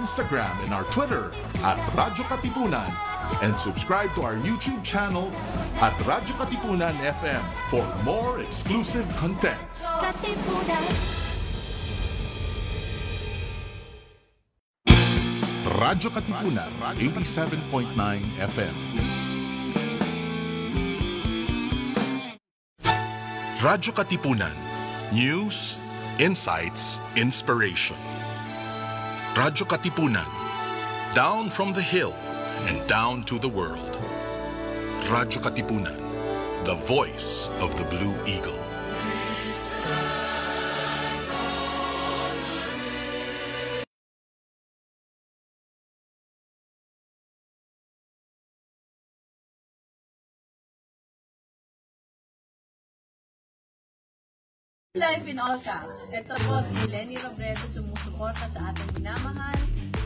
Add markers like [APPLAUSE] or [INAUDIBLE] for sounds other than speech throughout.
Instagram and our Twitter at Radyo Katipunan and subscribe to our YouTube channel at Radyo Katipunan FM for more exclusive content. Katipunan. Radyo Katipunan, 87.9 FM. Radyo Katipunan, News, Insights, Inspiration. Radyo Katipunan, down from the hill and down to the world. Radyo Katipunan, the voice of the Blue Eagle. Life in all caps. Ito po si Lenny Robredo sumusuporta sa ating minamahal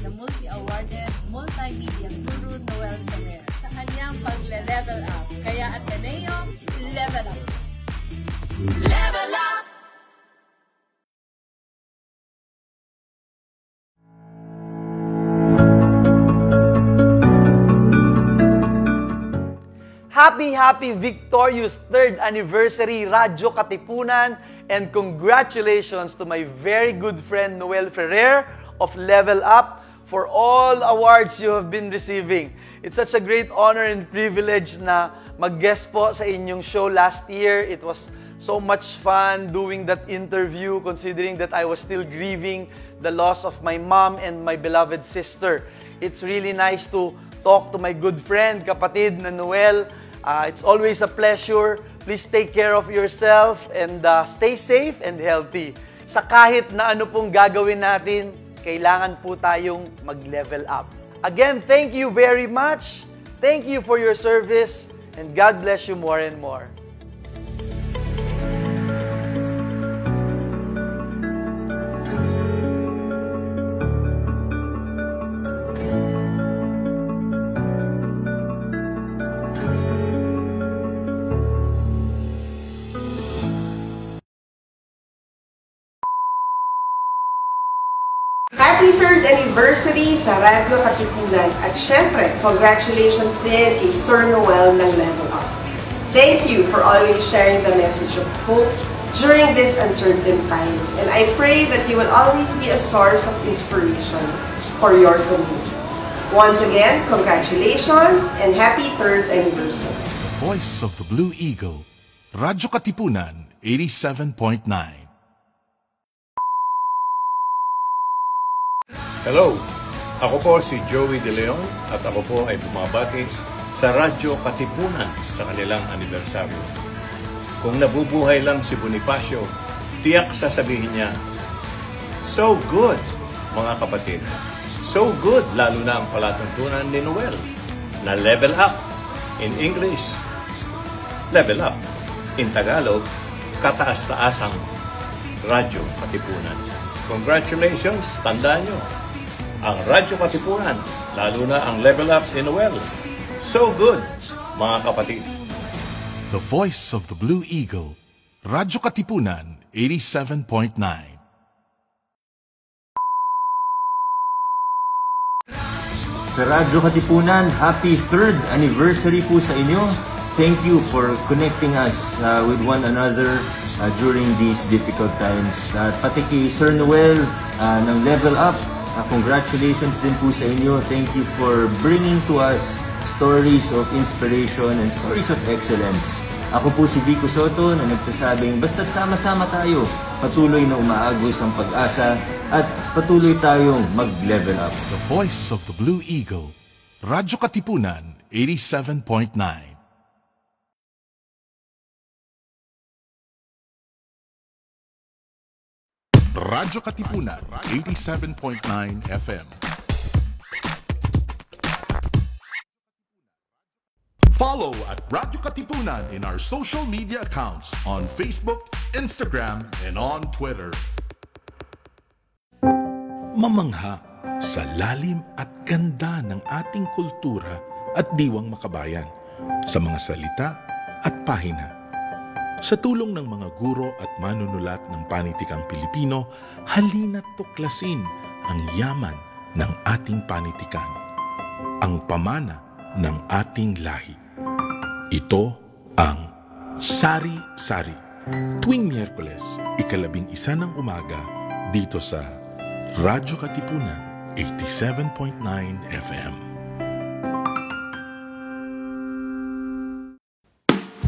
na multi-awarded, multimedia guru Noel Ferrer sa kanyang pagle-level up. Kaya Ateneo, level up! Level up! Happy, happy, victorious third anniversary Radyo Katipunan and congratulations to my very good friend Noel Ferrer of Level Up for all awards you have been receiving. It's such a great honor and privilege na mag-guest po sa inyong show last year. It was so much fun doing that interview considering that I was still grieving the loss of my mom and my beloved sister. It's really nice to talk to my good friend, kapatid na Noel. Uh, it's always a pleasure. Please take care of yourself and uh, stay safe and healthy. Sa kahit na ano pong gagawin natin, kailangan po tayong mag-level up. Again, thank you very much. Thank you for your service and God bless you more and more. Anniversary sa Radyo Katipunan at syempre, congratulations din kay Sir Noel ng Level Up. Thank you for always sharing the message of hope during these uncertain times and I pray that you will always be a source of inspiration for your community. Once again, congratulations and happy third anniversary. Voice of the Blue Eagle, Radyo Katipunan, 87.9. Hello! Ako po si Joey De Leon at ako po ay bumabati sa Radyo Katipunan sa kanilang anibersaryo. Kung nabubuhay lang si Bonifacio, tiyak sasabihin niya, So good, mga kapatid. So good, lalo na ang palatuntunan ni Noel, na level up. In English, level up. In Tagalog, kataas-taasang Radyo Katipunan. Congratulations, tandaan nyo, ang Radyo Katipunan, lalo na ang Level Up ni Noel. So good, mga kapatid. The voice of the Blue Eagle, Radyo Katipunan, 87.9. Sa Radyo Katipunan, happy third anniversary po sa inyo. Thank you for connecting us uh, with one another uh, during these difficult times. At pati kay Sir Noel uh, ng Level Up, uh, congratulations din po sa inyo. Thank you for bringing to us stories of inspiration and stories of excellence. Ako po si Vico Soto na nagsasabing basta't sama-sama tayo, patuloy na umaagos ang pag-asa at patuloy tayong mag-level up. The voice of the Blue Eagle, Radyo Katipunan, 87.9. Radyo Katipunan, 87.9 FM. Follow at Radyo Katipunan in our social media accounts on Facebook, Instagram, and on Twitter. Mamangha sa lalim at ganda ng ating kultura at diwang makabayan sa mga salita at pahina. Sa tulong ng mga guro at manunulat ng panitikang Pilipino, halina't tuklasin ang yaman ng ating panitikan, ang pamana ng ating lahi. Ito ang Sari-Sari. Tuwing Miyerkules, ikalabing isa ng umaga dito sa Radyo Katipunan 87.9 FM.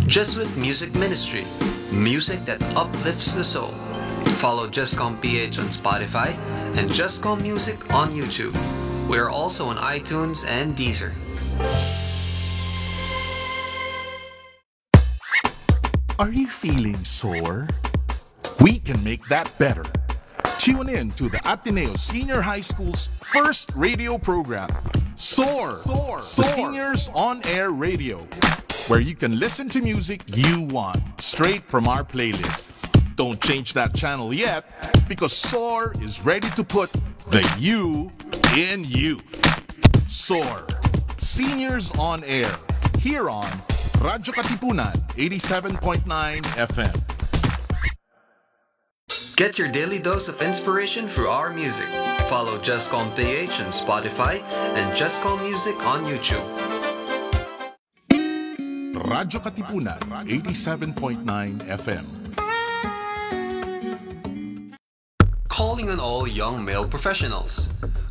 Jesuit Music Ministry, music that uplifts the soul. Follow Justcom PH on Spotify and Justcom Music on YouTube. We are also on iTunes and Deezer. Are you feeling sore? We can make that better. Tune in to the Ateneo Senior High School's first radio program, SOAR, the Seniors On Air Radio, where you can listen to music you want straight from our playlists. Don't change that channel yet because SOAR is ready to put the you in youth. SOAR, Seniors On Air, here on Radyo Katipunan 87.9 FM. Get your daily dose of inspiration through our music. Follow Justcom PH on Spotify and Justcom Music on YouTube. Radyo Katipunan 87.9 FM. Calling on all young male professionals.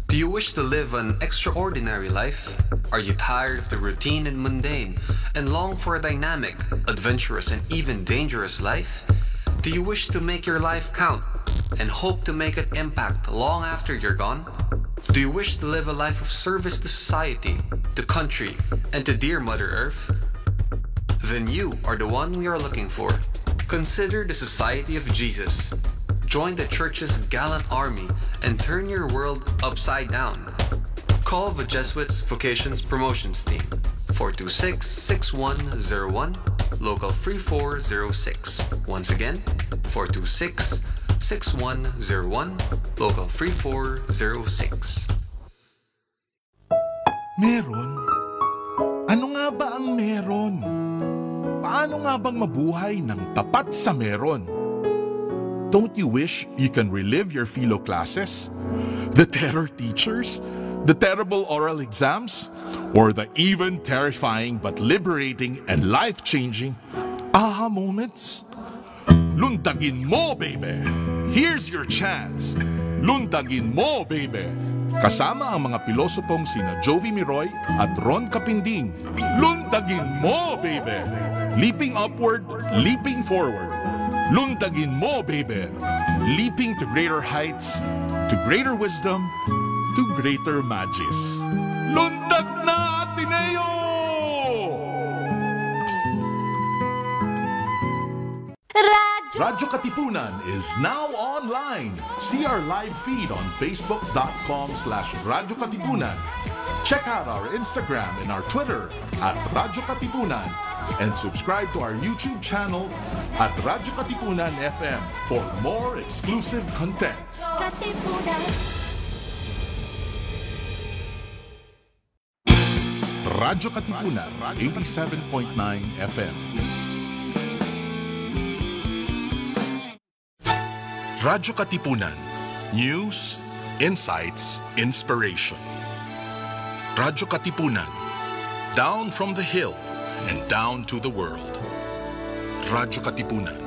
Do you wish to live an extraordinary life? Are you tired of the routine and mundane and long for a dynamic, adventurous, and even dangerous life? Do you wish to make your life count and hope to make an impact long after you're gone? Do you wish to live a life of service to society, to country, and to dear Mother Earth? Then you are the one we are looking for. Consider the Society of Jesus. Join the church's gallant army and turn your world upside down. Call the Jesuits Vocations Promotions Team 426 6101 Local 3406. Once again, 426 6101 Local 3406. Meron? Ano nga ba ang meron? Paano nga bang mabuhay ng tapat sa meron? Don't you wish you can relive your philo classes? The terror teachers? The terrible oral exams? Or the even terrifying but liberating and life-changing aha moments? Lundagin mo, baby! Here's your chance! Lundagin mo, baby! Kasama ang mga pilosopong sina Jovi Miroy at Ron Capinding. Lundagin mo, baby! Leaping upward, leaping forward. Lundagin mo, baby! Leaping to greater heights, to greater wisdom, to greater magis. Lundag na, Ateneo! Radyo Katipunan is now online. See our live feed on facebook.com slash Radyo Katipunan. Check out our Instagram and our Twitter at Radyo Katipunan and subscribe to our YouTube channel at Radyo Katipunan FM for more exclusive content. Radyo Katipunan 87.9 FM. Radyo Katipunan. News, insights, inspiration. Radyo Katipunan. Down from the hill and down to the world. Radyo Katipunan.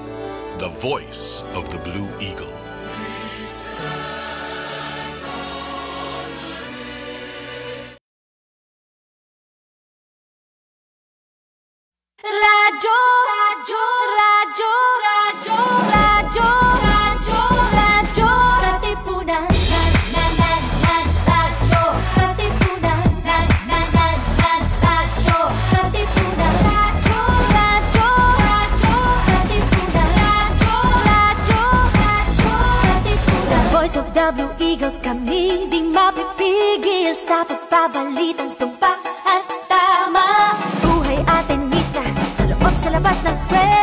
The voice of the Blue Eagle. The Blue Eagle kami di mapipigil sa pagbabalitang tumpak at tama. Buhay atenista sa loob sa labas ng eskwela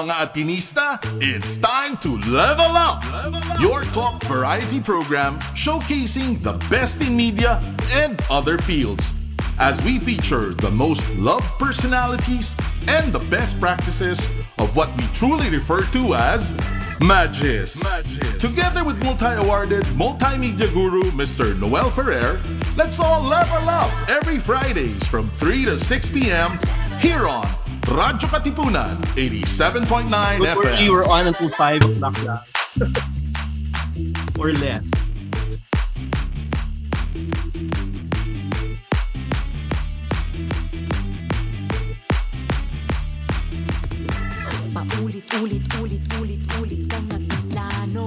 mga atinista, it's time to level up! Your talk variety program showcasing the best in media and other fields. As we feature the most loved personalities and the best practices of what we truly refer to as Magis. Together with multi-awarded multimedia guru Mr. Noel Ferrer, let's all level up every Fridays from 3 to 6 p.m. here on Radyo Katipunan 87.9 But FM. we were on until 5 o'clock lang. [LAUGHS] or less. Paulit, ulit, ulit, ulit, ulit kang nagplano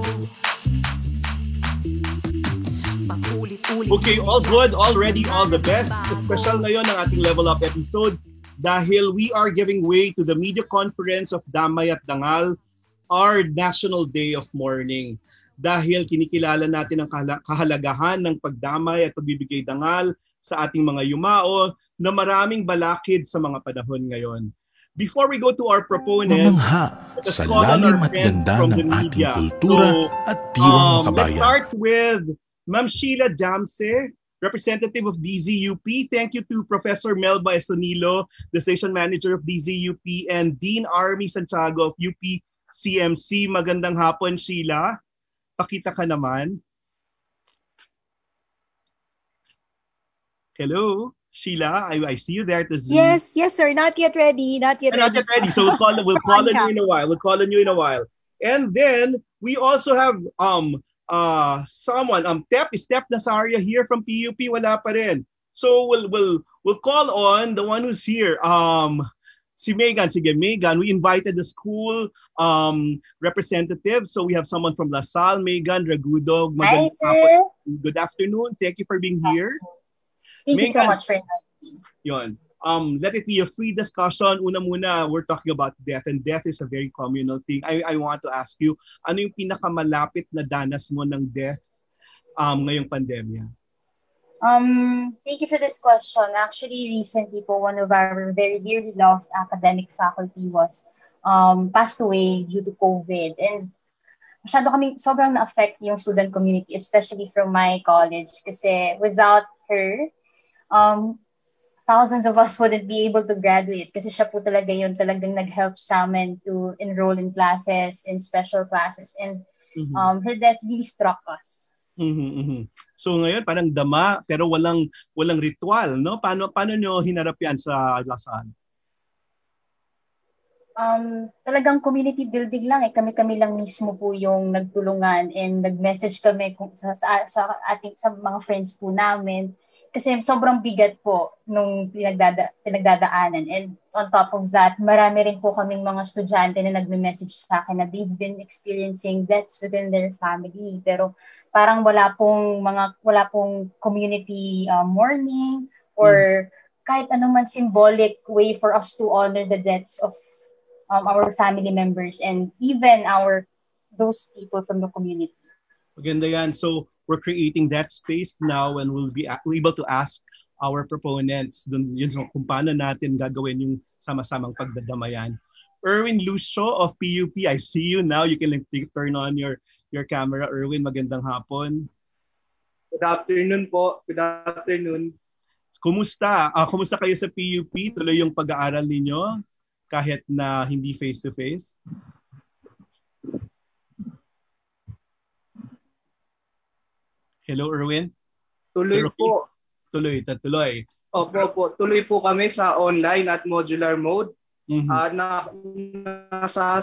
Paulit, Okay, all good, all ready, all the best. Special ngayon ang ating level up episode dahil we are giving way to the media conference of Damay at Dangal, our National Day of Mourning. Dahil kinikilala natin ang kahala- kahalagahan ng pagdamay at pagbibigay dangal sa ating mga yumao na maraming balakid sa mga panahon ngayon. Before we go to our proponent, Mamangha sa lalim at ganda ng ating kultura So, at diwang Um, let's makabayan. start with Ma'am Sheila Jamse, representative of DZUP. Thank you to Professor Melba Estonilo, the station manager of DZUP, and Dean Army Santiago of UP CMC. Magandang hapon, Sheila. Pakita ka naman. Hello, Sheila. I, I see you there at the Zoom. Yes, yes, sir. Not yet ready. Not yet not ready. yet ready. So we'll call we'll [LAUGHS] call on you in a while. We'll call on you in a while. And then we also have um uh someone um Tep is Tep Nasaria here from PUP wala pa rin. So we'll we'll we'll call on the one who's here. Um si Megan, sige Megan, we invited the school um representative. So we have someone from LaSalle, Megan Ragudo. Hi, sir. Good afternoon. Thank you for being here. Thank you so Megan. much for inviting me. Yon. Um, let it be a free discussion. Una muna, we're talking about death and death is a very communal thing. I, I want to ask you, ano yung pinakamalapit na danas mo ng death um, ngayong pandemya? Um, thank you for this question. Actually, recently po, one of our very dearly loved academic faculty was um, passed away due to COVID. And masyado kami, sobrang na-affect yung student community, especially from my college. Kasi without her, um, thousands of us wouldn't be able to graduate kasi siya po talaga yun talagang nag-help sa amin to enroll in classes, in special classes. And Mhm. um, her death really struck us. Mhm, mhm. So ngayon parang dama pero walang walang ritual, no? Paano paano nyo hinarap yan sa Lasan? Um, talagang community building lang eh. Kami-kami lang mismo po yung nagtulungan and nag-message kami kung sa, sa, sa ating sa mga friends po namin. Kasi sobrang bigat po nung pinagdada, pinagdadaanan. And on top of that, marami rin po kaming mga estudyante na nagme-message sa akin na they've been experiencing deaths within their family. Pero parang wala pong mga wala pong community uh, mourning or kahit anong man symbolic way for us to honor the deaths of um, our family members and even our those people from the community. Maganda yan. So we're creating that space now and we'll be able to ask our proponents dun yun kung paano natin gagawin yung sama-samang pagdadamayan. Erwin Lucio of PUP, I see you now. You can like, turn on your your camera. Erwin, magandang hapon. Good afternoon po. Good afternoon. Kumusta? Ah, kumusta kayo sa PUP? Tuloy yung pag-aaral ninyo kahit na hindi face-to-face? Hello, Erwin? Tuloy Pero- po. Tuloy, tatuloy. Opo po. Tuloy po kami sa online at modular mode. Mhm. Ah, na, nasa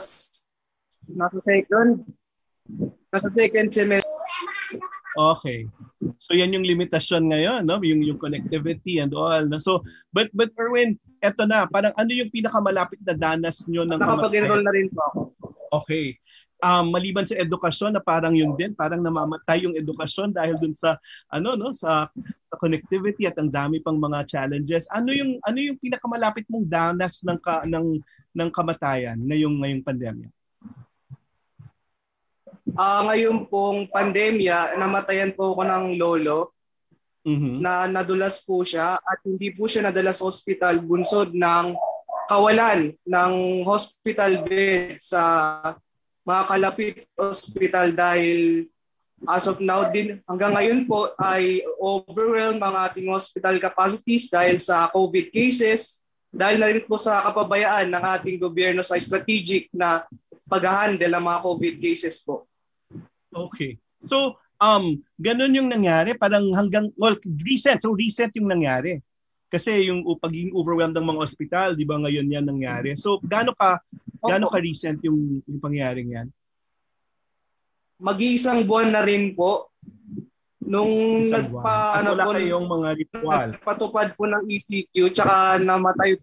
nasa second nasa second semester Okay. So yan yung limitasyon ngayon, no? Yung yung connectivity and all. No? So but but Erwin, eto na, parang ano yung pinakamalapit na danas nyo ng nakapag-enroll na rin po ako. Okay. Um, maliban sa edukasyon na parang yun din, parang namamatay yung edukasyon dahil dun sa ano no sa sa connectivity at ang dami pang mga challenges. Ano yung ano yung pinakamalapit mong danas ng ka, ng ng kamatayan ngayong ngayong pandemya? Ah, ngayon pong pandemya, namatayan po ako ng lolo Mhm. na nadulas po siya at hindi po siya nadala sa ospital bunsod ng kawalan ng hospital bed sa mga kalapit hospital dahil as of now din hanggang ngayon po ay overwhelm ang ating hospital capacities dahil sa COVID cases dahil na rin po sa kapabayaan ng ating gobyerno sa strategic na pag-handle ng mga COVID cases po. Okay. So, um, ganun yung nangyari, parang hanggang, well, recent, so recent yung nangyari. Kasi yung pagiging overwhelmed ng mga ospital, di ba ngayon yan nangyari. So, gaano ka, gaano ka recent yung, yung pangyaring yan? Mag-iisang buwan na rin po nung Isang nagpa buwan. At ano wala po, kayong mga ritual. nagpatupad po ng ECQ tsaka namatay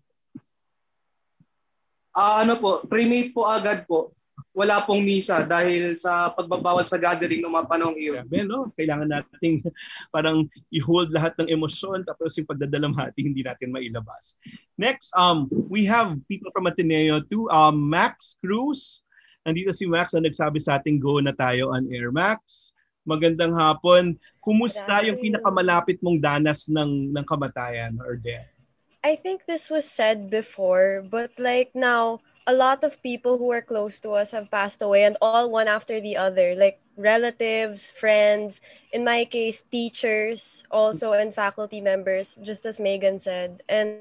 Ah, ano po, cremate po agad po. Wala pong misa dahil sa pagbabawal sa gathering ng mga panahong iyon. Grabe, no? Kailangan nating [LAUGHS] parang i-hold lahat ng emosyon tapos yung pagdadalamhati hindi natin mailabas. Next, um, we have people from Ateneo too. Um, Max Cruz. Nandito si Max na nagsabi sa ating go na tayo on air. Max, magandang hapon. Kumusta yung pinakamalapit mong danas ng, ng kamatayan or death? I think this was said before, but like now, a lot of people who are close to us have passed away, and all one after the other, like relatives, friends, in my case, teachers, also, and faculty members, just as Megan said. And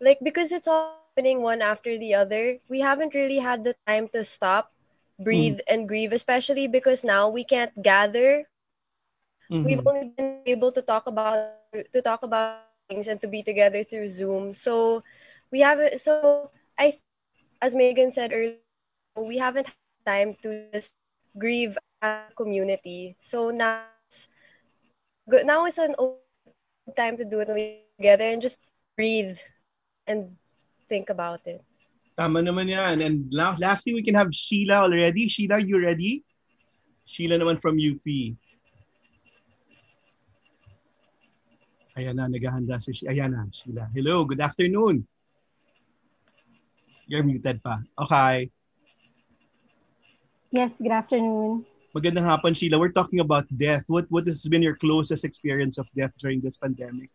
like, because it's all happening one after the other, we haven't really had the time to stop, breathe, and grieve, especially because now we can't gather. We've Mhm. only been able to talk about to talk about things and to be together through Zoom. So we haven't. So I, as Megan said earlier, we haven't had time to just grieve as a community. So now, it's good. Now an time to do it together and just breathe and think about it. Tama naman yan. And la- lastly, we can have Sheila already. Sheila, you ready? Sheila naman from UP. Ayan na, naghahanda si Sheila. Ayan na, Sheila. Hello, good afternoon. You're muted pa. Okay. Yes, good afternoon. Magandang hapon, Sheila. We're talking about death. What what has been your closest experience of death during this pandemic?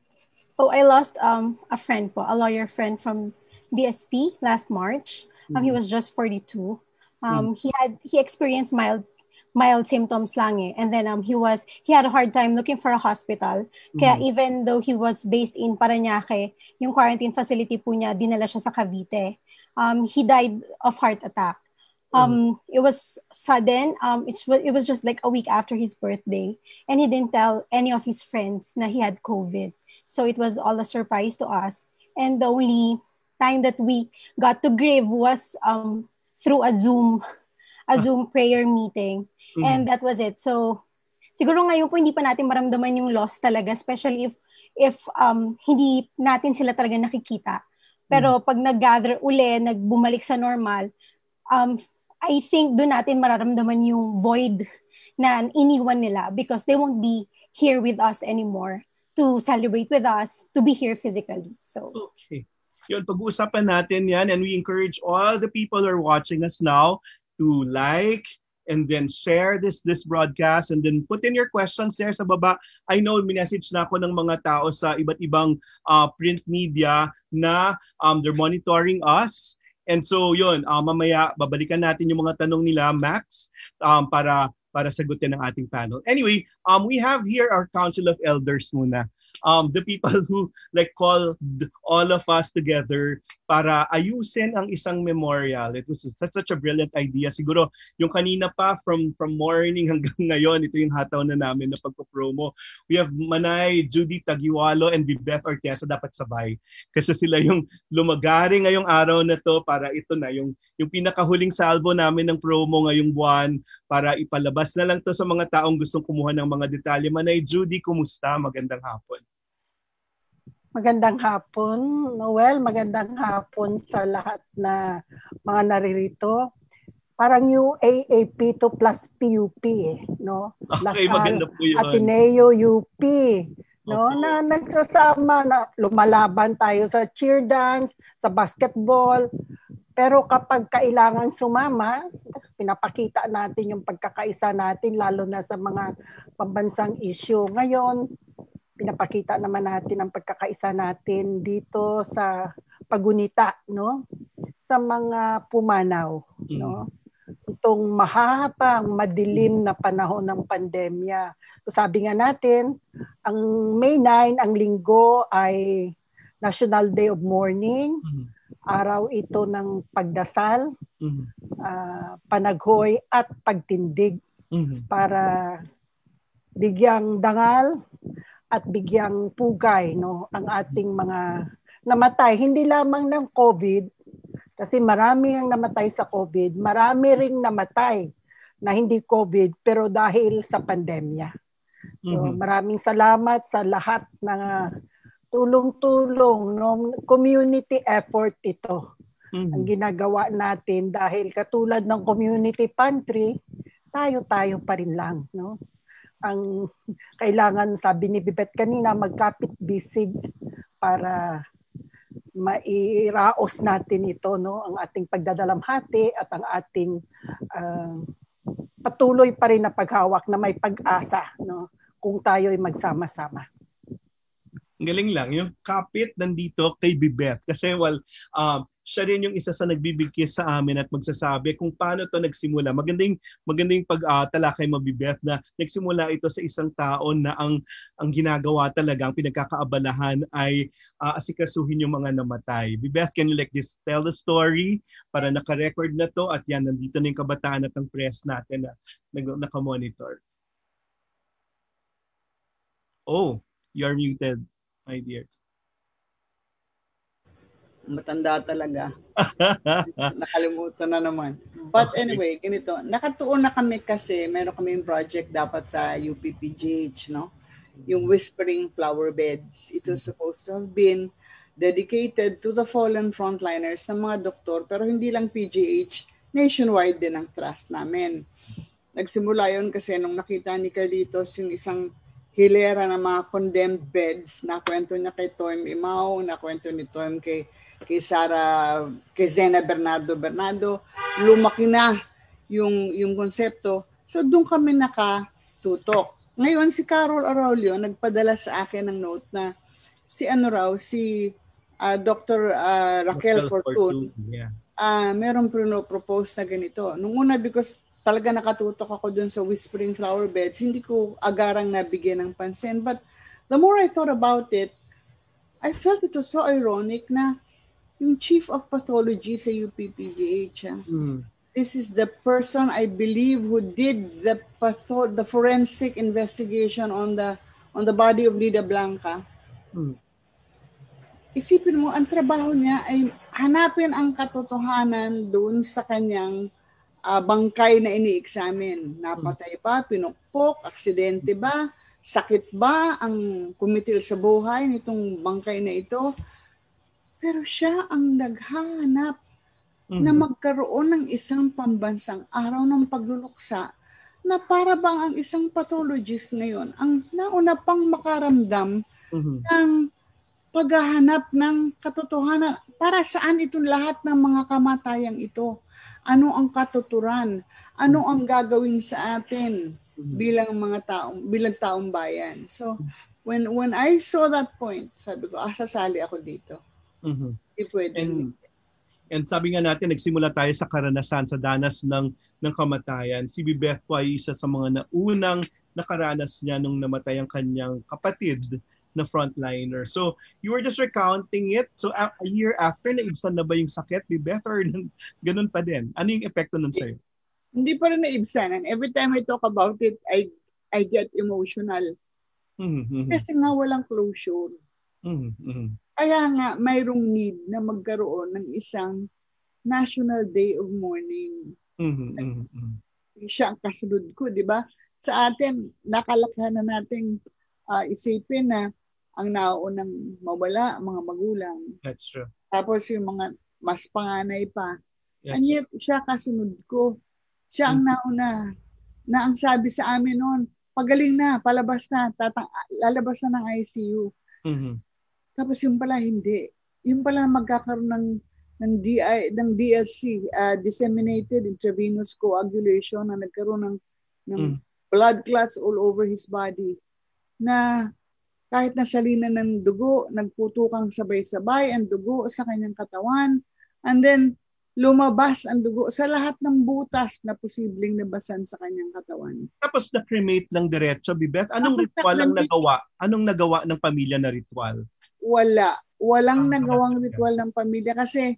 Oh, I lost um a friend po, a lawyer friend from BSP last March. Um, he Mhm. was just 42. Um, he had he experienced mild mild symptoms lang eh. And then um he was he had a hard time looking for a hospital. Kaya Mhm. even though he was based in Parañaque, yung quarantine facility po niya dinala siya sa Cavite. Um, he died of heart attack. Um, it was sudden. Um, it was it was just like a week after his birthday, and he didn't tell any of his friends that he had COVID. So it was all a surprise to us. And the only time that we got to grieve was um through a Zoom, a Zoom prayer meeting, and that was it. So siguro ngayon po hindi pa natin maramdaman yung loss talaga, especially if if um hindi natin sila talaga nakikita. Pero pag nag-gather uli, nagbumalik sa normal, um, I think doon natin mararamdaman yung void na iniwan nila because they won't be here with us anymore to celebrate with us, to be here physically. So, Okay. Yun, pag-uusapan natin yan and we encourage all the people who are watching us now to like and then share this this broadcast and then put in your questions there sa baba. I know minessage na ako ng mga tao sa iba't ibang uh, print media na um, they're monitoring us. And so yun, uh, mamaya babalikan natin yung mga tanong nila, Max, um, para para sagutin ng ating panel. Anyway, um, we have here our Council of Elders muna. Um, the people who like call th- all of us together para ayusin ang isang memorial. It was such, a brilliant idea. Siguro yung kanina pa from from morning [LAUGHS] hanggang ngayon, ito yung hataw na namin na pagpo-promo. We have Manay, Judy Tagiwalo, and Beth Ortesa dapat sabay. Kasi sila yung lumagari ngayong araw na to para ito na yung yung pinakahuling salvo namin ng promo ngayong buwan para ipalabas na lang to sa mga taong gustong kumuha ng mga detalye. Manay, Judy, kumusta? Magandang hapon. Magandang hapon, Noel. Magandang hapon sa lahat na mga naririto. Parang yung AAP to plus PUP eh, no? Okay, maganda po yun. Ateneo UP, no? Na nagsasama na lumalaban tayo sa cheer dance, sa basketball. Pero kapag kailangan sumama, pinapakita natin yung pagkakaisa natin lalo na sa mga pambansang issue. Ngayon, pinapakita naman natin ang pagkakaisa natin dito sa pagunita no sa mga pumanaw no itong mahahabang madilim na panahon ng pandemya. So sabi nga natin, ang May 9, ang linggo ay National Day of Mourning. Mm-hmm. Araw ito ng pagdasal, ah, panaghoy at pagtindig Mhm. para bigyang dangal at bigyang pugay no ang ating mga namatay hindi lamang ng COVID kasi marami ang namatay sa COVID marami ring namatay na hindi COVID pero dahil sa pandemya so Mhm. maraming salamat sa lahat ng tulong-tulong no community effort ito Mhm. ang ginagawa natin dahil katulad ng community pantry tayo-tayo pa rin lang no ang kailangan sabi ni Bibet kanina magkapit bisig para mairaos natin ito no ang ating pagdadalamhati at ang ating ah, patuloy pa rin na paghawak na may pag-asa no kung tayo ay magsama-sama. Ang galing lang. Yung kapit nandito kay Bibet. Kasi well, um, siya rin yung isa sa nagbibigay sa amin at magsasabi kung paano to nagsimula. Magandang magandang pag-atala kay Mabibet na nagsimula ito sa isang taon na ang ang ginagawa talaga, ang pinagkakaabalahan ay uh, asikasuhin yung mga namatay. Bibet, can you like this tell the story para naka-record na to at yan, nandito na yung kabataan at ang press natin na naka-monitor. Oh, you're muted, my dear. Matanda talaga. [LAUGHS] Nakalimutan na naman. But anyway, ganito. Nakatuon na kami kasi meron kaming project dapat sa UPPGH, no? Yung Whispering Flower Beds. It was supposed to have been dedicated to the fallen frontliners ng mga doktor pero hindi lang PGH, nationwide din ang trust namin. Nagsimula yon kasi nung nakita ni Carlitos yung isang hilera ng mga condemned beds na kwento niya kay Toym Imao, na kwento ni Toym kay kay Sara, kay Zena Bernardo Bernardo, lumaki na yung yung konsepto. So doon kami nakatutok. Ngayon si Carol Aurelio nagpadala sa akin ng note na si ano raw si ah, Dr. ah, Raquel Fortun Yeah. ah meron propose na ganito. Nung una because talaga nakatutok ako dun sa Whispering Flower Beds, hindi ko agarang nabigyan ng pansin. But the more I thought about it, I felt it was so ironic na yung chief of pathology sa UPPGH, ah, this is the person I believe who did the patho- the forensic investigation on the on the body of Lida Blanca. Isipin mo, ang trabaho niya ay hanapin ang katotohanan doon sa kanyang ah, bangkay na ini-examine. Napatay ba, pinukpok, aksidente ba, sakit ba ang kumitil sa buhay nitong bangkay na ito? Pero siya ang naghahanap na magkaroon ng isang pambansang araw ng pagluluksa na para bang ang isang pathologist ngayon ang nauna pang makaramdam ng paghahanap ng katotohanan para saan itong lahat ng mga kamatayang ito? Ano ang katuturan? Ano ang gagawin sa atin bilang mga taong bilang taong bayan? So when when I saw that point sabi ko ah sasali ako dito. Mhm. hindi pwedeng And, and sabi nga natin, nagsimula tayo sa karanasan, sa danas ng, ng kamatayan. Si Bibeth po ay isa sa mga naunang nakaranas niya nung namatay ang kanyang kapatid na frontliner. So, you were just recounting it. So, a, a year after, naibsan na ba yung sakit? Or nan- [LAUGHS] ganun pa din? Ano yung epekto nun sa'yo? hindi pa rin naibsan. And every time I talk about it, I I get emotional. Mhm, mhm, Kasi nga walang closure. mhm, mhm. Kaya nga mayroong need na magkaroon ng isang National Day of Mourning. Mhm, mhm, mhm. Siya ang kasunod ko, di ba? Sa atin, nakalakhan na nating ah, isipin na ang naunang mawala, ang mga magulang. That's true. Tapos yung mga mas panganay pa. Yes. And yet, siya kasunod ko. Siya ang nauna na ang sabi sa amin noon, pagaling na, palabas na, tatang, lalabas na ng ICU. Mhm. Tapos yung pala hindi. Yung pala magkakaroon ng ng DI ng DLC uh, disseminated intravenous coagulation na nagkaroon ng ng Mm. blood clots all over his body na kahit nasalina ng dugo, nagputukang sabay-sabay ang dugo sa kanyang katawan. And then, lumabas ang dugo sa lahat ng butas na posibleng nabasan sa kanyang katawan. Tapos na-cremate ng diretso, Bibet. Anong Tapos ritual ang nagawa? Anong nagawa ng pamilya na ritual? Wala. Walang nagawang ritual ng pamilya kasi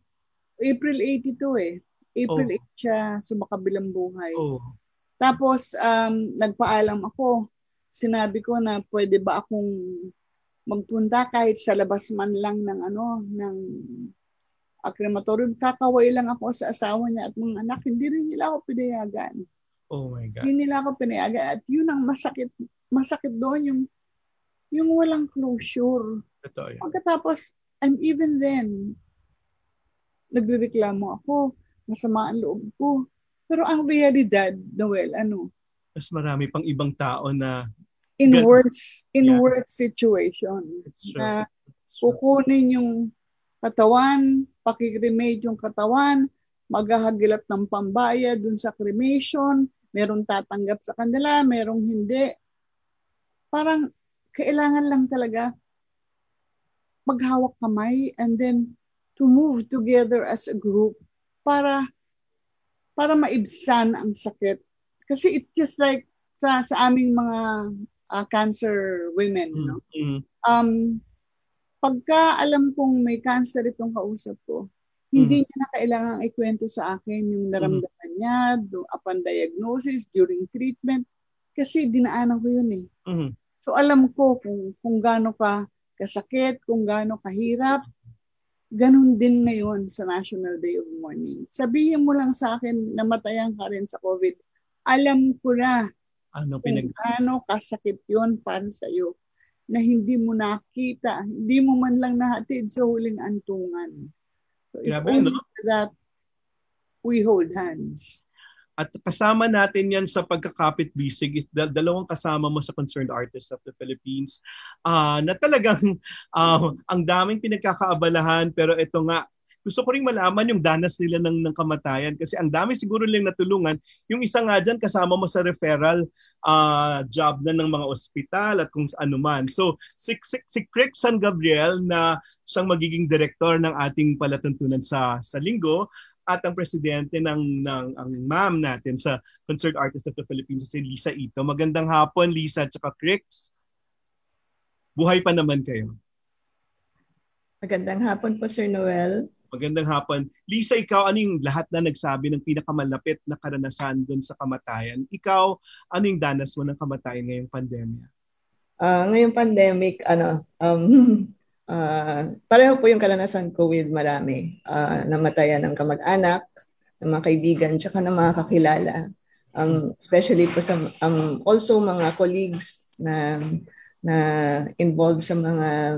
April 82 eh. April Oh. 8 siya sumakabilang buhay. Oh. Tapos, um, nagpaalam ako. Sinabi ko na pwede ba akong magpunta kahit sa labas man lang ng ano, ng uh, crematorium. Kakaway lang ako sa asawa niya at mga anak. Hindi rin nila ako pinayagan. Oh my God. Hindi nila ako pinayagan. At yun ang masakit. Masakit doon yung yung walang closure. Totoo yun. Pagkatapos, and even then, nagrereklamo ako, masama ang loob ko. Pero ang realidad, Noel, ano, Mas marami pang ibang tao na in Gan- worse, in Yeah. worse situation, true. na kukunin yung katawan, pakikrimate yung katawan, maghahagilap ng pambaya dun sa cremation, merong tatanggap sa kanila, merong hindi. Parang kailangan lang talaga maghawak kamay and then to move together as a group para para maibsan ang sakit. Kasi it's just like sa sa aming mga uh, cancer women, no? Mm. Um pagka alam kong may cancer itong kausap ko, hindi niya na kailangang ikwento sa akin yung naramdaman niya do, upon diagnosis, during treatment, kasi dinaanan ko yun eh. Mhm. So alam ko kung, kung gaano ka kasakit, kung gaano kahirap, ganun din ngayon sa National Day of Mourning. Sabihin mo lang sa akin, namatayan ka rin sa COVID. Alam ko na Ano pinag... gaano kasakit yon para sa iyo na hindi mo nakita, hindi mo man lang nahatid sa huling antungan. So Grabe, no? that, we hold hands. At kasama natin yan sa pagkakapit-bisig, dal- dalawang kasama mo sa Concerned Artists of the Philippines, ah na talagang [LAUGHS] ah, ang daming pinagkakaabalahan, pero ito nga, gusto ko rin malaman yung danas nila ng, ng kamatayan kasi ang dami siguro lang natulungan. Yung isa nga dyan, kasama mo sa referral ah, job na ng mga ospital at kung ano man. So, si, si, si Crick San Gabriel na siyang magiging direktor ng ating palatuntunan sa sa linggo at ang presidente ng ng ang ma'am natin sa Concerned Artists of the Philippines si Lisa Ito. Magandang hapon Lisa at saka Crix. Buhay pa naman kayo. Magandang hapon po, Sir Noel. Magandang hapon. Lisa, ikaw ano yung lahat na nagsabi ng pinakamalapit na karanasan doon sa kamatayan? Ikaw, ano yung danas mo ng kamatayan ngayong pandemya? Ah, ngayong pandemic, ano, um, [LAUGHS] ah, pareho po yung karanasan ko with marami. Ah, namatayan ng kamag-anak, ng mga kaibigan, tsaka ng mga kakilala. Um, especially po sa, um, also mga colleagues na, na involved sa mga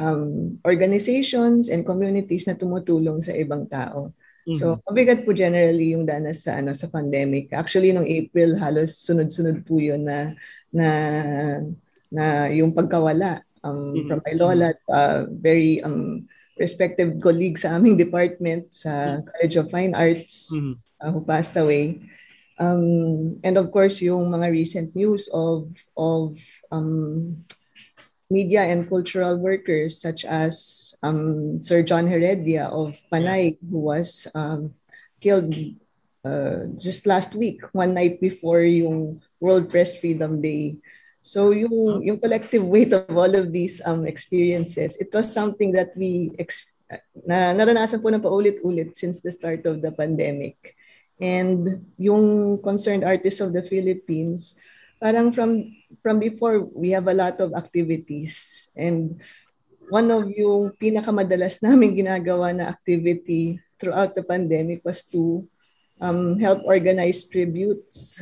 um, organizations and communities na tumutulong sa ibang tao. So, mabigat po generally yung danas sa ano sa pandemic. Actually, nung April, halos sunod-sunod po yun na na na yung pagkawala um, Mhm. from my lola, uh, very um, respected colleague sa aming department sa College of Fine Arts Mhm. uh, who passed away. Um, and of course, yung mga recent news of of um, media and cultural workers such as um, Sir John Heredia of Panay, who was um, killed uh, just last week, one night before yung World Press Freedom Day. So yung yung collective weight of all of these um, experiences, it was something that we ex- na naranasan po na paulit-ulit since the start of the pandemic. And yung concerned artists of the Philippines, parang from from before we have a lot of activities and one of yung pinakamadalas [LAUGHS] namin ginagawa na activity throughout the pandemic was to um, help organize tributes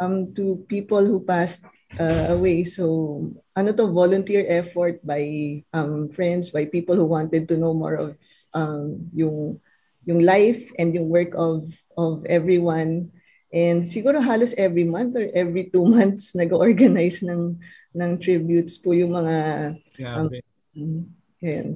um, to people who passed uh, away. So, ano to, volunteer effort by um, friends, by people who wanted to know more of um, yung, yung life and yung work of, of everyone. And siguro halos every month or every two [LAUGHS] months nag-organize ng, ng tributes po yung mga... Um.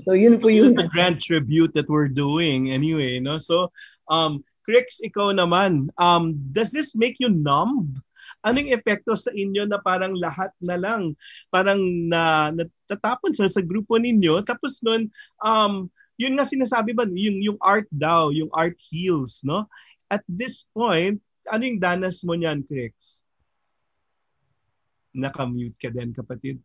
So, yun po is the grand tribute that we're doing anyway, no? So, um, Crix, ikaw naman, um, does this make you numb? Anong epekto sa inyo na parang lahat na lang parang na natatapon sa, sa grupo ninyo tapos noon um yun nga sinasabi ba yung yung art daw, yung art heals, no? At this point, ano yung danas mo niyan, Chris? Naka-mute ka din, kapatid.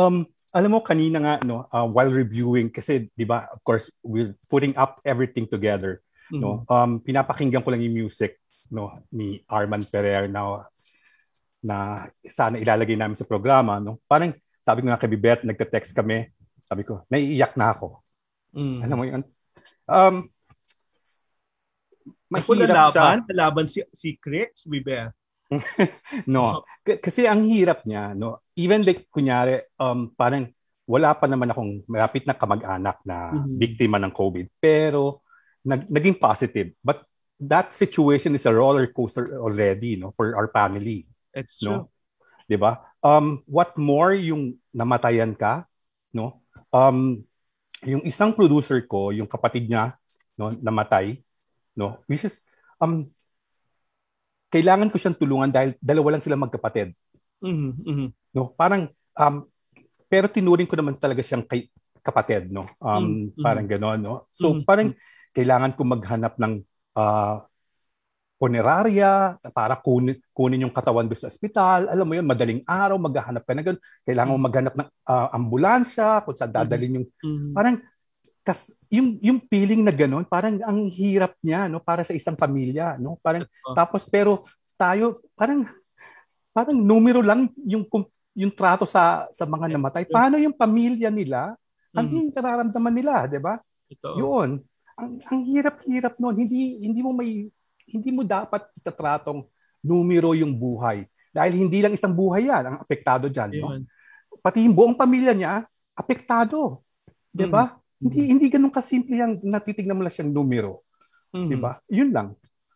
Um, alam mo kanina nga no uh, while reviewing kasi 'di ba of course we're putting up everything together mm-hmm. no um pinapakinggan ko lang yung music no ni Arman Ferrer na na sana ilalagay namin sa programa no parang sabi ko nga kay Bibet nagka-text kami sabi ko naiiyak na ako mm. alam mo yun um mahirap siya laban si si Chris [LAUGHS] Bibet no. K- kasi ang hirap niya, no. Even like kunyari um parang wala pa naman akong malapit na kamag-anak na mm-hmm. biktima ng COVID, pero nag- naging positive. But that situation is a roller coaster already, no, for our family. It's no? 'Di ba? Um what more yung namatayan ka, no? Um yung isang producer ko, yung kapatid niya, no, namatay, no, which is um kailangan ko siyang tulungan dahil dalawa lang sila magkapatid. Mm-hmm. mm-hmm. No, parang um pero tinuring ko naman talaga siyang kay, kapatid, no. Um mm-hmm. parang gano'n, no. So mm-hmm. parang kailangan ko maghanap ng uh, punerarya para kunin, kunin yung katawan doon sa ospital. Alam mo yun, madaling araw, maghahanap ka na gano'n. Kailangan mo maghanap ng uh, ambulansya kung saan dadalhin yung... Mm-hmm. Parang kas yung yung feeling na gano'n, parang ang hirap niya no para sa isang pamilya no? Parang uh-huh. tapos pero tayo parang parang numero lang yung yung trato sa sa mga namatay. paano yung pamilya nila? Ano mm. yung nararamdaman nila di ba? Yun. Ang ang hirap-hirap noon hindi hindi mo may hindi mo dapat itatratong numero yung buhay. Dahil hindi lang isang buhay yan ang apektado diyan no? Pati yung buong pamilya niya apektado. Di ba? mm hindi hindi ganun kasimple yung natitignan mo lang siyang numero. Mm-hmm. 'Di ba? Yun lang.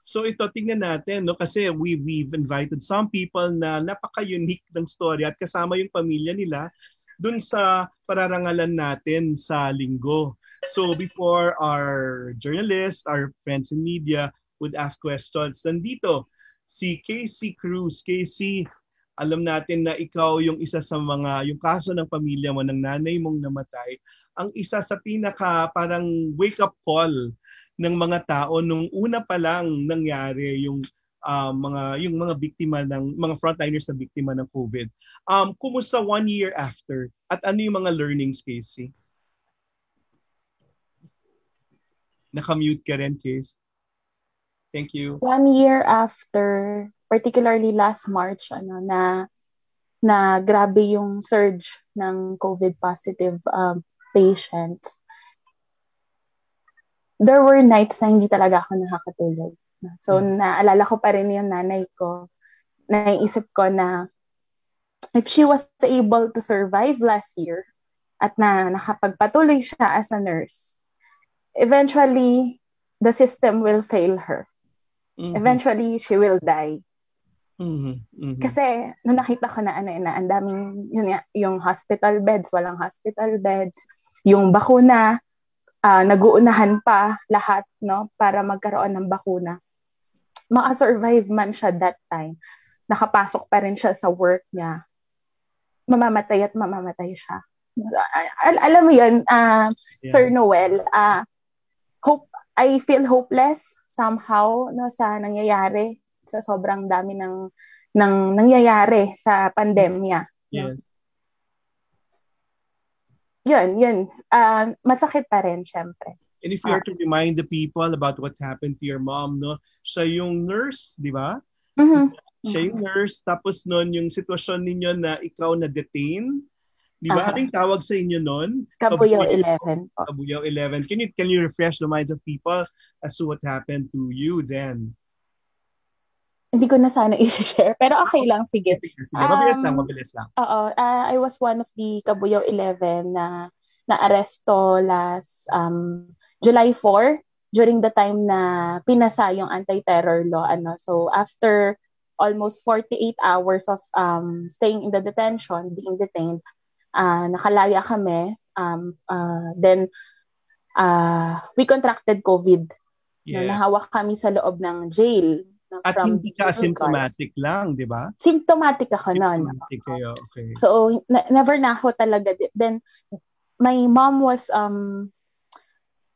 So ito tingnan natin no kasi we we've invited some people na napaka-unique ng story at kasama yung pamilya nila dun sa pararangalan natin sa linggo. So before our journalists, our friends in media would ask questions, nandito si Casey Cruz. Casey, alam natin na ikaw yung isa sa mga, yung kaso ng pamilya mo, ng nanay mong namatay, ang isa sa pinaka parang wake-up call ng mga tao nung una pa lang nangyari yung uh, mga yung mga biktima ng mga frontliners na biktima ng COVID. Um kumusta one year after at ano yung mga learnings Casey? Naka-mute ka rin, Case. Thank you. One year after, particularly last March, ano, na na grabe yung surge ng COVID positive um, patients, there were nights na hindi talaga ako nakakatulog. So, hmm. naalala ko pa rin yung nanay ko. Naiisip ko na if she was able to survive last year at na nakapagpatuloy siya as a nurse, eventually, the system will fail her. Mm-hmm. Eventually, she will die. Mm-hmm. Mm-hmm. Kasi, nung nakita ko na ano, na ang daming, yun, yung hospital beds, walang hospital beds, yung bakuna, uh, nag-uunahan pa lahat no para magkaroon ng bakuna. Maka-survive man siya that time. Nakapasok pa rin siya sa work niya. Mamamatay at mamamatay siya. Al- alam mo yun, uh, yeah. Sir Noel, uh, hope, I feel hopeless somehow no sa nangyayari sa sobrang dami ng ng nangyayari sa pandemya. Yes. Yun, yun. Uh, masakit pa rin, syempre. And if you are to remind the people about what happened to your mom, no? Siya yung nurse, di ba? Mm-hmm. Siya yung nurse, tapos noon yung sitwasyon ninyo na ikaw na detain, di ba? Uh-huh. Anong tawag sa inyo noon? Kabuyaw 11. Kabuyaw 11. Can you, can you refresh the minds of people as to what happened to you then? Hindi ko na sana [LAUGHS] i-share. Pero okay lang, sige. Sige, mabilis um, lang, mabilis lang. Oo. Uh, I was one of the Kabuyaw 11 na na-aresto last um, July 4 during the time na pinasa yung anti-terror law. Ano. So, after almost 48 hours of um, staying in the detention, being detained, uh, nakalaya kami. Um, uh, then, uh, we contracted COVID. Yes. No, nahawak kami sa loob ng jail At from hindi ka asymptomatic lang, di ba? Symptomatic ako noon. Symptomatic kayo, okay. So, na- never na ako talaga. Then, my mom was um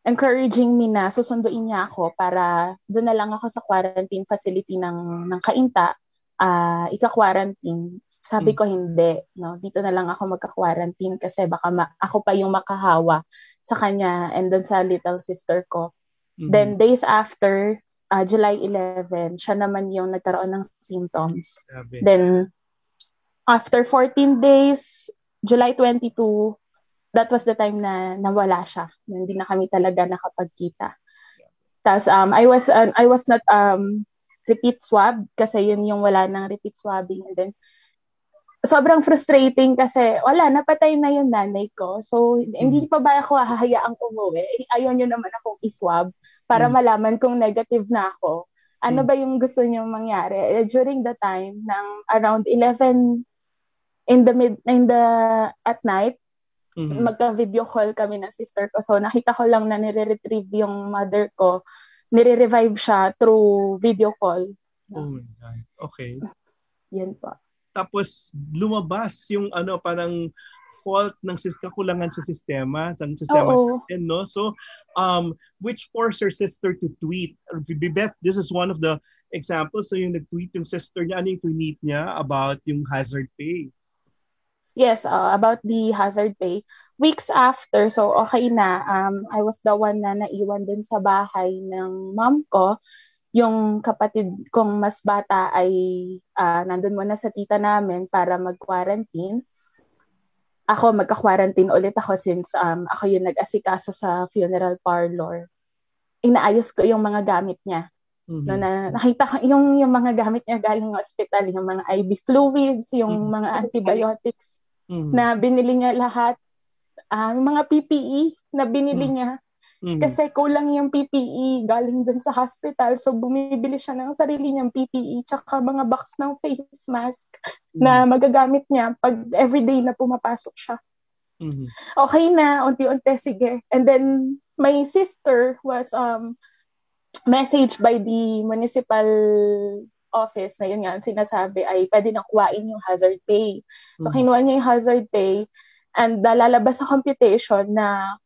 encouraging me na susunduin niya ako para doon na lang ako sa quarantine facility ng ng Kainta, ah ika-quarantine. Sabi ko hindi, no. Dito na lang ako magka-quarantine kasi baka ma- ako pa yung makahawa sa kanya and doon sa little sister ko. Mhm. Then days after, ah, July 11, siya naman yung nagkaroon ng symptoms. Grabe. Then, after 14 days, July 22, that was the time na nawala siya. Hindi na kami talaga nakapagkita. Tapos, um, I was, um, I was not um, repeat swab kasi yun yung wala ng repeat swabbing. And then, sobrang frustrating kasi wala, napatay na yung nanay ko. So, hindi pa ba ako hahayaang umuwi? Ayaw nyo naman akong iswab para Mm. malaman kung negative na ako. Ano Mm. ba yung gusto nyo mangyari? Eh, During the time ng around 11 in the mid in the at night, Mhm. magka-video call kami ng sister ko. So nakita ko lang na nire-retrieve yung mother ko. Nire-revive siya through video call. Oh my God. Okay. Yan po. Tapos lumabas yung ano parang fault ng kakulangan sa sistema, ng sistema Oo. natin, no? So, um, which forced her sister to tweet. Bibet, this is one of the examples. So, yung nag-tweet yung sister niya, ano yung tweet niya about yung hazard pay? Yes, uh, about the hazard pay. Weeks after, so okay na, um, I was the one na naiwan dun sa bahay ng mom ko. Yung kapatid kong mas bata ay uh, nandun muna sa tita namin para mag-quarantine. Ako, magka-quarantine ulit ako since um, ako yung nag-asikaso sa funeral parlor. Inaayos ko yung mga gamit niya. Mhm. No, na nakita ko yung yung mga gamit niya galing hospital, yung mga IV fluids, yung mga antibiotics Mhm. na binili niya lahat. Ah, yung mga PPE na binili Mhm. niya. Mhm. Kasi kulang yung PPE galing dun sa hospital. So, bumibili siya ng sarili niyang PPE tsaka mga box ng face mask na magagamit niya pag everyday na pumapasok siya. Mhm. Okay na, unti-unti, sige. And then, my sister was um messaged by the municipal office na yun nga, ang sinasabi ay pwede na kuhain yung hazard pay. So, Mhm. kinuha niya yung hazard pay and uh, lalabas sa computation na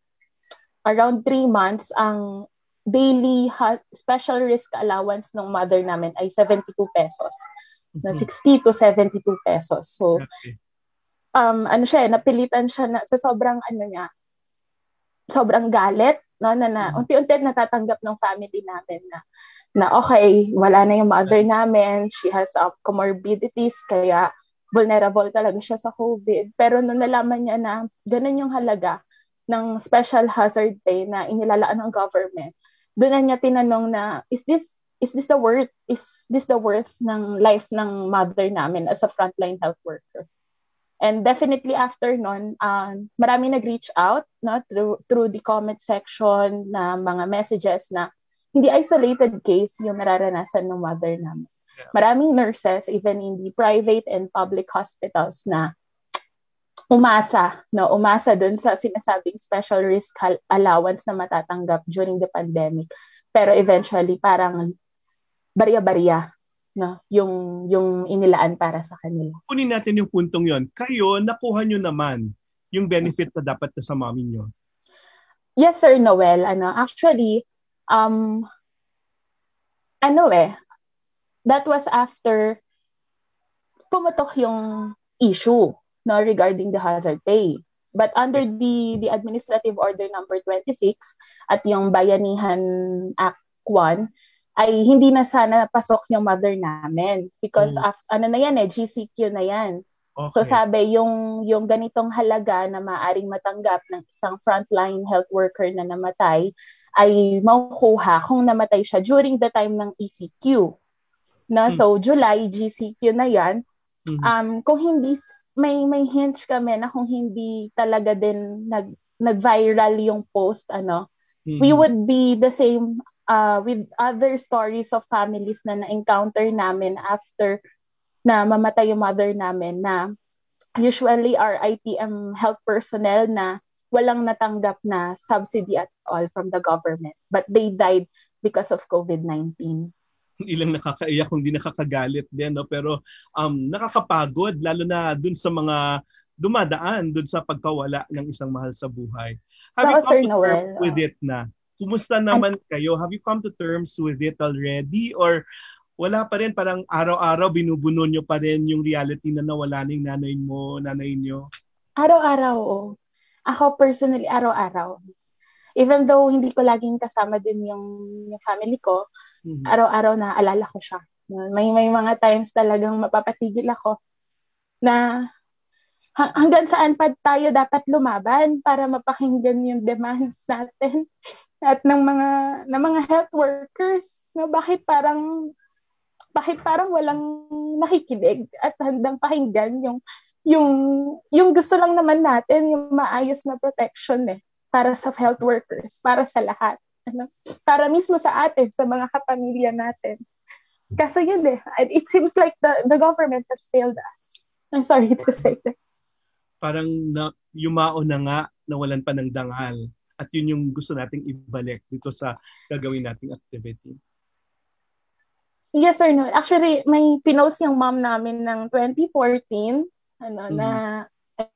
around three months, ang daily ha- special risk allowance ng mother namin ay 72 pesos. Na Mhm. 60 to 72 pesos. So, Okay. um, ano siya, eh, napilitan siya na, sa sobrang ano niya, sobrang galit, no, na, na unti-unti natatanggap ng family namin na, na okay, wala na yung mother namin, she has um, comorbidities, kaya vulnerable talaga siya sa COVID. Pero nung nalaman niya na ganun yung halaga ng special hazard pay na inilalaan ng government, doon na niya tinanong na, is this is this the worth is this the worth ng life ng mother namin as a frontline health worker? And definitely after nun, um, marami nag-reach out no, through, through the comment section na mga messages na hindi isolated case yung nararanasan ng mother namin. Maraming nurses, even in the private and public hospitals na umasa, no, umasa dun sa sinasabing special risk allowance na matatanggap during the pandemic. Pero eventually, parang barya-barya no, yung, yung inilaan para sa kanila. Kunin natin yung puntong yon. Kayo, nakuha nyo naman yung benefit na dapat na sa mami nyo. Yes, Sir Noel. Ano, actually, um, ano eh, that was after pumutok yung issue no, regarding the hazard pay. But under the the Administrative Order number 26 at yung Bayanihan Act 1 ay hindi na sana pasok yung mother namin because Mm. af- ano na yan eh GCQ na yan. So Okay. sabi yung yung ganitong halaga na maaring matanggap ng isang frontline health worker na namatay ay makukuha kung namatay siya during the time ng ECQ. No? Hmm. So July GCQ na 'yan. Mhm. Um kung hindi may may hints kami na kung hindi talaga din nag nag-viral yung post ano, we Mhm. would be the same uh, with other stories of families na na-encounter namin after na mamatay yung mother namin na usually our ITM health personnel na walang natanggap na subsidy at all from the government but they died because of COVID-19. [LAUGHS] hindi lang nakakaiyak kundi nakakagalit din no pero um nakakapagod lalo na dun sa mga dumadaan dun sa pagkawala ng isang mahal sa buhay. Have So, you come Sir to Noel, terms with it na? Kumusta naman kayo? Have you come to terms with it already or wala pa rin parang araw-araw binubuno nyo pa rin yung reality na nawala ng nanay mo, nanay nyo? Araw-araw, oo. Ako personally, araw-araw. Even though hindi ko laging kasama din yung, yung family ko, Mhm. araw-araw na alala ko siya. May may mga times talagang mapapatigil ako na ha- hanggang saan pa tayo dapat lumaban para mapakinggan yung demands natin [LAUGHS] at ng mga ng mga health workers na bakit parang bakit parang walang nakikinig at handang pakinggan yung yung yung gusto lang naman natin yung maayos na protection eh para sa health workers, para sa lahat. Ano? Para mismo sa atin, sa mga kapamilya natin. Kaso yun eh, it seems like the the government has failed us. I'm sorry to say that. Parang na, yumao na nga nawalan pa ng dangal. At yun yung gusto nating ibalik dito sa gagawin nating activity. Yes or no? Actually, may pinost yung mom namin ng 2014 ano na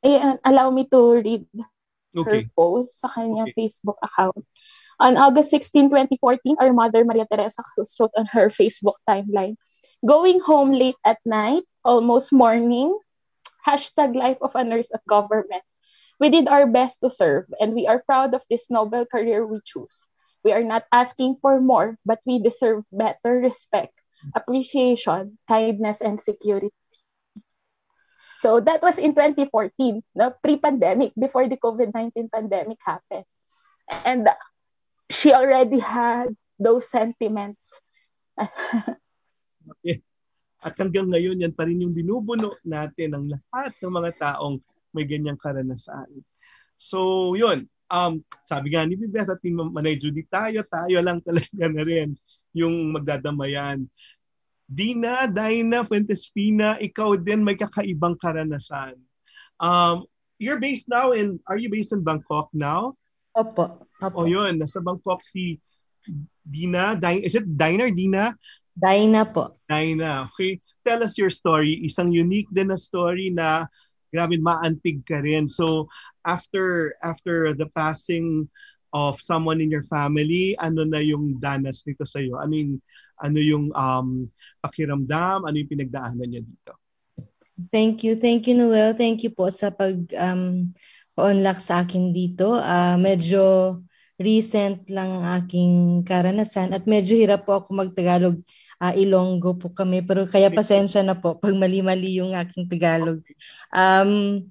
eh, allow me to read her Okay. post sa kanyang Facebook account. On August 16, 2014, our mother, Maria Teresa Cruz, wrote on her Facebook timeline, Going home late at night, almost morning, hashtag life of a nurse at government. We did our best to serve, and we are proud of this noble career we choose. We are not asking for more, but we deserve better respect, appreciation, kindness, and security. So that was in 2014, no? pre-pandemic, before the COVID-19 pandemic happened. And she already had those sentiments. [LAUGHS] Okay. At hanggang ngayon, yan pa rin yung binubuno natin ng lahat ng mga taong may ganyang karanasan. So, yun. Um, sabi nga ni Bibet at ni Manay Judy, tayo, tayo lang talaga na rin yung magdadamayan. Dina, Dina, Fuentespina, ikaw din may kakaibang karanasan. Um, you're based now in, are you based in Bangkok now? Opo. Opo. O yun, nasa Bangkok si Dina, Dina is it Dina or Dina? Dina po. Dina. Okay. Tell us your story. Isang unique din na story na grabe maantig ka rin. So after after the passing of someone in your family, ano na yung danas nito sa iyo? Ano yung ano yung um pakiramdam, ano yung pinagdaanan niya dito? Thank you. Thank you, Noel. Thank you po sa pag um, pa-unlock sa akin dito. Ah, medyo recent lang ang aking karanasan at medyo hirap po ako magtagalog. Ah, Ilonggo po kami pero kaya pasensya na po pag mali-mali yung aking Tagalog. Um,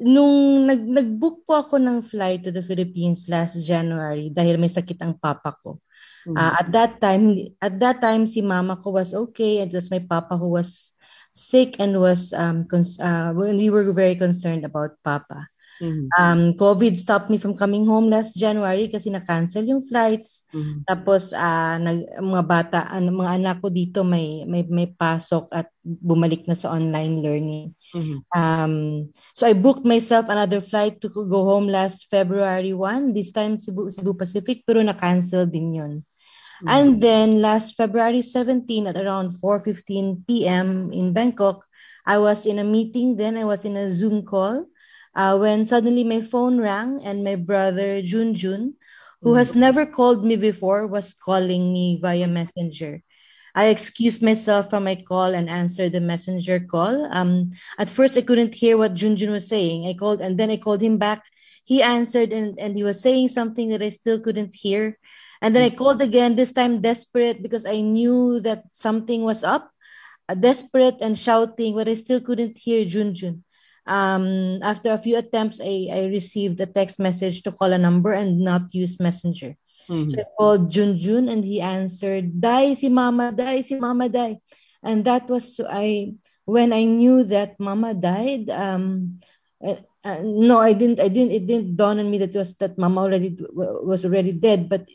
nung nag nag-book po ako ng flight to the Philippines last January dahil may sakit ang papa ko. Ah, at that time at that time si mama ko was okay and was my papa who was sick and was um cons- uh, when we were very concerned about papa. Um, COVID stopped me from coming home last January kasi na-cancel yung flights. Tapos ah nag mga bata, ano, mga anak ko dito may may may pasok at bumalik na sa online learning. Um, so I booked myself another flight to go home last February 1, this time Cebu, Cebu Pacific, pero na-cancel din yun. And then last February 17 at around 4:15 p.m. in Bangkok, I was in a meeting then I was in a Zoom call uh, when suddenly my phone rang and my brother Junjun, who has never called me before, was calling me via Messenger. I excused myself from my call and answered the messenger call. Um, at first, I couldn't hear what Junjun was saying. I called and then I called him back. He answered and, and he was saying something that I still couldn't hear. And then I called again, this time desperate because I knew that something was up, uh, desperate and shouting, but I still couldn't hear Junjun. Um, after a few attempts, I, I received a text message to call a number and not use Messenger. So I called Junjun and he answered, Dai si Mama, Dai si Mama, Dai. And that was so I when I knew that Mama died. Um, uh, uh, no, I didn't. I didn't. It didn't dawn on me that was that Mama already was already dead. But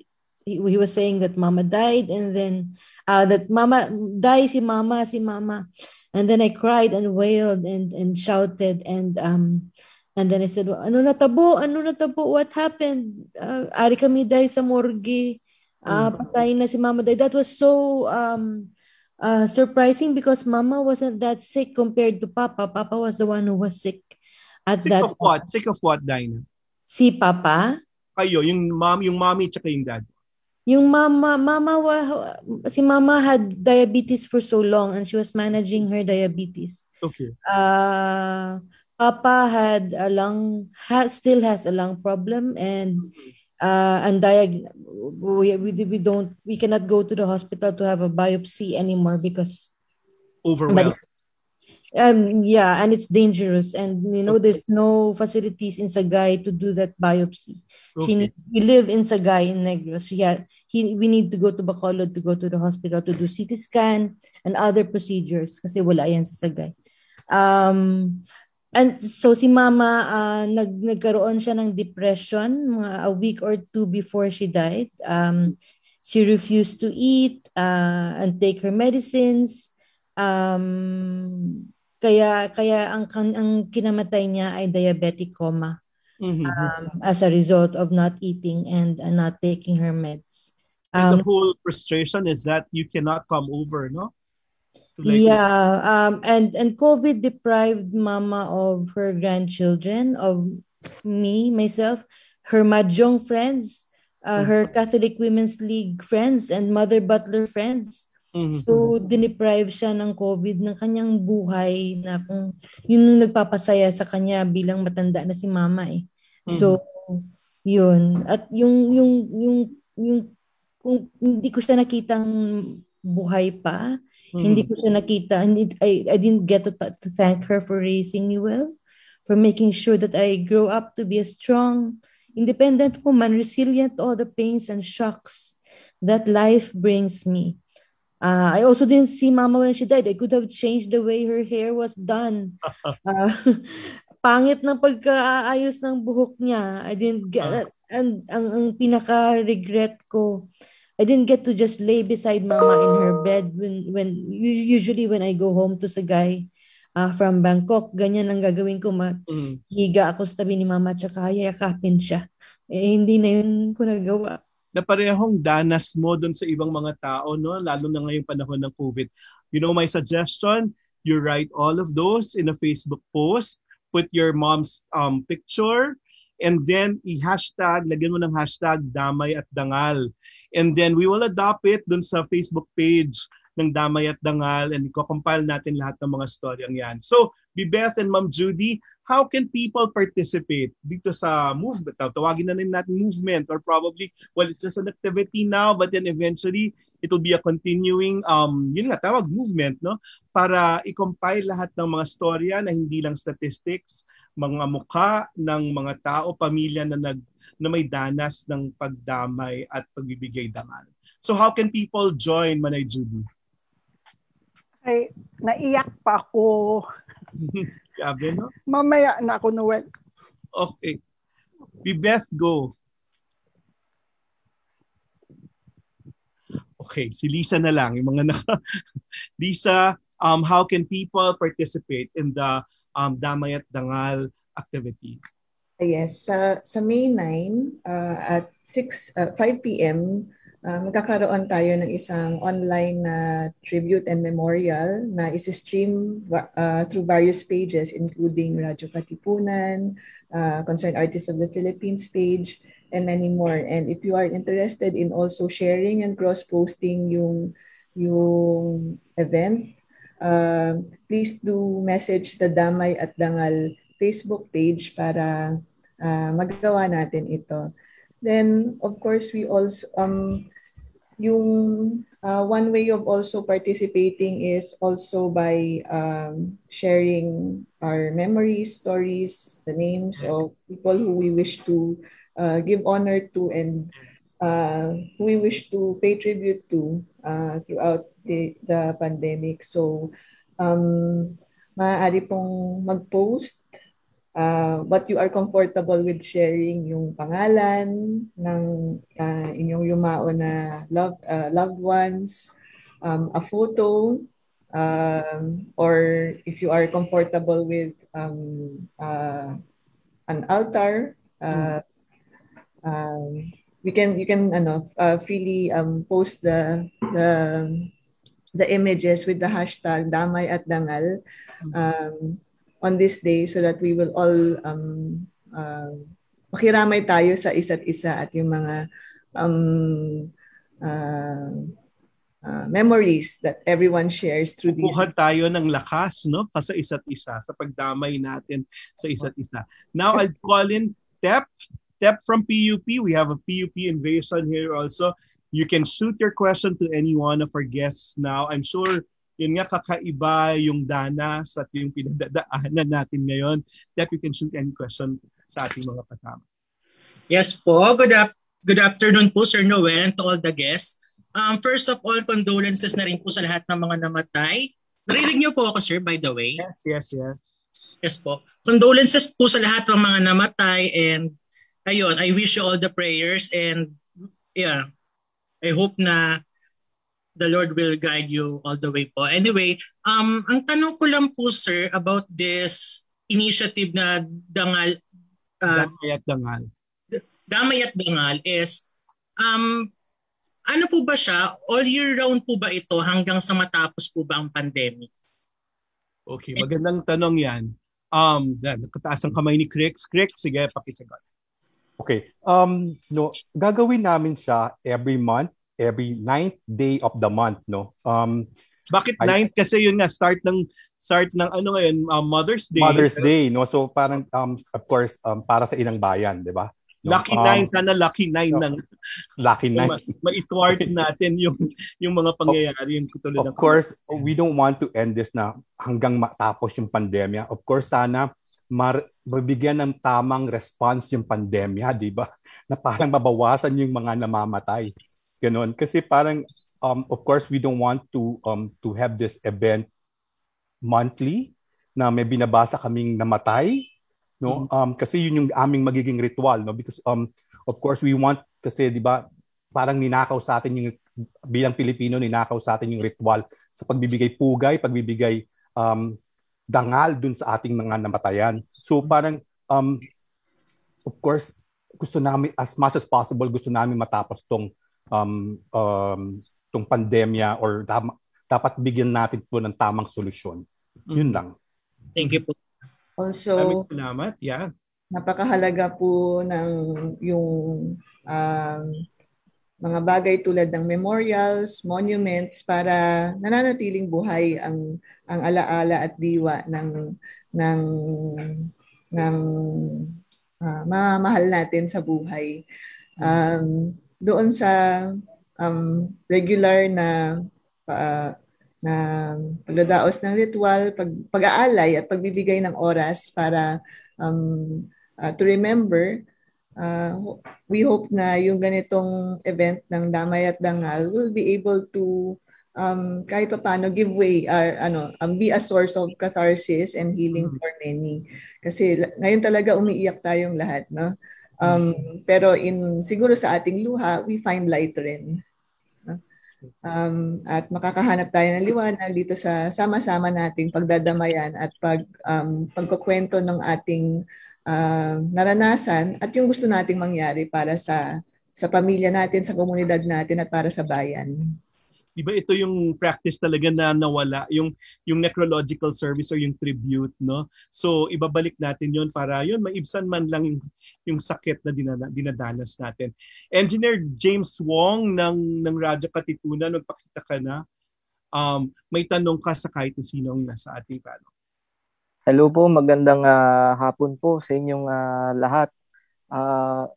he, he was saying that Mama died, and then uh, that Mama die si Mama si Mama, and then I cried and wailed and and shouted and um and then I said, ano natabo? Ano natabo? What happened? Uh, ari kami dahil sa morgue. Uh, patay na si Mama Day. That was so um, uh, surprising because Mama wasn't that sick compared to Papa. Papa was the one who was sick at Sick that of what? Sick of what, Dinah? Si Papa? Kayo, yung mom, yung mommy tsaka yung dad. Yung mama, mama wa, si mama had diabetes for so long and she was managing her diabetes. Okay. Uh, Papa had a lung, has, still has a lung problem and uh, and diag- we, we, we don't, we cannot go to the hospital to have a biopsy anymore because Overwhelmed. um, yeah, and it's dangerous. And you know, there's no facilities in Sagay to do that biopsy. She Okay. needs, we live in Sagay in Negros. Yeah, he, we need to go to Bacolod to go to the hospital to do CT scan and other procedures kasi wala yan sa Sagay. Um, and so si mama, uh, nag, nagkaroon siya ng depression mga a week or two before she died. Um, she refused to eat uh, and take her medicines. Um, kaya kaya ang ang kinamatay niya ay diabetic coma Mhm. um, as a result of not eating and uh, not taking her meds. And the Um, whole frustration is that you cannot come over, no? Like- yeah, um, and and COVID deprived mama of her grandchildren, of me, myself, her mahjong friends, uh, her Catholic Women's League friends, and Mother Butler friends. Mhm. So, diniprive siya ng COVID ng kanyang buhay na kung yun yung nagpapasaya sa kanya bilang matanda na si mama eh. So, yun. At yung, yung, yung, yung, kung hindi ko siya nakitang buhay pa, Mhm. hindi ko siya nakita, I, I didn't get to, to thank her for raising me well, for making sure that I grow up to be a strong, independent woman, resilient to all the pains and shocks that life brings me. Uh, I also didn't see Mama when she died. I could have changed the way her hair was done. Uh, [LAUGHS] [LAUGHS] pangit ng pagkaayos ng buhok niya. I didn't get and ang, ang pinaka-regret ko, I didn't get to just lay beside Mama in her bed when when usually when I go home to Sagay uh, from Bangkok, ganyan ang gagawin ko. Ma- Mm. higa ako sa tabi ni Mama tsaka hayakapin siya. Eh, hindi na yun ko nagawa. Na parehong danas mo doon sa ibang mga tao, no? lalo na ngayong panahon ng COVID. You know, my suggestion, you write all of those in a Facebook post, put your mom's um, picture, and then i-hashtag, lagyan mo ng hashtag damay at dangal. And then we will adopt it doon sa Facebook page ng Damay at Dangal and i-compile natin lahat ng mga storyang yan. So, Beth and Ma'am Judy, how can people participate dito sa movement? Taw- Tawagin na rin natin movement or probably, well, it's just an activity now, but then eventually, it will be a continuing, um, yun nga, tawag movement, no? Para i-compile lahat ng mga storya na hindi lang statistics, mga mukha ng mga tao, pamilya na nag na may danas ng pagdamay at pagbibigay dangal. So how can people join, Manay Judy? Ay, naiyak pa ako. [LAUGHS] Grabe, no? Mamaya na ako, Noel. Okay. Beth, go. Okay, si Lisa na lang. Yung mga [LAUGHS] naka... Lisa, um, how can people participate in the um, Damay at Dangal activity? Yes, sa sa May 9 uh, at 6 uh, 5 p.m. uh, magkakaroon tayo ng isang online na tribute and memorial na isi-stream uh, through various pages including Radyo Katipunan, uh, Concerned Artists of the Philippines page, and many more. And if you are interested in also sharing and cross-posting yung yung event, uh, please do message the Damay at Dangal Facebook page para uh, magawa natin ito. Then, of course, we also, um, yung uh, one way of also participating is also by um, sharing our memories, stories, the names of people who we wish to uh, give honor to and uh, we wish to pay tribute to uh, throughout the, the pandemic. So, um, maaari pong mag-post uh, what you are comfortable with sharing yung pangalan ng uh, inyong yumao na love, uh, loved ones, um, a photo, um, or if you are comfortable with um, uh, an altar, uh, um, we can you can ano uh, freely um, post the the the images with the hashtag damay at dangal. Um, on this day so that we will all um, uh, makiramay tayo sa isa't isa at yung mga um, uh, uh, memories that everyone shares through these. Kuha tayo ng lakas no pa sa isa't isa sa pagdamay natin sa isa't isa. Now I'll call in Tep Step from PUP. We have a PUP invasion here also. You can shoot your question to any one of our guests now. I'm sure yun nga kakaiba yung danas at yung pinagdadaanan natin ngayon. Step, you can shoot any question sa ating mga kasama. Yes po. Good, up, good afternoon po, Sir Noel, and to all the guests. Um, first of all, condolences na rin po sa lahat ng mga namatay. Narinig niyo po ako, sir, by the way? Yes, yes, yes. Yes po. Condolences po sa lahat ng mga namatay and ayun, I wish you all the prayers and yeah, I hope na the Lord will guide you all the way po. Anyway, um, ang tanong ko lang po sir about this initiative na dangal uh, Damay at Dangal. Damay at Dangal is um, ano po ba siya? All year round po ba ito hanggang sa matapos po ba ang pandemic? Okay, magandang tanong yan. Um, yan, nakataas ang kamay ni Crix. Crix, sige, pakisagot. Okay. Um, no, gagawin namin siya every month, every ninth day of the month, no. Um, Bakit ninth? I, Kasi yun nga start ng start ng ano ngayon, um, Mother's Day. Mother's Day, no. So parang um of course um para sa inang bayan, 'di ba? No? Lucky um, nine, sana lucky nine no, ng lucky [LAUGHS] nine. Ma-thwart [LAUGHS] natin yung yung mga pangyayari yung tulad Of course, we don't want to end this na hanggang matapos yung pandemya. Of course, sana mar- mabigyan ng tamang response yung pandemya, di ba? [LAUGHS] Na parang mabawasan yung mga namamatay. Ganon. Kasi parang, um, of course, we don't want to um, to have this event monthly na may binabasa kaming namatay. No? Mm-hmm. Um, kasi yun yung aming magiging ritual. No? Because, um, of course, we want, kasi di ba, parang ninakaw sa atin yung, bilang Pilipino, ninakaw sa atin yung ritual sa pagbibigay pugay, pagbibigay um, dangal dun sa ating mga namatayan. So parang um of course gusto namin as much as possible gusto namin matapos tong um um tong pandemya or tam- dapat bigyan natin po ng tamang solusyon. Yun lang. Thank you po. Also, salamat. Yeah. Napakahalaga po ng yung um, mga bagay tulad ng memorials, monuments para nananatiling buhay ang ang alaala at diwa ng ng ng uh, mga mahal natin sa buhay. Um, doon sa um, regular na uh, na pagdadaos ng ritual, pag, pag-aalay at pagbibigay ng oras para um, uh, to remember uh, we hope na yung ganitong event ng Damay at Dangal will be able to um, kahit pa paano give way or ano, um, be a source of catharsis and healing mm-hmm. for many. Kasi ngayon talaga umiiyak tayong lahat, no? Um, pero in siguro sa ating luha, we find light rin. Um, at makakahanap tayo ng liwanag dito sa sama-sama nating pagdadamayan at pag um, pagkukwento ng ating uh, naranasan at yung gusto nating mangyari para sa sa pamilya natin, sa komunidad natin at para sa bayan. Diba ito yung practice talaga na nawala, yung yung necrological service or yung tribute, no? So ibabalik natin 'yon para 'yon maibsan man lang yung, yung sakit na dinana, dinadanas natin. Engineer James Wong ng ng Radyo Katipunan, magpakita ka na. Um, may tanong ka sa kahit sino ang nasa ating panel. Hello po, magandang uh, hapon po sa inyong uh, lahat. Uh,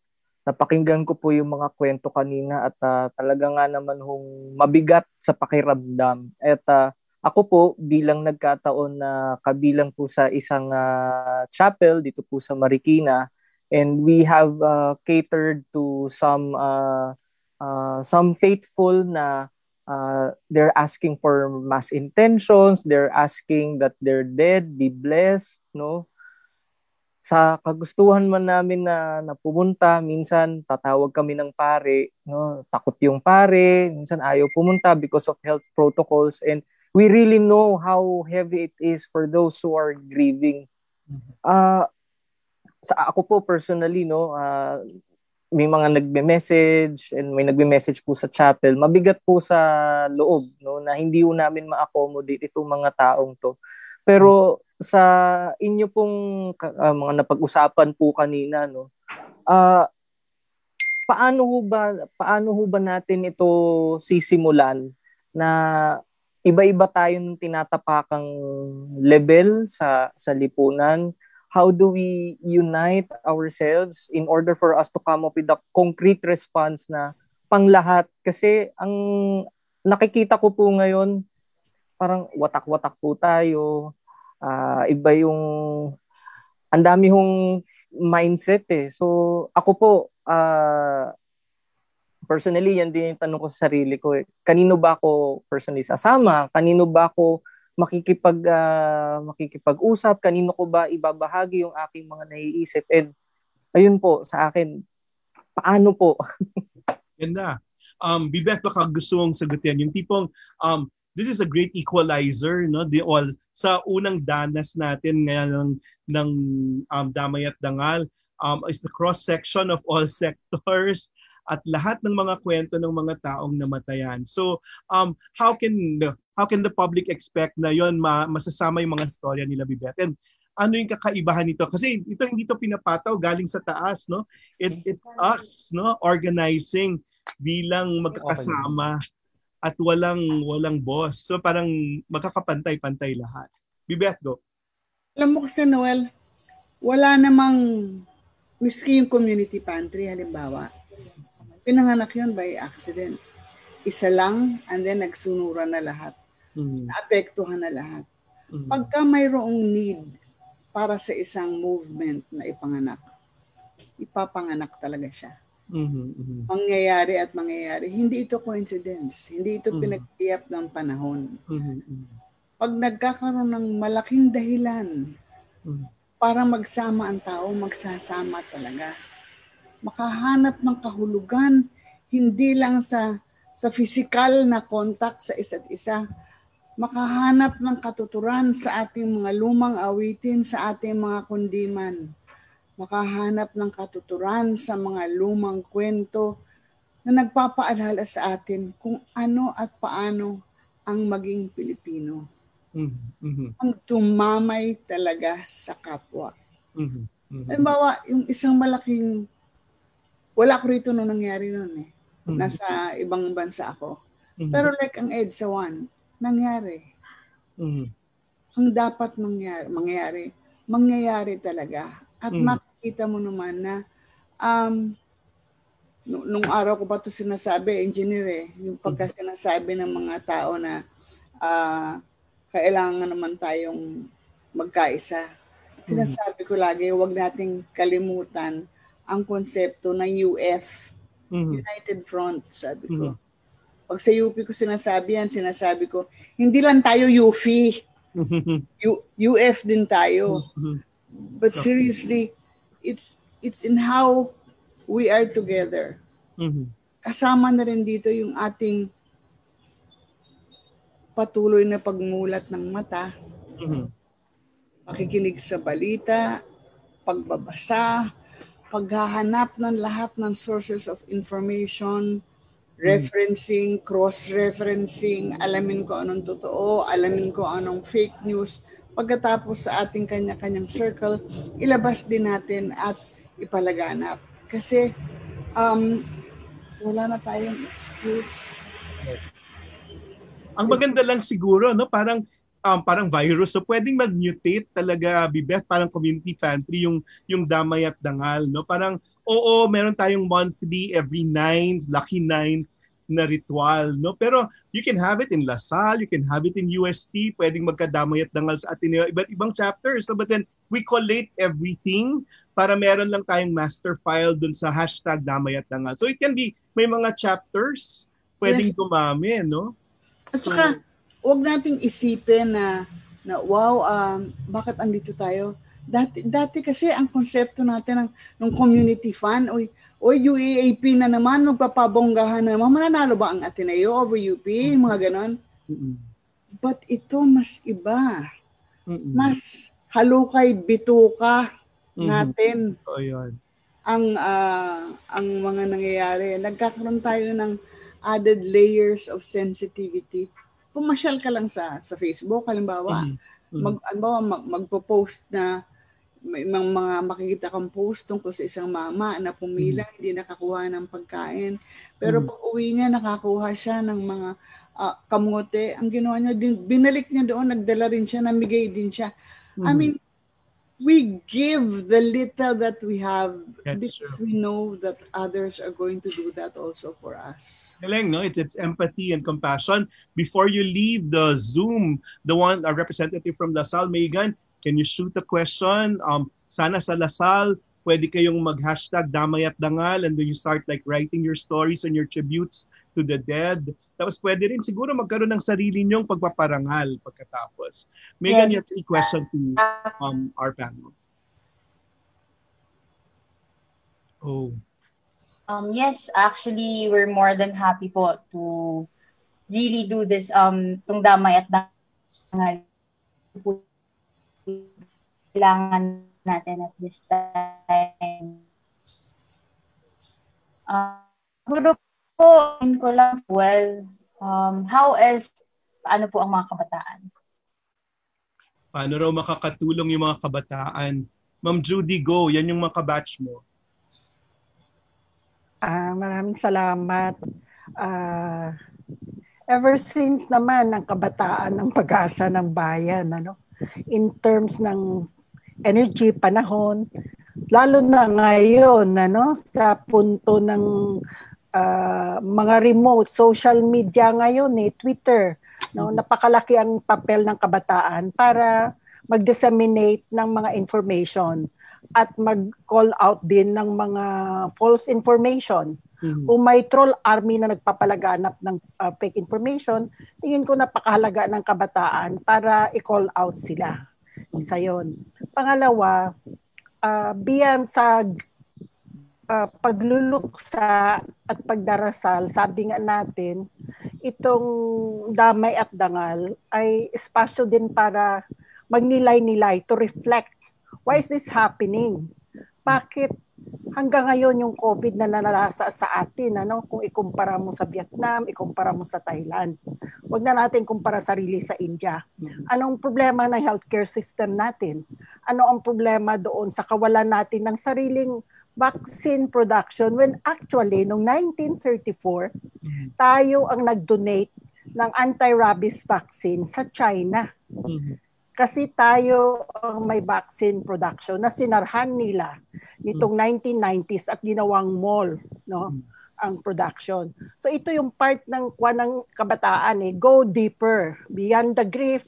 napakinggan ko po yung mga kwento kanina at uh, talaga nga naman hong mabigat sa pakiramdam. At uh, ako po bilang nagkataon na kabilang po sa isang uh, chapel dito po sa Marikina and we have uh, catered to some uh, uh, some faithful na uh, they're asking for mass intentions, they're asking that their dead be blessed, no? Sa kagustuhan man namin na, na pumunta, minsan tatawag kami ng pare, no? Takot yung pare, minsan ayaw pumunta because of health protocols and we really know how heavy it is for those who are grieving. Uh, sa ako po personally no, uh, may mga nagme-message and may nagme-message po sa chapel. Mabigat po sa loob no na hindi po namin ma-accommodate itong mga taong to. Pero sa inyo pong uh, mga napag-usapan po kanina no. Uh, paano ho ba paano ho ba natin ito sisimulan na iba-iba tayo ng tinatapakang level sa sa lipunan? How do we unite ourselves in order for us to come up with a concrete response na panglahat? Kasi ang nakikita ko po ngayon parang watak-watak po tayo uh, iba yung ang dami hong mindset eh so ako po uh, personally yan din yung tanong ko sa sarili ko eh. kanino ba ako personally sasama kanino ba ako makikipag uh, makikipag-usap, kanino ko ba ibabahagi yung aking mga naiisip. And ayun po sa akin, paano po? [LAUGHS] Ganda. Um, Bibet, baka gusto mong sagutin. Yung tipong, um, this is a great equalizer, no? The all, sa unang danas natin ngayon ng, ng um, damay at dangal, um, is the cross-section of all [LAUGHS] sectors at lahat ng mga kwento ng mga taong namatayan. So, um, how can how can the public expect na yon ma- masasama yung mga storya nila Bibet? And ano yung kakaibahan nito? Kasi ito hindi to pinapataw galing sa taas, no? It, it's us, no, organizing bilang magkakasama at walang walang boss. So parang magkakapantay-pantay lahat. Bibet, go. Alam mo kasi Noel, wala namang miski yung community pantry halimbawa, Pinanganak yun by accident. Isa lang, and then nagsunuran na lahat. Mm. Naapektuhan na lahat. Mm. Pagka mayroong need para sa isang movement na ipanganak, ipapanganak talaga siya. Mm-hmm, mm-hmm. Mangyayari at mangyayari. Hindi ito coincidence. Hindi ito mm-hmm. pinagtiyap ng panahon. Mm-hmm. Pag nagkakaroon ng malaking dahilan mm-hmm. para magsama ang tao, magsasama talaga makahanap ng kahulugan hindi lang sa sa physical na contact sa isa't isa, makahanap ng katuturan sa ating mga lumang awitin, sa ating mga kundiman, makahanap ng katuturan sa mga lumang kwento na nagpapaalala sa atin kung ano at paano ang maging Pilipino. Mm-hmm. Ang tumamay talaga sa kapwa. Mm-hmm. Mm-hmm. Halimbawa, yung isang malaking wala ko rito nung nangyari noon eh. Mm-hmm. Nasa ibang bansa ako. Mm-hmm. Pero like ang EDSA 1, nangyari. Mm-hmm. Ang dapat mangyari, mangyari, mangyayari talaga. At mm-hmm. Makikita mo naman na um, nung araw ko pa to sinasabi, engineer eh, yung pagka mm-hmm. sinasabi ng mga tao na uh, kailangan naman tayong magkaisa. Mm-hmm. Sinasabi ko lagi, huwag nating kalimutan ang konsepto ng UF, mm-hmm. United Front, sabi ko. Mm-hmm. Pag sa UP ko sinasabi yan, sinasabi ko, hindi lang tayo UFI, U- UF din tayo. Mm-hmm. But seriously, it's it's in how we are together. Mm-hmm. Kasama na rin dito yung ating patuloy na pagmulat ng mata, mm-hmm. pakikinig sa balita, pagbabasa, paghahanap ng lahat ng sources of information, referencing, cross-referencing, alamin ko anong totoo, alamin ko anong fake news. Pagkatapos sa ating kanya-kanyang circle, ilabas din natin at ipalaganap. Kasi um, wala na tayong excuse. Ang maganda lang siguro, no, parang um, parang virus. So pwedeng mag-mutate talaga, Bibeth, parang community pantry, yung, yung damay at dangal. No? Parang, oo, meron tayong monthly, every nine, lucky nine na ritual. No? Pero you can have it in Lasal, you can have it in UST, pwedeng magkadamay at dangal sa Ateneo, iba't ibang chapters. So, but then we collate everything para meron lang tayong master file dun sa hashtag damay at dangal. So it can be, may mga chapters pwedeng yes. dumami, no? At saka, so, wag nating isipin na na wow, um, bakit andito tayo? Dati, dati kasi ang konsepto natin ng, ng community fund, oy, oy UAAP na naman, magpapabonggahan na naman, mananalo ba ang Ateneo over UP, mm-hmm. mga ganon? Mm-hmm. But ito mas iba. Mm-hmm. Mas halukay bituka natin. Mm-hmm. Oh, yun. ang ah, ang mga nangyayari. Nagkakaroon tayo ng added layers of sensitivity. Pumasyal ka lang sa sa Facebook halimbawa, Mhm. Mhm. mag halimbawa mag, magpo-post na may mga, mga makikita kang post tungkol sa isang mama na pumila, hindi nakakuha ng pagkain. Pero Mhm. pag uwi niya, nakakuha siya ng mga ah, kamote. Ang ginawa niya, din, binalik niya doon, nagdala rin siya, namigay din siya. I Mhm. mean, we give the little that we have That's because we know that others are going to do that also for us. Galing, no? It's, it's empathy and compassion. Before you leave the Zoom, the one, a representative from Lasal, Megan, can you shoot a question? Um, sana sa Lasal, pwede kayong mag-hashtag damay at dangal and then you start like writing your stories and your tributes to the dead. Tapos pwede rin siguro magkaroon ng sarili niyong pagpaparangal pagkatapos. Megan, Yes. you have a question to um, our panel. Oh. Um, yes, actually, we're more than happy po to really do this, um, itong damay at dangal po kailangan natin at this time. Uh, siguro po, in ko lang, well, um, how else, paano po ang mga kabataan? Paano raw makakatulong yung mga kabataan? Ma'am Judy, go. Yan yung mga kabatch mo. Ah, maraming salamat. Ah, ever since naman ng kabataan ng pag-asa ng bayan, ano, in terms ng energy, panahon, lalo na ngayon, ano, sa punto ng ah, mga remote, social media ngayon, eh, Twitter, no, napakalaki ang papel ng kabataan para mag-disseminate ng mga information at mag-call out din ng mga false information. Kung may troll army na nagpapalaganap ng uh, fake information, tingin ko napakahalaga ng kabataan para i-call out sila. Isa yun. Pangalawa, uh, beyond sa uh, pagluluksa at pagdarasal, sabi nga natin, itong damay at dangal ay espasyo din para magnilay-nilay to reflect why is this happening? Bakit hanggang ngayon yung COVID na nanalasa sa atin, ano, kung ikumpara mo sa Vietnam, ikumpara mo sa Thailand. Huwag na natin kumpara sarili sa India. Anong problema ng healthcare system natin? Ano ang problema doon sa kawalan natin ng sariling vaccine production when actually noong 1934 tayo ang nag-donate ng anti-rabies vaccine sa China. Kasi tayo ang may vaccine production na sinarhan nila nitong 1990s at ginawang mall no ang production. So ito yung part ng kwa ng kabataan eh go deeper beyond the grief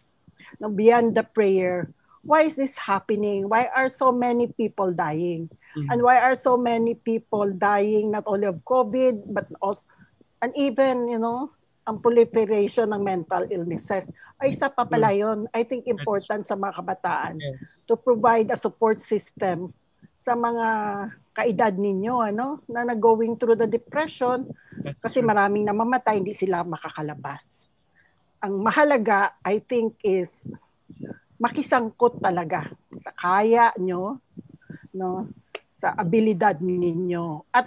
no beyond the prayer. Why is this happening? Why are so many people dying? And why are so many people dying not only of COVID but also and even you know ang proliferation ng mental illnesses ay isa pa pala yun. I think important sa mga kabataan to provide a support system sa mga kaedad ninyo ano na nag-going through the depression kasi maraming namamatay hindi sila makakalabas. Ang mahalaga I think is makisangkot talaga sa kaya nyo no sa abilidad ninyo. At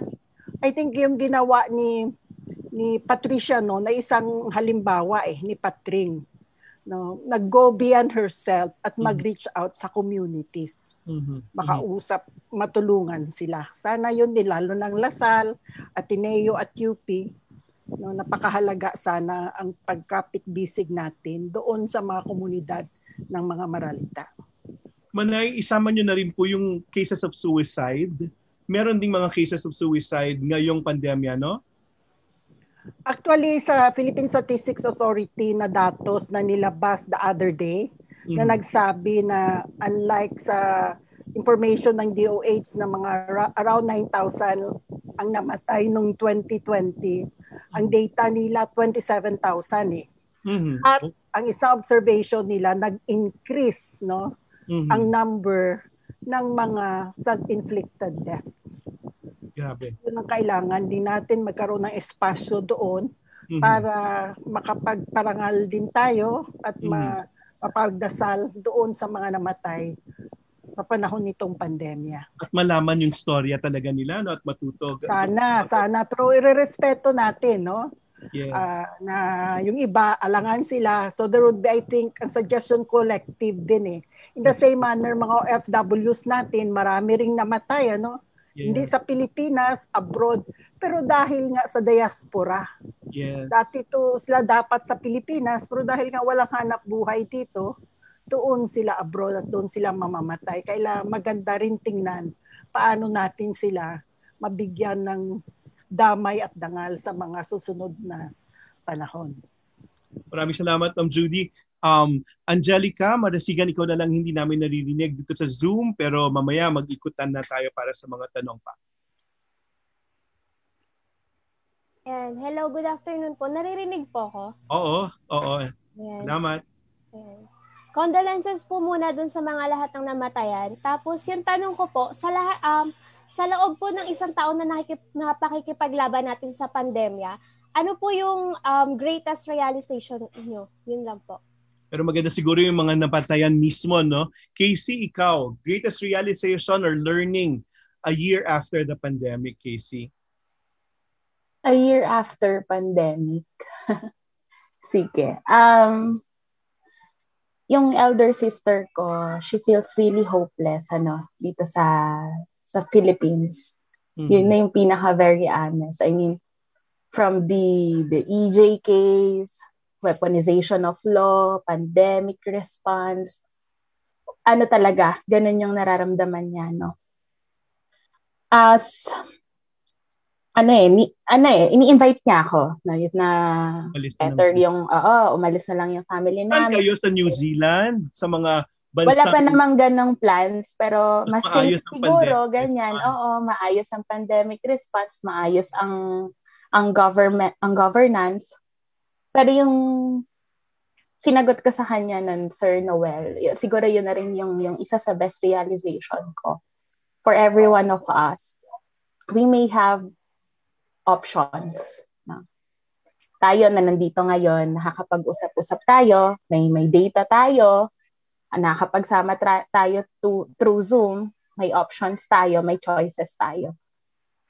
I think yung ginawa ni ni Patricia no na isang halimbawa eh ni Patring no nag-go beyond herself at mag-reach out sa communities. Makausap matulungan sila. Sana yun din lalo ng Lasal Ateneo at UP no napakahalaga sana ang pagkapit bisig natin doon sa mga komunidad ng mga maralita. Manay, isama nyo na rin po yung cases of suicide. Meron ding mga cases of suicide ngayong pandemya, no? Actually, sa Philippine Statistics Authority na datos na nilabas the other day, na Mhm. nagsabi na unlike sa information ng DOH na mga ra- around 9,000 ang namatay noong 2020, ang data nila 27,000 eh. Mhm. At ang isa observation nila, nag-increase no, Mhm. ang number ng mga self-inflicted deaths. Grabe. Yun ang kailangan din natin magkaroon ng espasyo doon Mhm. para makapagparangal din tayo at ma- mapagdasal doon sa mga namatay sa panahon nitong pandemya. At malaman yung storya talaga nila no at matuto. Sana, sana pero irerespeto natin, no? Yes. Ah, na yung iba alangan sila. So there would be I think a suggestion collective din eh. In the same manner mga OFWs natin, marami ring namatay ano. Yes. Hindi sa Pilipinas, abroad, pero dahil nga sa diaspora. Yes. Dati to sila dapat sa Pilipinas, pero dahil nga walang hanap buhay dito, doon sila abroad at doon sila mamamatay. Kailangan maganda rin tingnan paano natin sila mabigyan ng damay at dangal sa mga susunod na panahon. Maraming salamat, Ma'am Judy. Um, Angelica, marasigan ikaw na lang hindi namin naririnig dito sa Zoom pero mamaya mag-ikutan na tayo para sa mga tanong pa. Ayan. Hello, good afternoon po. Naririnig po ako? Oo, oo. Ayan. Salamat. Ayan. Condolences po muna dun sa mga lahat ng namatayan. Tapos yung tanong ko po, sa lahat, um, sa loob po ng isang taon na nakikip, napakikipaglaban natin sa pandemya, ano po yung um, greatest realization niyo? Yun lang po. Pero maganda siguro yung mga napatayan mismo, no? Casey, ikaw, greatest realization or learning a year after the pandemic, Casey? A year after pandemic. [LAUGHS] Sige. Um, yung elder sister ko, she feels really hopeless ano dito sa sa Philippines. Mhm. Yun na yung pinaka very honest. I mean, from the the EJ case, weaponization of law, pandemic response, ano talaga, ganun yung nararamdaman niya, no? As, ano eh, ni, ano eh, ini-invite niya ako na, na Umalis na better lang. yung, oo, umalis na lang yung family Saan namin. kayo sa New Zealand? Sa mga bansa? Wala pa namang ganong plans, pero mas safe siguro, pandemic ganyan. Oo, maayos ang pandemic response, maayos ang ang government, ang governance. Pero yung sinagot ko sa kanya ng Sir Noel, siguro yun na rin yung, yung isa sa best realization ko. For every one of us, we may have options. Tayo na nandito ngayon, nakakapag-usap-usap tayo, may may data tayo, nakakapagsama tra- tayo to, through Zoom, may options tayo, may choices tayo.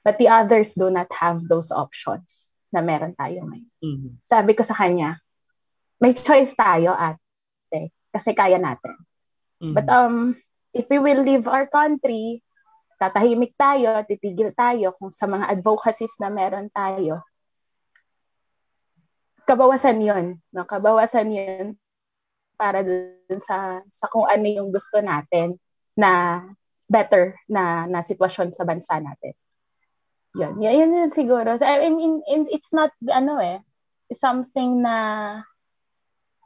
But the others do not have those options na meron tayo ngayon. Mhm. Sabi ko sa kanya, may choice tayo ate, kasi kaya natin. Mhm. But um, if we will leave our country, tatahimik tayo, titigil tayo kung sa mga advocacies na meron tayo. Kabawasan yon, no? Kabawasan yon para dun sa sa kung ano yung gusto natin na better na na sitwasyon sa bansa natin. Yun, yun, yun, yun siguro. I mean, in- it's not, ano eh, something na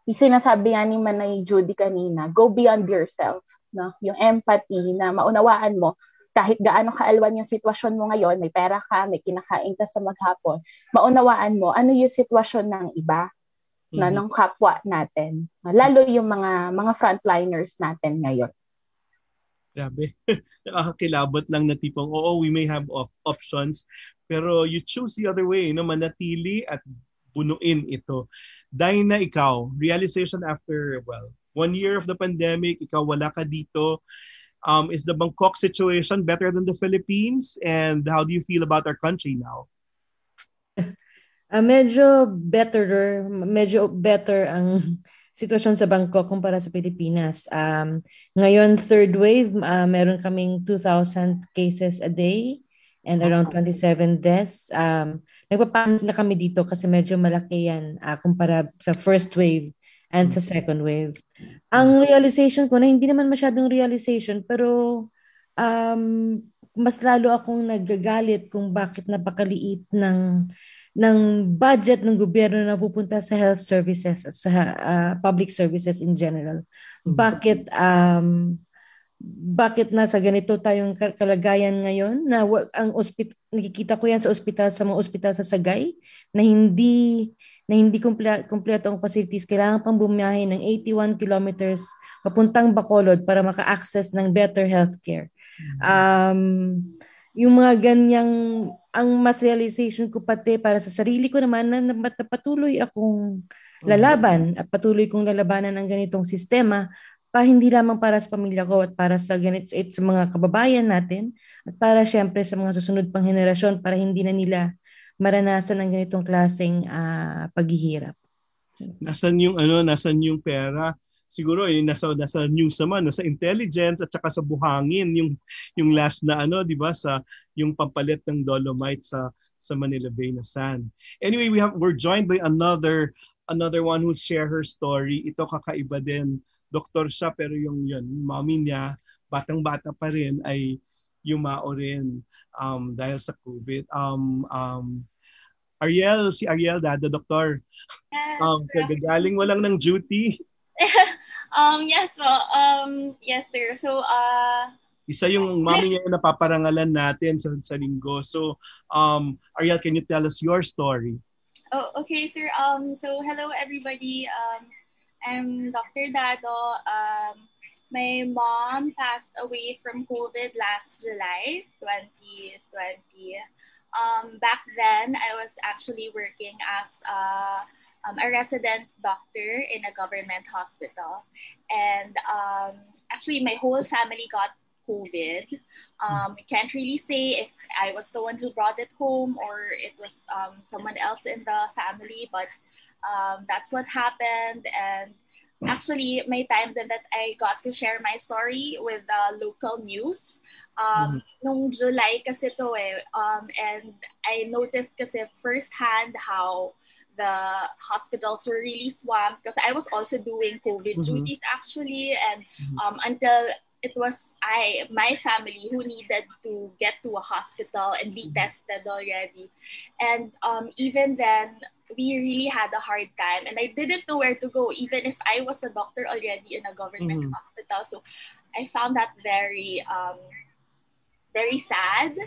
sinasabi nga ni Manay Judy kanina, go beyond yourself. No? Yung empathy na maunawaan mo, kahit gaano kaalwan yung sitwasyon mo ngayon, may pera ka, may kinakain ka sa maghapon, maunawaan mo ano yung sitwasyon ng iba na Mhm. ng kapwa natin. Lalo yung mga mga frontliners natin ngayon. Grabe. [LAUGHS] Nakakakilabot lang na tipong, oo, we may have op- options, pero you choose the other way, no? manatili at bunuin ito. Dahil na ikaw, realization after, well, one year of the pandemic, ikaw wala ka dito. Um, is the Bangkok situation better than the Philippines? And how do you feel about our country now? [LAUGHS] Ah, medyo better, medyo better ang sitwasyon sa Bangkok kumpara sa Pilipinas. Um, ngayon, third wave, ah, meron kaming 2,000 cases a day and around 27 deaths. Um, nagpapanik na kami dito kasi medyo malaki yan ah, kumpara sa first wave and sa second wave. Ang realization ko na hindi naman masyadong realization pero um, mas lalo akong nagagalit kung bakit napakaliit ng ng budget ng gobyerno na pupunta sa health services at sa ah, public services in general. Bakit um bakit nasa ganito tayong ka- kalagayan ngayon na ang ospit nakikita ko yan sa ospital sa mga ospital sa Sagay na hindi na hindi kumple- kumpleto ang facilities kailangan pang bumiyahe ng 81 kilometers papuntang Bacolod para maka-access ng better healthcare. Um yung mga ganyang ang mas realization ko pati para sa sarili ko naman na, na, na patuloy akong lalaban at patuloy kong lalabanan ang ganitong sistema pa hindi lamang para sa pamilya ko at para sa ganit sa mga kababayan natin at para syempre sa mga susunod pang henerasyon para hindi na nila maranasan ng ganitong klaseng uh, paghihirap. Nasaan yung ano, nasaan yung pera? Siguro eh, nasa nasa news naman, no, sa intelligence at saka sa buhangin yung yung last na ano, 'di ba, sa yung pampalit ng dolomite sa sa Manila Bay na sand. Anyway, we have we're joined by another another one who share her story. Ito kakaiba din doktor siya pero yung yun, mommy niya, batang-bata pa rin ay yumao rin um, dahil sa COVID. Um, um, Ariel, si Ariel, dada doktor. Yes, um, kagagaling mo lang ng duty. [LAUGHS] um, yes, well, um, yes, sir. So, uh, isa yung mami niya yung napaparangalan natin sa, sa linggo. So, um, Ariel, can you tell us your story? Oh, okay, sir. Um, so, hello, everybody. Um, I'm Dr. Dado. Um, my mom passed away from COVID last July 2020. Um, back then, I was actually working as a, um, I'm a resident doctor in a government hospital. And um, actually, my whole family got COVID. Um, we can't really say if I was the one who brought it home or it was um, someone else in the family, but um, that's what happened. And actually, my time then that I got to share my story with the local news. Um, mm Nung July kasi to eh, um, and I noticed kasi firsthand how the hospitals were really swamped because I was also doing COVID mm-hmm. duties actually, and mm-hmm. um, until it was I, my family, who needed to get to a hospital and be mm-hmm. tested already. And um, even then, we really had a hard time. And I didn't know where to go, even if I was a doctor already in a government mm-hmm. hospital. So I found that very, um, very sad.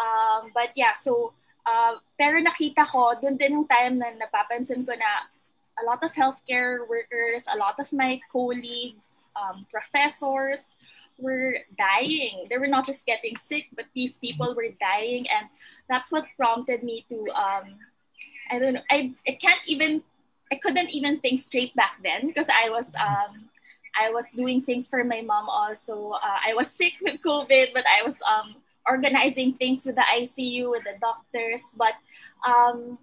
Um, but yeah, so, uh, pero nakita ko, dun din yung time na napapansin ko na a lot of healthcare workers, a lot of my colleagues, um, professors were dying. They were not just getting sick, but these people were dying, and that's what prompted me to um, I don't know. I I can't even I couldn't even think straight back then because I was um, I was doing things for my mom also. Uh, I was sick with COVID, but I was um, organizing things with the ICU with the doctors. But um,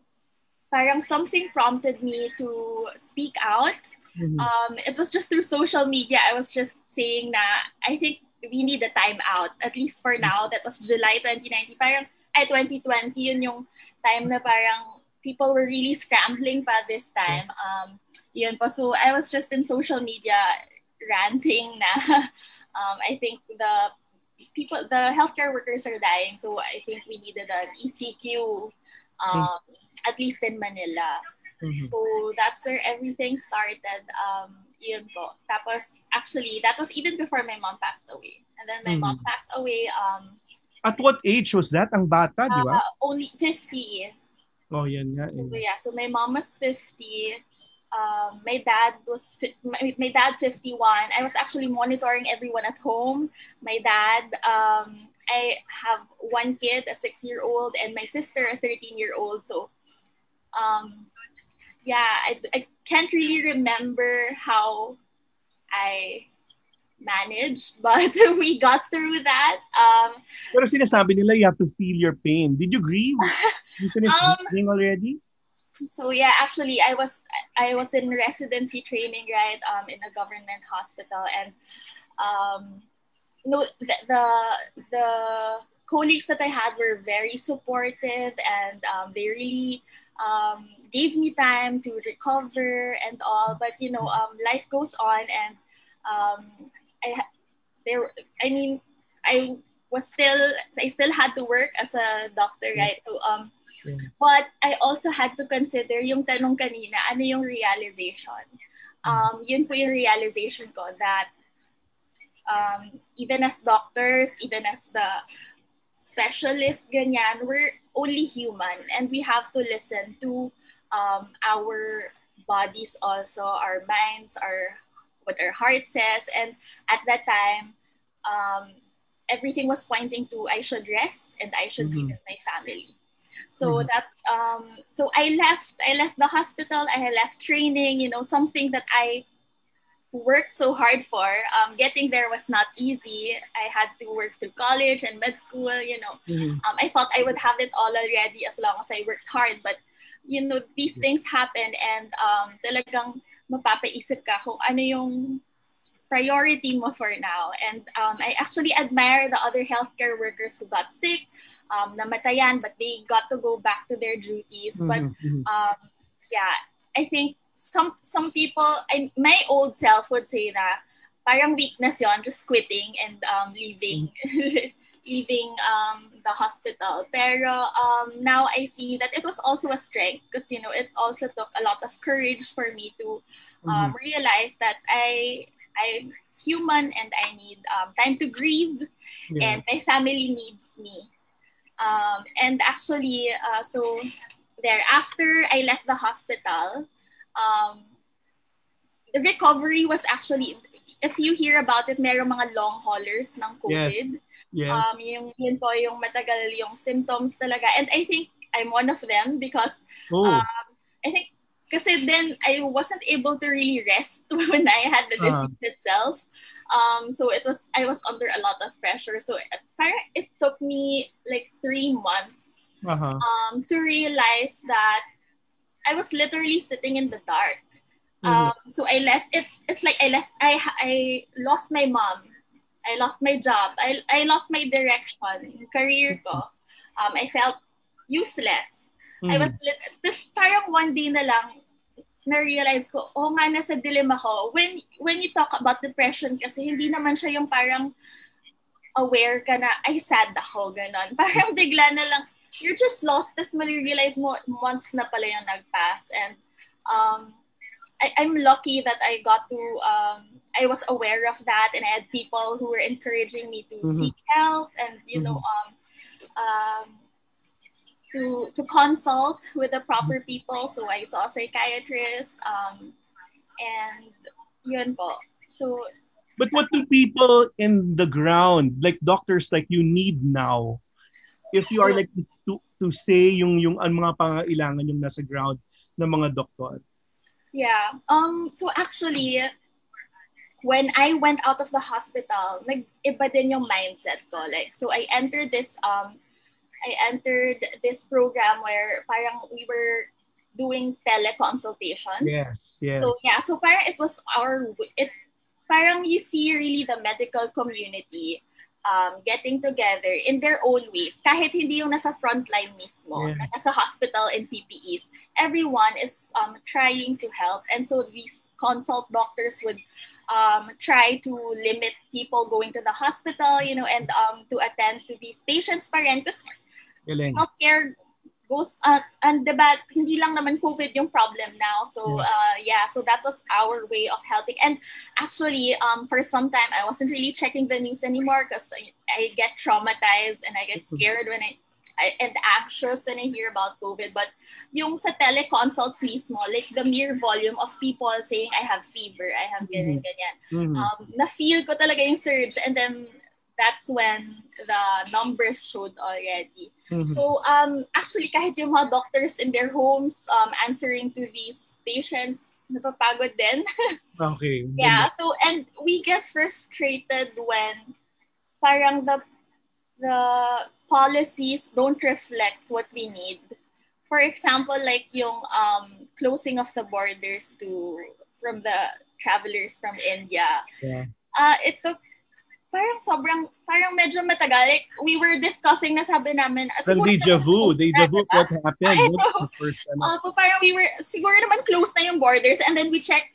parang something prompted me to speak out. Mm-hmm. Um, it was just through social media. I was just saying that I think we need a time out, at least for now. That was July 2019. Parang, ay, 2020, yun yung time na parang people were really scrambling pa this time. Um, yun pa. So I was just in social media ranting na [LAUGHS] um, I think the people, the healthcare workers are dying. So I think we needed an ECQ um, at least in Manila. Mm-hmm. So that's where everything started. Um, yun po. Tapos, actually, that was even before my mom passed away. And then my mm-hmm. mom passed away. Um, At what age was that? Ang bata, di ba? Uh, only 50. Oh, yan nga. Eh. So, yeah, so my mom was 50. Um, my dad was my, my dad 51. I was actually monitoring everyone at home. My dad um, I have one kid, a six year old, and my sister, a 13 year old. So, um, yeah, I, I can't really remember how I managed, [LAUGHS] but we got through that. Um, Pero sinasabi nila you have to feel your pain. Did you grieve? You finished [LAUGHS] um, breathing already? So yeah, actually, I was I was in residency training, right, um, in a government hospital, and um, you know the, the, the colleagues that I had were very supportive and um, they really um, gave me time to recover and all. But you know, um, life goes on, and um, I there. I mean, I was still I still had to work as a doctor, right? So um, but I also had to consider yung tanong kanina, ano yung realization. Um, yun po yung realization ko that um, even as doctors, even as the specialists, ganyan, we're only human and we have to listen to um, our bodies also, our minds, our what our heart says. And at that time, um, everything was pointing to I should rest and I should mm-hmm. be with my family. So mm-hmm. that um, so I left. I left the hospital. I left training. You know, something that I worked so hard for. Um, getting there was not easy. I had to work through college and med school, you know. Mhm. Um, I thought I would have it all already as long as I worked hard. But, you know, these things happen and um, talagang mapapaisip ka kung ano yung priority mo for now. And um, I actually admire the other healthcare workers who got sick, um, namatayan, but they got to go back to their duties. But Mhm, mhm. um, yeah, I think some some people, I, my old self would say that parang weakness yon, just quitting and um, leaving, [LAUGHS] leaving um, the hospital. Pero um, now I see that it was also a strength because you know it also took a lot of courage for me to um, Mhm. realize that I I'm human and I need um, time to grieve, Yeah. and my family needs me. Um, and actually, uh, so there after I left the hospital, um, the recovery was actually, if you hear about it, merong mga long haulers ng COVID. Yes. Um, yung, yun po yung matagal yung symptoms talaga. And I think I'm one of them because Oh. um, I think kasi then I wasn't able to really rest [LAUGHS] when I had the Uh-huh. disease itself. Um, so it was I was under a lot of pressure. So it, parang it took me like three months Uh-huh. um, to realize that I was literally sitting in the dark. Um, so I left. It's it's like I left. I I lost my mom. I lost my job. I I lost my direction, career ko. Um, I felt useless. I was lit- this parang one day na lang na-realize ko, oh nga, nasa dilemma ko. When, when you talk about depression kasi, hindi naman siya yung parang aware ka na, ay, sad ako, ganon. [LAUGHS] Parang bigla na lang, you're just lost, tapos marirealize mo, months na pala yung nag-pass. And um, I, I'm lucky that I got to, um, I was aware of that, and I had people who were encouraging me to Mhm. seek help and, you know, um, um, to to consult with the proper people. So I saw a psychiatrist, um, and yun po. So But what do people in the ground, like doctors like you need now? If you are like to to say yung yung ang mga pangailangan yung nasa ground ng mga doktor. Yeah. Um. So actually, when I went out of the hospital, nag-iba din yung mindset ko. Like, so I entered this um, I entered this program where parang we were doing teleconsultations. Yes, yes. So yeah, so parang it was our it parang you see really the medical community um, getting together in their own ways. Kahit hindi yung nasa frontline mismo, Yes. na nasa hospital and PPEs, everyone is um, trying to help. And so these consult doctors would um, try to limit people going to the hospital, you know, and um, to attend to these patients pa rin. Kasi Galing. healthcare goes uh, and diba hindi lang naman COVID yung problem now so Yeah. uh, yeah so that was our way of helping and actually um for some time I wasn't really checking the news anymore because I, I get traumatized and I get scared when I, I and anxious when I hear about COVID but yung sa teleconsults mismo like the mere volume of people saying I have fever I have ganyan Mhm. ganyan Mhm. um, na-feel ko talaga yung surge and then that's when the numbers showed already. Mhm. So um, actually kahit yung mga doctors in their homes um, answering to these patients, napapagod din. [LAUGHS] Okay. yeah, so and we get frustrated when parang the the policies don't reflect what we need. For example, like yung um, closing of the borders to from the travelers from India Yeah. uh, it took parang sobrang, parang medyo matagal. Like, we were discussing na sabi namin, ah, siguro deja vu. Deja vu what [LAUGHS] happened. I What know. the first, ano. Uh, pa- parang we were, siguro naman close na yung borders and then we check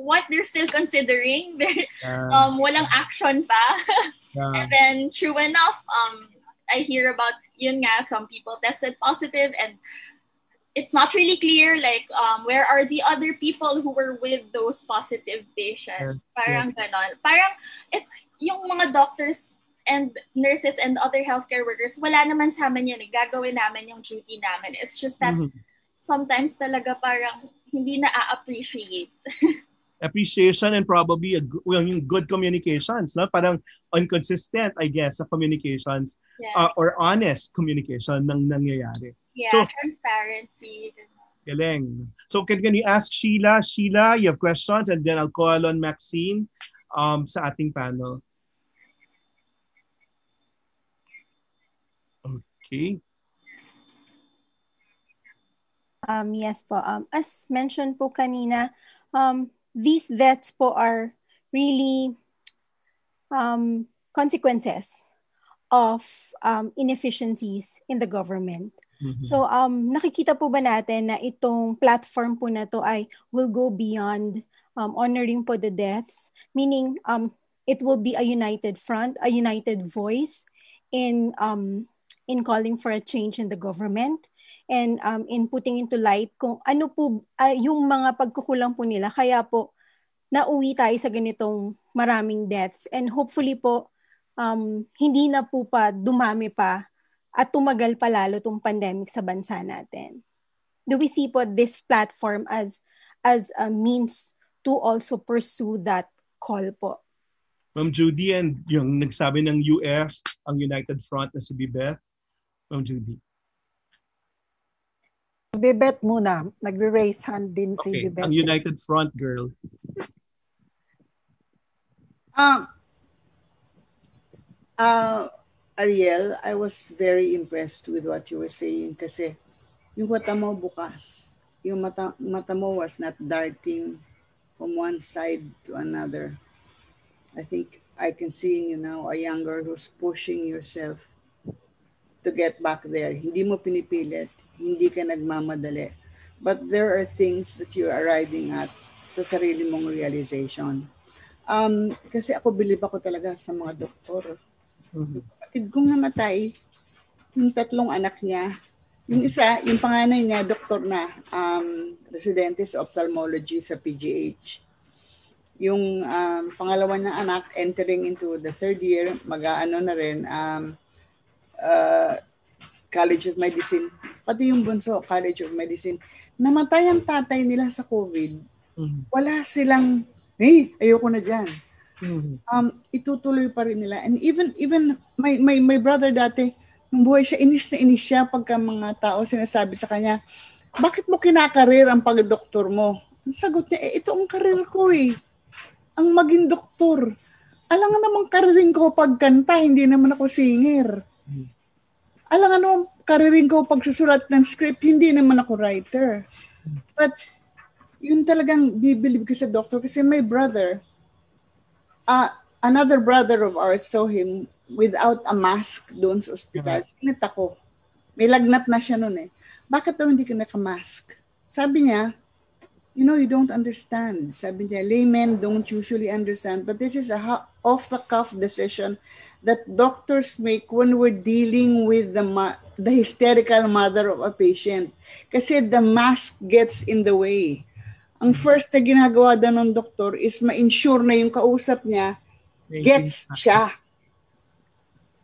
what they're still considering. [LAUGHS] Ah. um, walang action pa. [LAUGHS] Yeah. and then, true enough, um, I hear about, yun nga, some people tested positive and it's not really clear like um where are the other people who were with those positive patients parang ganon parang it's yung mga doctors and nurses and other healthcare workers wala naman sa amin yun eh. gagawin namin yung duty namin it's just that Mhm. sometimes talaga parang hindi na appreciate [LAUGHS] appreciation and probably a, well, yung good communications, no? Parang inconsistent, I guess, sa communications Yes. uh, or honest communication ng nangyayari. Yeah So, transparency Galing. So can, can you ask Sheila? Sheila, you have questions and then I'll call on Maxine um, sa ating panel. Okay. Um, yes po. Um, as mentioned po kanina, um, these deaths po are really um, consequences of um, inefficiencies in the government. Mhm. So um, nakikita po ba natin na itong platform po na to ay will go beyond um, honoring po the deaths, meaning um, it will be a united front, a united voice in um, in calling for a change in the government and um, in putting into light kung ano po ah, yung mga pagkukulang po nila kaya po nauwi tayo sa ganitong maraming deaths and hopefully po um, hindi na po pa dumami pa at tumagal pa lalo tong pandemic sa bansa natin. Do we see po this platform as as a means to also pursue that call po? Ma'am Judy and yung nagsabi ng US, ang United Front na si Bibeth. Ma'am Judy. Bibet muna. Nagre-raise hand din si Okay, Bibet. ang United Front girl. Um, uh, Ariel, I was very impressed with what you were saying kasi yung mata mo bukas. Yung mata, mata mo was not darting from one side to another. I think I can see in you now a young girl who's pushing yourself to get back there. Hindi mo pinipilit, hindi ka nagmamadali. But there are things that you are arriving at sa sarili mong realization. Um, kasi ako bilib ako talaga sa mga doktor. Kapatid kong namatay, yung tatlong anak niya, yung isa, yung panganay niya, doktor na, um, residente sa ophthalmology sa PGH. Yung um, pangalawa niyang anak, entering into the third year, mag-ano na rin, um, uh, College of Medicine. Pati yung bunso, College of Medicine. Namatay ang tatay nila sa COVID. Wala silang, hey, ayoko na dyan. Um, itutuloy pa rin nila. And even, even my, my, my brother dati, nung buhay siya, inis na inis siya pagka mga tao sinasabi sa kanya, bakit mo kinakarir ang pagdoktor mo? Ang sagot niya, eh, ito ang karir ko eh. Ang maging doktor. Alam nga namang karirin ko pagkanta, hindi naman ako singer. Alam nga naman karirin ko pagsusulat ng script, hindi naman ako writer. But yun talagang bibilib ko sa doctor kasi my brother, uh, another brother of ours saw him without a mask doon sa ospital. Sinita ko. May lagnat na siya noon eh. Bakit daw hindi ka naka-mask? Sabi niya, you know, you don't understand. Sabi niya, laymen don't usually understand, but this is a off-the-cuff decision that doctors make when we're dealing with the ma- the hysterical mother of a patient. Kasi the mask gets in the way. Ang first na ginagawa daw ng doktor is ma-ensure na yung kausap niya gets siya.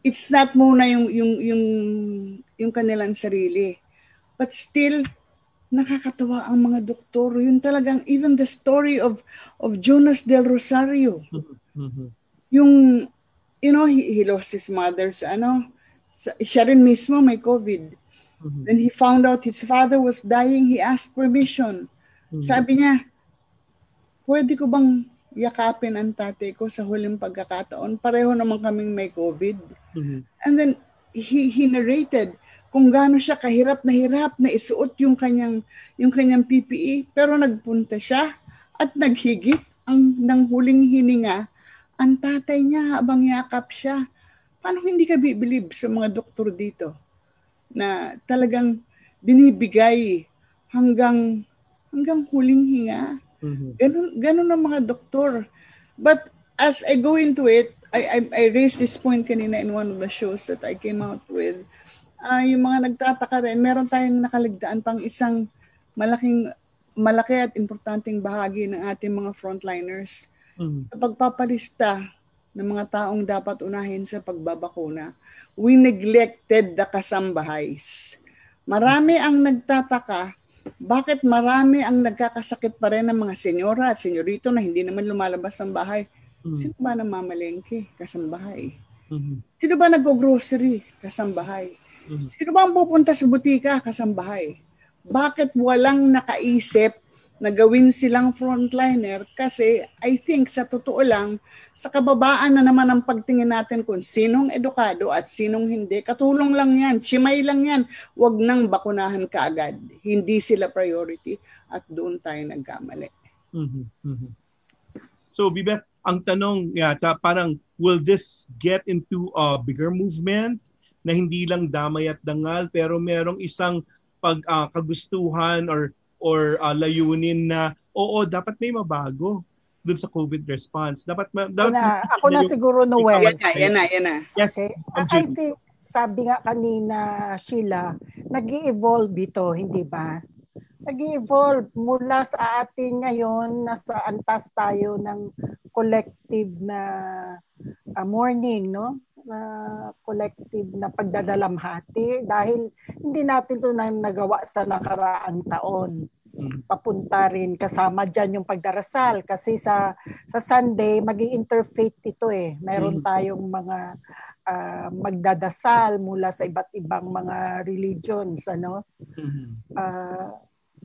It's not muna yung yung yung yung kanilang sarili. But still nakakatawa ang mga doktor. Yun talagang even the story of of Jonas del Rosario. Yung you know he, he lost his mother sa ano sa, siya rin mismo may COVID. When he found out his father was dying, he asked permission. Sabi niya, pwede ko bang yakapin ang tatay ko sa huling pagkakataon? Pareho naman kaming may COVID. And then he, he narrated kung gaano siya kahirap na hirap na isuot yung kanyang yung kanyang PPE pero nagpunta siya at naghigit ang ng huling hininga ang tatay niya habang yakap siya. Paano hindi ka bibilib sa mga doktor dito na talagang binibigay hanggang hanggang huling hinga? Ganun, ganun ang mga doktor. But as I go into it, I, I, I raised this point kanina in one of the shows that I came out with. Ah, yung mga nagtataka rin, meron tayong nakaligdaan pang isang malaking malaki at importanteng bahagi ng ating mga frontliners sa pagpapalista ng mga taong dapat unahin sa pagbabakuna. We neglected the kasambahays. Marami ang nagtataka bakit marami ang nagkakasakit pa rin ng mga senyora at senyorito na hindi naman lumalabas ng bahay. Sino ba namamalengke? Kasambahay. Sino ba nag-grocery? Kasambahay. Sino ba ang pupunta sa butika? Kasambahay. bakit walang nakaisip na gawin silang frontliner kasi I think sa totoo lang, sa kababaan na naman ang pagtingin natin kung sinong edukado at sinong hindi. Katulong lang yan, chimay lang yan. Huwag nang bakunahan kaagad. Hindi sila priority at doon tayo nagkamali. Mhm, mhm. So, Bibet, ang tanong yata parang will this get into a bigger movement na hindi lang damay at dangal pero merong isang pag uh, kagustuhan or or uh, layunin na oo dapat may mabago dun sa COVID response. Dapat, ma- dapat na, ako na siguro Noel. Yan na, yan na, yan na. Yes. Okay. I think sabi nga kanina Sheila, nag evolve ito, hindi ba? nag evolve mula sa atin ngayon, nasa antas tayo ng collective na uh, mourning, no? na collective na pagdadalamhati dahil hindi natin ito na nagawa sa nakaraang taon. Papunta rin kasama diyan yung pagdarasal kasi sa sa Sunday maging interfaith ito eh. Meron tayong mga uh, magdadasal mula sa iba't ibang mga religions ano. Uh,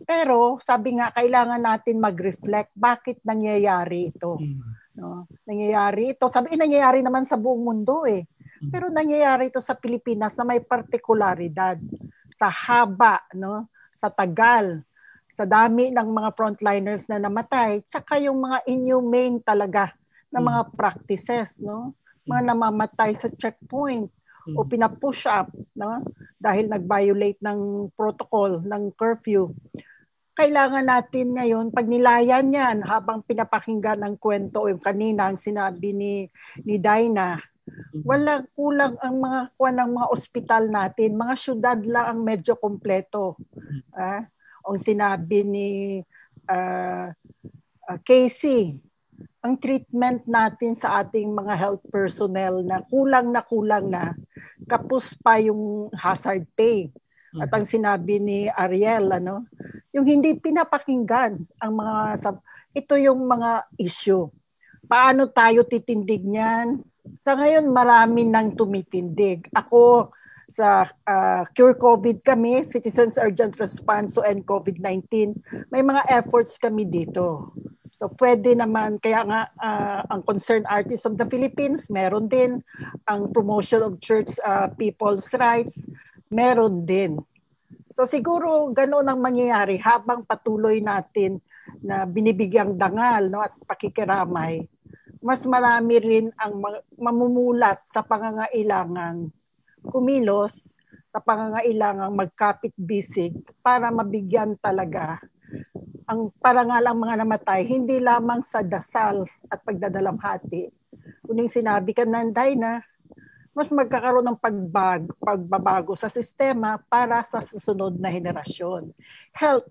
pero sabi nga kailangan natin mag-reflect bakit nangyayari ito. No? Nangyayari ito. Sabi nangyayari naman sa buong mundo eh. Pero nangyayari ito sa Pilipinas na may partikularidad sa haba, no? Sa tagal, sa dami ng mga frontliners na namatay, tsaka yung mga inhumane talaga na mga practices, no? Mga namamatay sa checkpoint o pinapush up, no? Dahil nag-violate ng protocol, ng curfew kailangan natin ngayon, pag nilayan yan, habang pinapakinggan ng kwento, yung kanina ang sinabi ni, ni Dinah, wala kulang ang mga kuan ng mga ospital natin. Mga syudad lang ang medyo kompleto. Ah, ang sinabi ni uh, uh, Casey, ang treatment natin sa ating mga health personnel na kulang na kulang na, kapos pa yung hazard pay. At ang sinabi ni Ariel, ano, yung hindi pinapakinggan ang mga ito yung mga issue. Paano tayo titindig niyan? Sa ngayon marami nang tumitindig. Ako sa uh, Cure COVID kami, Citizens Urgent Response to End COVID-19, may mga efforts kami dito. So pwede naman, kaya nga uh, ang Concerned Artists of the Philippines, meron din. Ang Promotion of Church uh, People's Rights, meron din. So siguro ganoon ang mangyayari habang patuloy natin na binibigyang dangal no at pakikiramay. Mas marami rin ang mamumulat sa pangangailangang kumilos, sa pangangailangang magkapit bisig para mabigyan talaga ang parangal ang mga namatay hindi lamang sa dasal at pagdadalamhati. Kuning sinabi ka nanday na mas magkakaroon ng pagbag, pagbabago sa sistema para sa susunod na henerasyon. Health,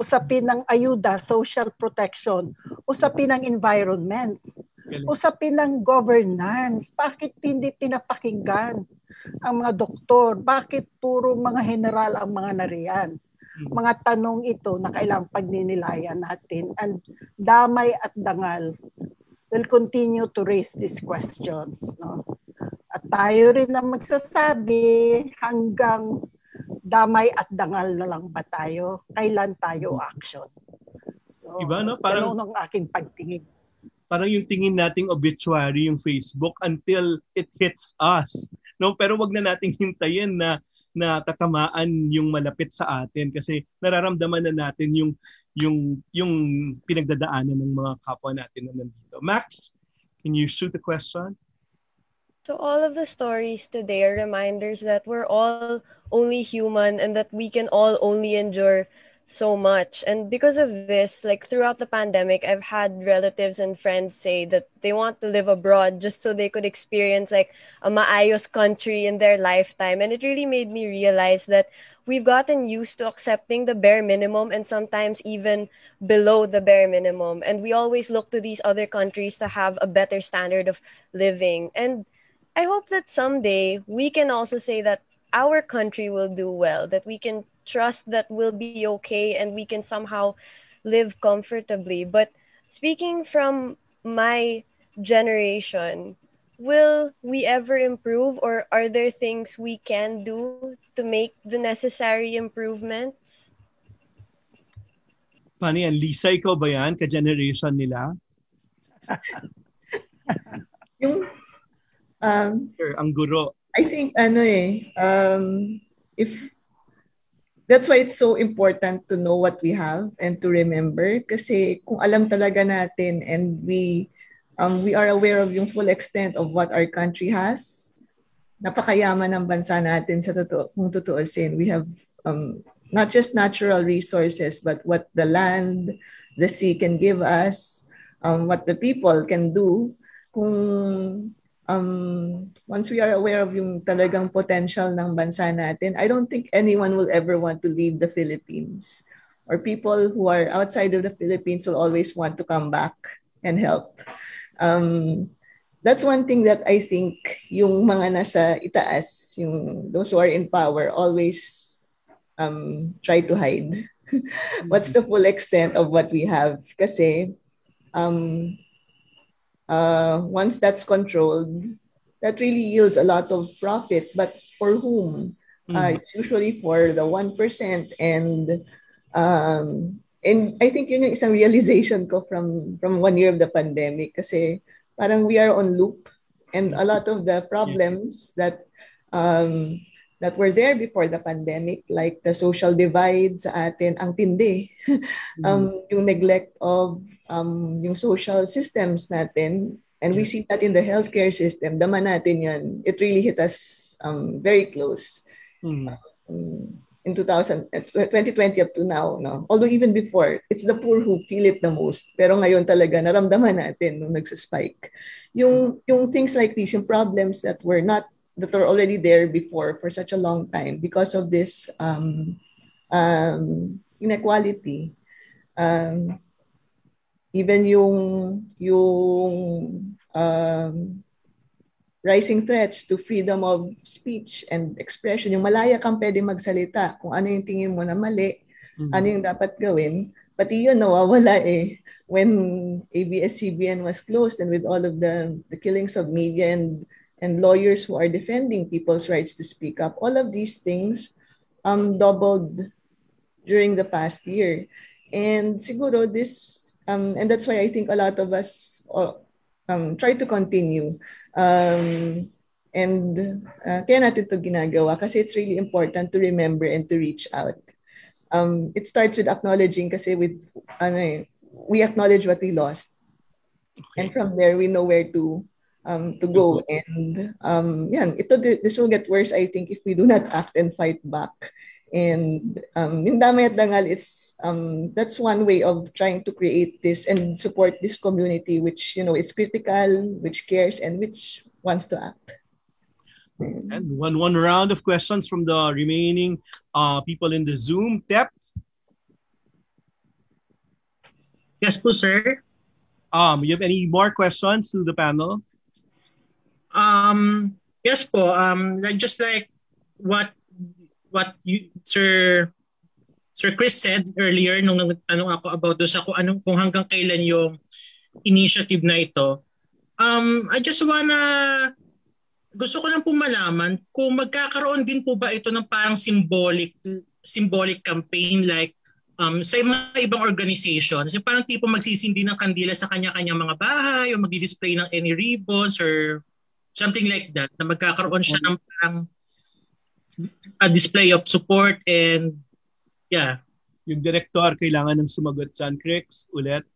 usapin ng ayuda, social protection, usapin ng environment, usapin ng governance. Bakit hindi pinapakinggan ang mga doktor? Bakit puro mga general ang mga nariyan? Mga tanong ito na kailangang pagninilayan natin. And damay at dangal will continue to raise these questions. No? Tayo rin ang magsasabi hanggang damay at dangal na lang ba tayo? Kailan tayo action? So, Iba, no? Parang, ang aking pagtingin. Parang yung tingin nating obituary yung Facebook until it hits us. No? Pero wag na nating hintayin na na tatamaan yung malapit sa atin kasi nararamdaman na natin yung yung yung pinagdadaanan ng mga kapwa natin na nandito. Max, can you shoot the question? So all of the stories today are reminders that we're all only human and that we can all only endure so much. And because of this, like throughout the pandemic, I've had relatives and friends say that they want to live abroad just so they could experience like a maayos country in their lifetime. And it really made me realize that we've gotten used to accepting the bare minimum and sometimes even below the bare minimum. And we always look to these other countries to have a better standard of living. And I hope that someday we can also say that our country will do well, that we can trust that we'll be okay and we can somehow live comfortably. But speaking from my generation, will we ever improve or are there things we can do to make the necessary improvements? Paano yan? Lisa, ikaw ba yan? Ka-generation nila? [LAUGHS] yung um, sure, ang guro. I think ano eh, um, if that's why it's so important to know what we have and to remember. Kasi kung alam talaga natin and we um, we are aware of yung full extent of what our country has napakayaman ng bansa natin sa totoo kung tutuusin. We have um, not just natural resources but what the land the sea can give us um, what the people can do. Kung um, once we are aware of yung talagang potential ng bansa natin, I don't think anyone will ever want to leave the Philippines. Or people who are outside of the Philippines will always want to come back and help. Um, that's one thing that I think yung mga nasa itaas, yung those who are in power, always um, try to hide. [LAUGHS] What's the full extent of what we have? Kasi um, uh, once that's controlled, that really yields a lot of profit. But for whom? Uh, mm-hmm. Uh, it's usually for the 1%. And um, and I think yun yung isang realization ko from, from one year of the pandemic kasi parang we are on loop. And a lot of the problems that um, that were there before the pandemic, like the social divide sa atin, ang tindi. um, mm. Yung neglect of um, yung social systems natin, and we see that in the healthcare system, dama natin yan. It really hit us um, very close. Mm. Um, in 2000, 2020 up to now, no? Although even before, it's the poor who feel it the most. Pero ngayon talaga, naramdaman natin nung nagsaspike. Yung, yung things like these, yung problems that were not that are already there before for such a long time because of this um, um, inequality. Um, even yung yung um, rising threats to freedom of speech and expression, yung malaya kang pwede magsalita, kung ano yung tingin mo na mali, mm-hmm. ano yung dapat gawin, pati yun nawawala eh when ABS-CBN was closed and with all of the, the killings of media and and lawyers who are defending people's rights to speak up. All of these things um, doubled during the past year. And siguro this, um, and that's why I think a lot of us uh, um, try to continue. Um, and uh, kaya natin to ginagawa kasi it's really important to remember and to reach out. Um, it starts with acknowledging kasi with, ano eh, we acknowledge what we lost. Okay. And from there, we know where to um, to go. And um, yan, ito, this will get worse, I think, if we do not act and fight back. And um, yung Damay at Dangal, it's, um, that's one way of trying to create this and support this community, which, you know, is critical, which cares, and which wants to act. And one, one round of questions from the remaining uh, people in the Zoom. Tep? Yes po, sir. Um, you have any more questions to the panel? Um, yes po. Um, just like what what you, Sir Sir Chris said earlier nung nagtanong ako about do sa kung anong kung hanggang kailan yung initiative na ito. Um, I just wanna gusto ko lang po malaman kung magkakaroon din po ba ito ng parang symbolic symbolic campaign like um, sa mga ibang organizations, yung parang tipo magsisindi ng kandila sa kanya-kanyang mga bahay o magdi-display ng any ribbons or Something like that, na magkakaroon siya ng parang a display of support and yeah. Yung director kailangan ng sumagot John Cricks ulit.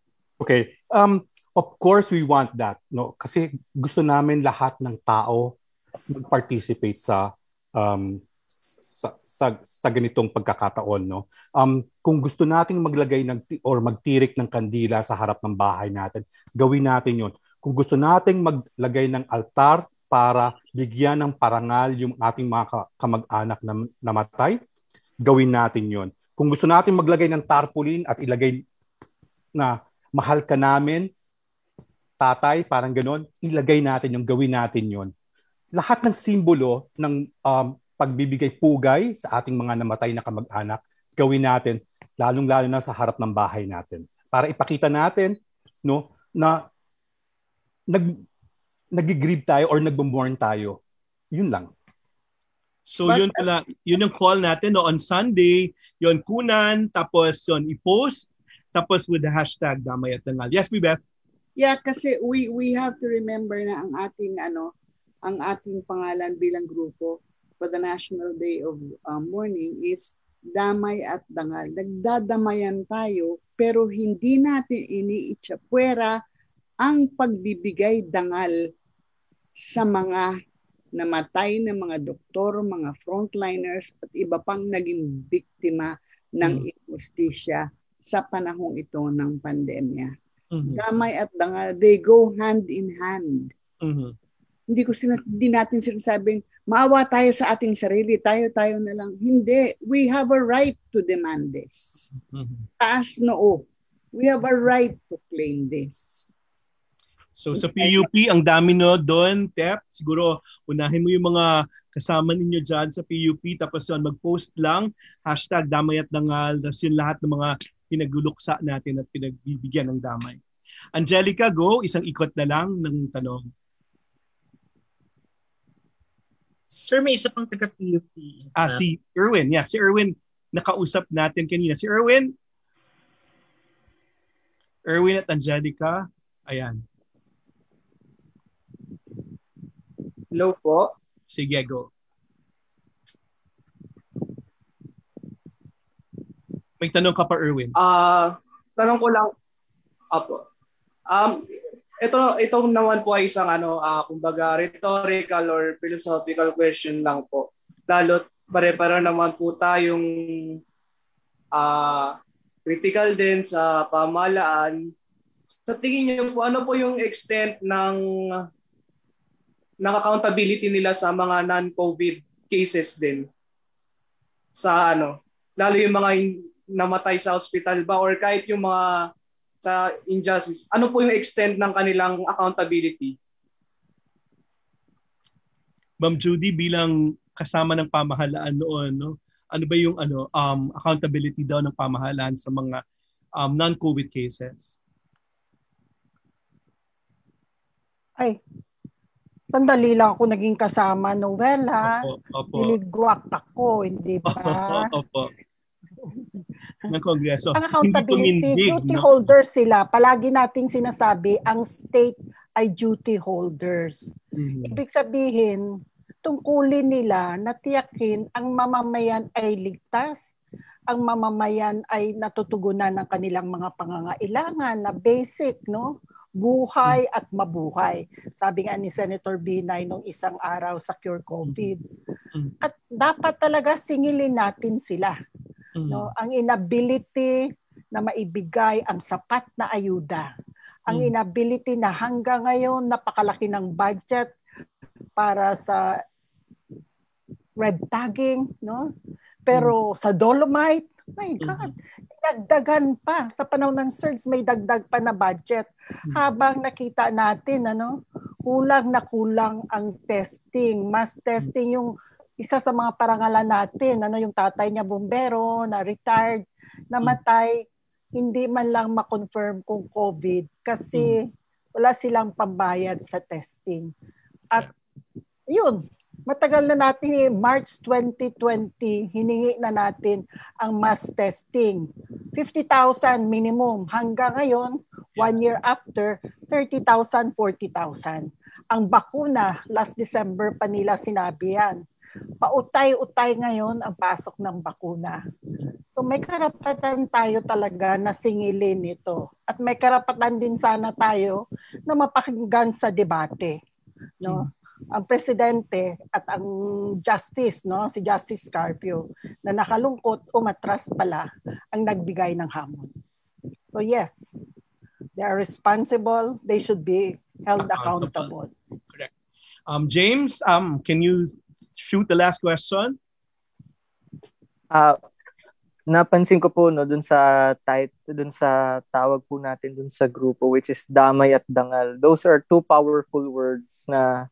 Okay. Um of course we want that, no? Kasi gusto namin lahat ng tao mag-participate sa um sa, sa, sa ganitong pagkakataon no um kung gusto nating maglagay ng or magtirik ng kandila sa harap ng bahay natin gawin natin 'yon kung gusto nating maglagay ng altar para bigyan ng parangal yung ating mga kamag-anak na namatay, gawin natin yon. Kung gusto natin maglagay ng tarpaulin at ilagay na mahal ka namin, tatay, parang ganon, ilagay natin yung gawin natin yon. Lahat ng simbolo ng um, pagbibigay pugay sa ating mga namatay na kamag-anak, gawin natin, lalong-lalo na sa harap ng bahay natin. Para ipakita natin no, na nag nag-grieve tayo or nagbo-mourn tayo. Yun lang. So But, yun pala, yun yung call natin no on Sunday, yun kunan, tapos yun i-post tapos with the hashtag damay at dangal. Yes, Beth? Yeah, kasi we we have to remember na ang ating ano, ang ating pangalan bilang grupo for the National Day of um, Mourning is damay at dangal. Nagdadamayan tayo pero hindi natin iniitsapwera ang pagbibigay dangal sa mga namatay na mga doktor, mga frontliners at iba pang naging biktima ng Mm. injustisya sa panahong ito ng pandemya. Mhm. Damay at dangal, they go hand in hand. Mhm. Hindi ko sina- hindi natin sinasabing maawa tayo sa ating sarili, tayo-tayo na lang. Hindi. We have a right to demand this. Mhm. Taas noo. We have a right to claim this. So sa PUP, ang dami no doon, Tep. Siguro unahin mo yung mga kasama ninyo dyan sa PUP tapos yun, mag-post lang, hashtag damay at dangal, tapos yun lahat ng mga pinagluluksa natin at pinagbibigyan ng damay. Angelica, go. Isang ikot na lang ng tanong. Sir, may isa pang taga-PUP. Ah, si Erwin. Yeah, si Erwin nakausap natin kanina. Si Erwin, Erwin at Angelica, ayan. Hello po. Sige, go. May tanong ka pa, Erwin. Ah, tanong ko lang apo. Um ito ito naman po ay isang ano, ah, kumbaga rhetorical or philosophical question lang po. Lalo pare-pareho naman po tayong ah critical din sa pamahalaan. Sa tingin niyo po ano po yung extent ng ng accountability nila sa mga non-COVID cases din? Sa ano, lalo yung mga namatay sa hospital ba or kahit yung mga sa injustice, ano po yung extent ng kanilang accountability? Ma'am Judy, bilang kasama ng pamahalaan noon, no? ano ba yung ano um, accountability daw ng pamahalaan sa mga um, non-COVID cases? Ay, sandali lang ako naging kasama, Noel, ha? Opo, opo. Niligwak ako, hindi ba? Opo. ng Kongreso. ang Hindi accountability, tumindig, duty no? holders sila. Palagi nating sinasabi, ang state ay duty holders. Mhm. Ibig sabihin, tungkulin nila na tiyakin ang mamamayan ay ligtas, ang mamamayan ay natutugunan ng kanilang mga pangangailangan na basic, no? Buhay at mabuhay. Sabi nga ni Senator Binay nung isang araw sa Cure COVID. At dapat talaga singilin natin sila. No? Ang inability na maibigay ang sapat na ayuda. Ang inability na hanggang ngayon napakalaki ng budget para sa red tagging, no? Pero sa Dolomite, my God, dagdagan pa. Sa panahon ng surge, may dagdag pa na budget. Habang nakita natin, ano, kulang na kulang ang testing. Mass testing yung isa sa mga parangalan natin, ano, yung tatay niya bombero, na retired, namatay, hindi man lang ma-confirm kung COVID kasi wala silang pambayad sa testing. At yun, matagal na natin eh, March 2020, hiningi na natin ang mass testing. 50,000 minimum. Hanggang ngayon, one year after, 30,000, 40,000. Ang bakuna, last December pa nila sinabi yan. Pautay-utay ngayon ang pasok ng bakuna. So may karapatan tayo talaga na singilin ito. At may karapatan din sana tayo na mapakinggan sa debate. No? Ang presidente at ang justice, no, si Justice Carpio, na nakalungkot, umatras pala ang nagbigay ng hamon. So yes, they are responsible. They should be held accountable. Correct. Um, James, um, can you shoot the last question? Ah, napansin ko po no dun sa tit dun sa tawag po natin dun sa grupo which is damay at dangal. Those are two powerful words na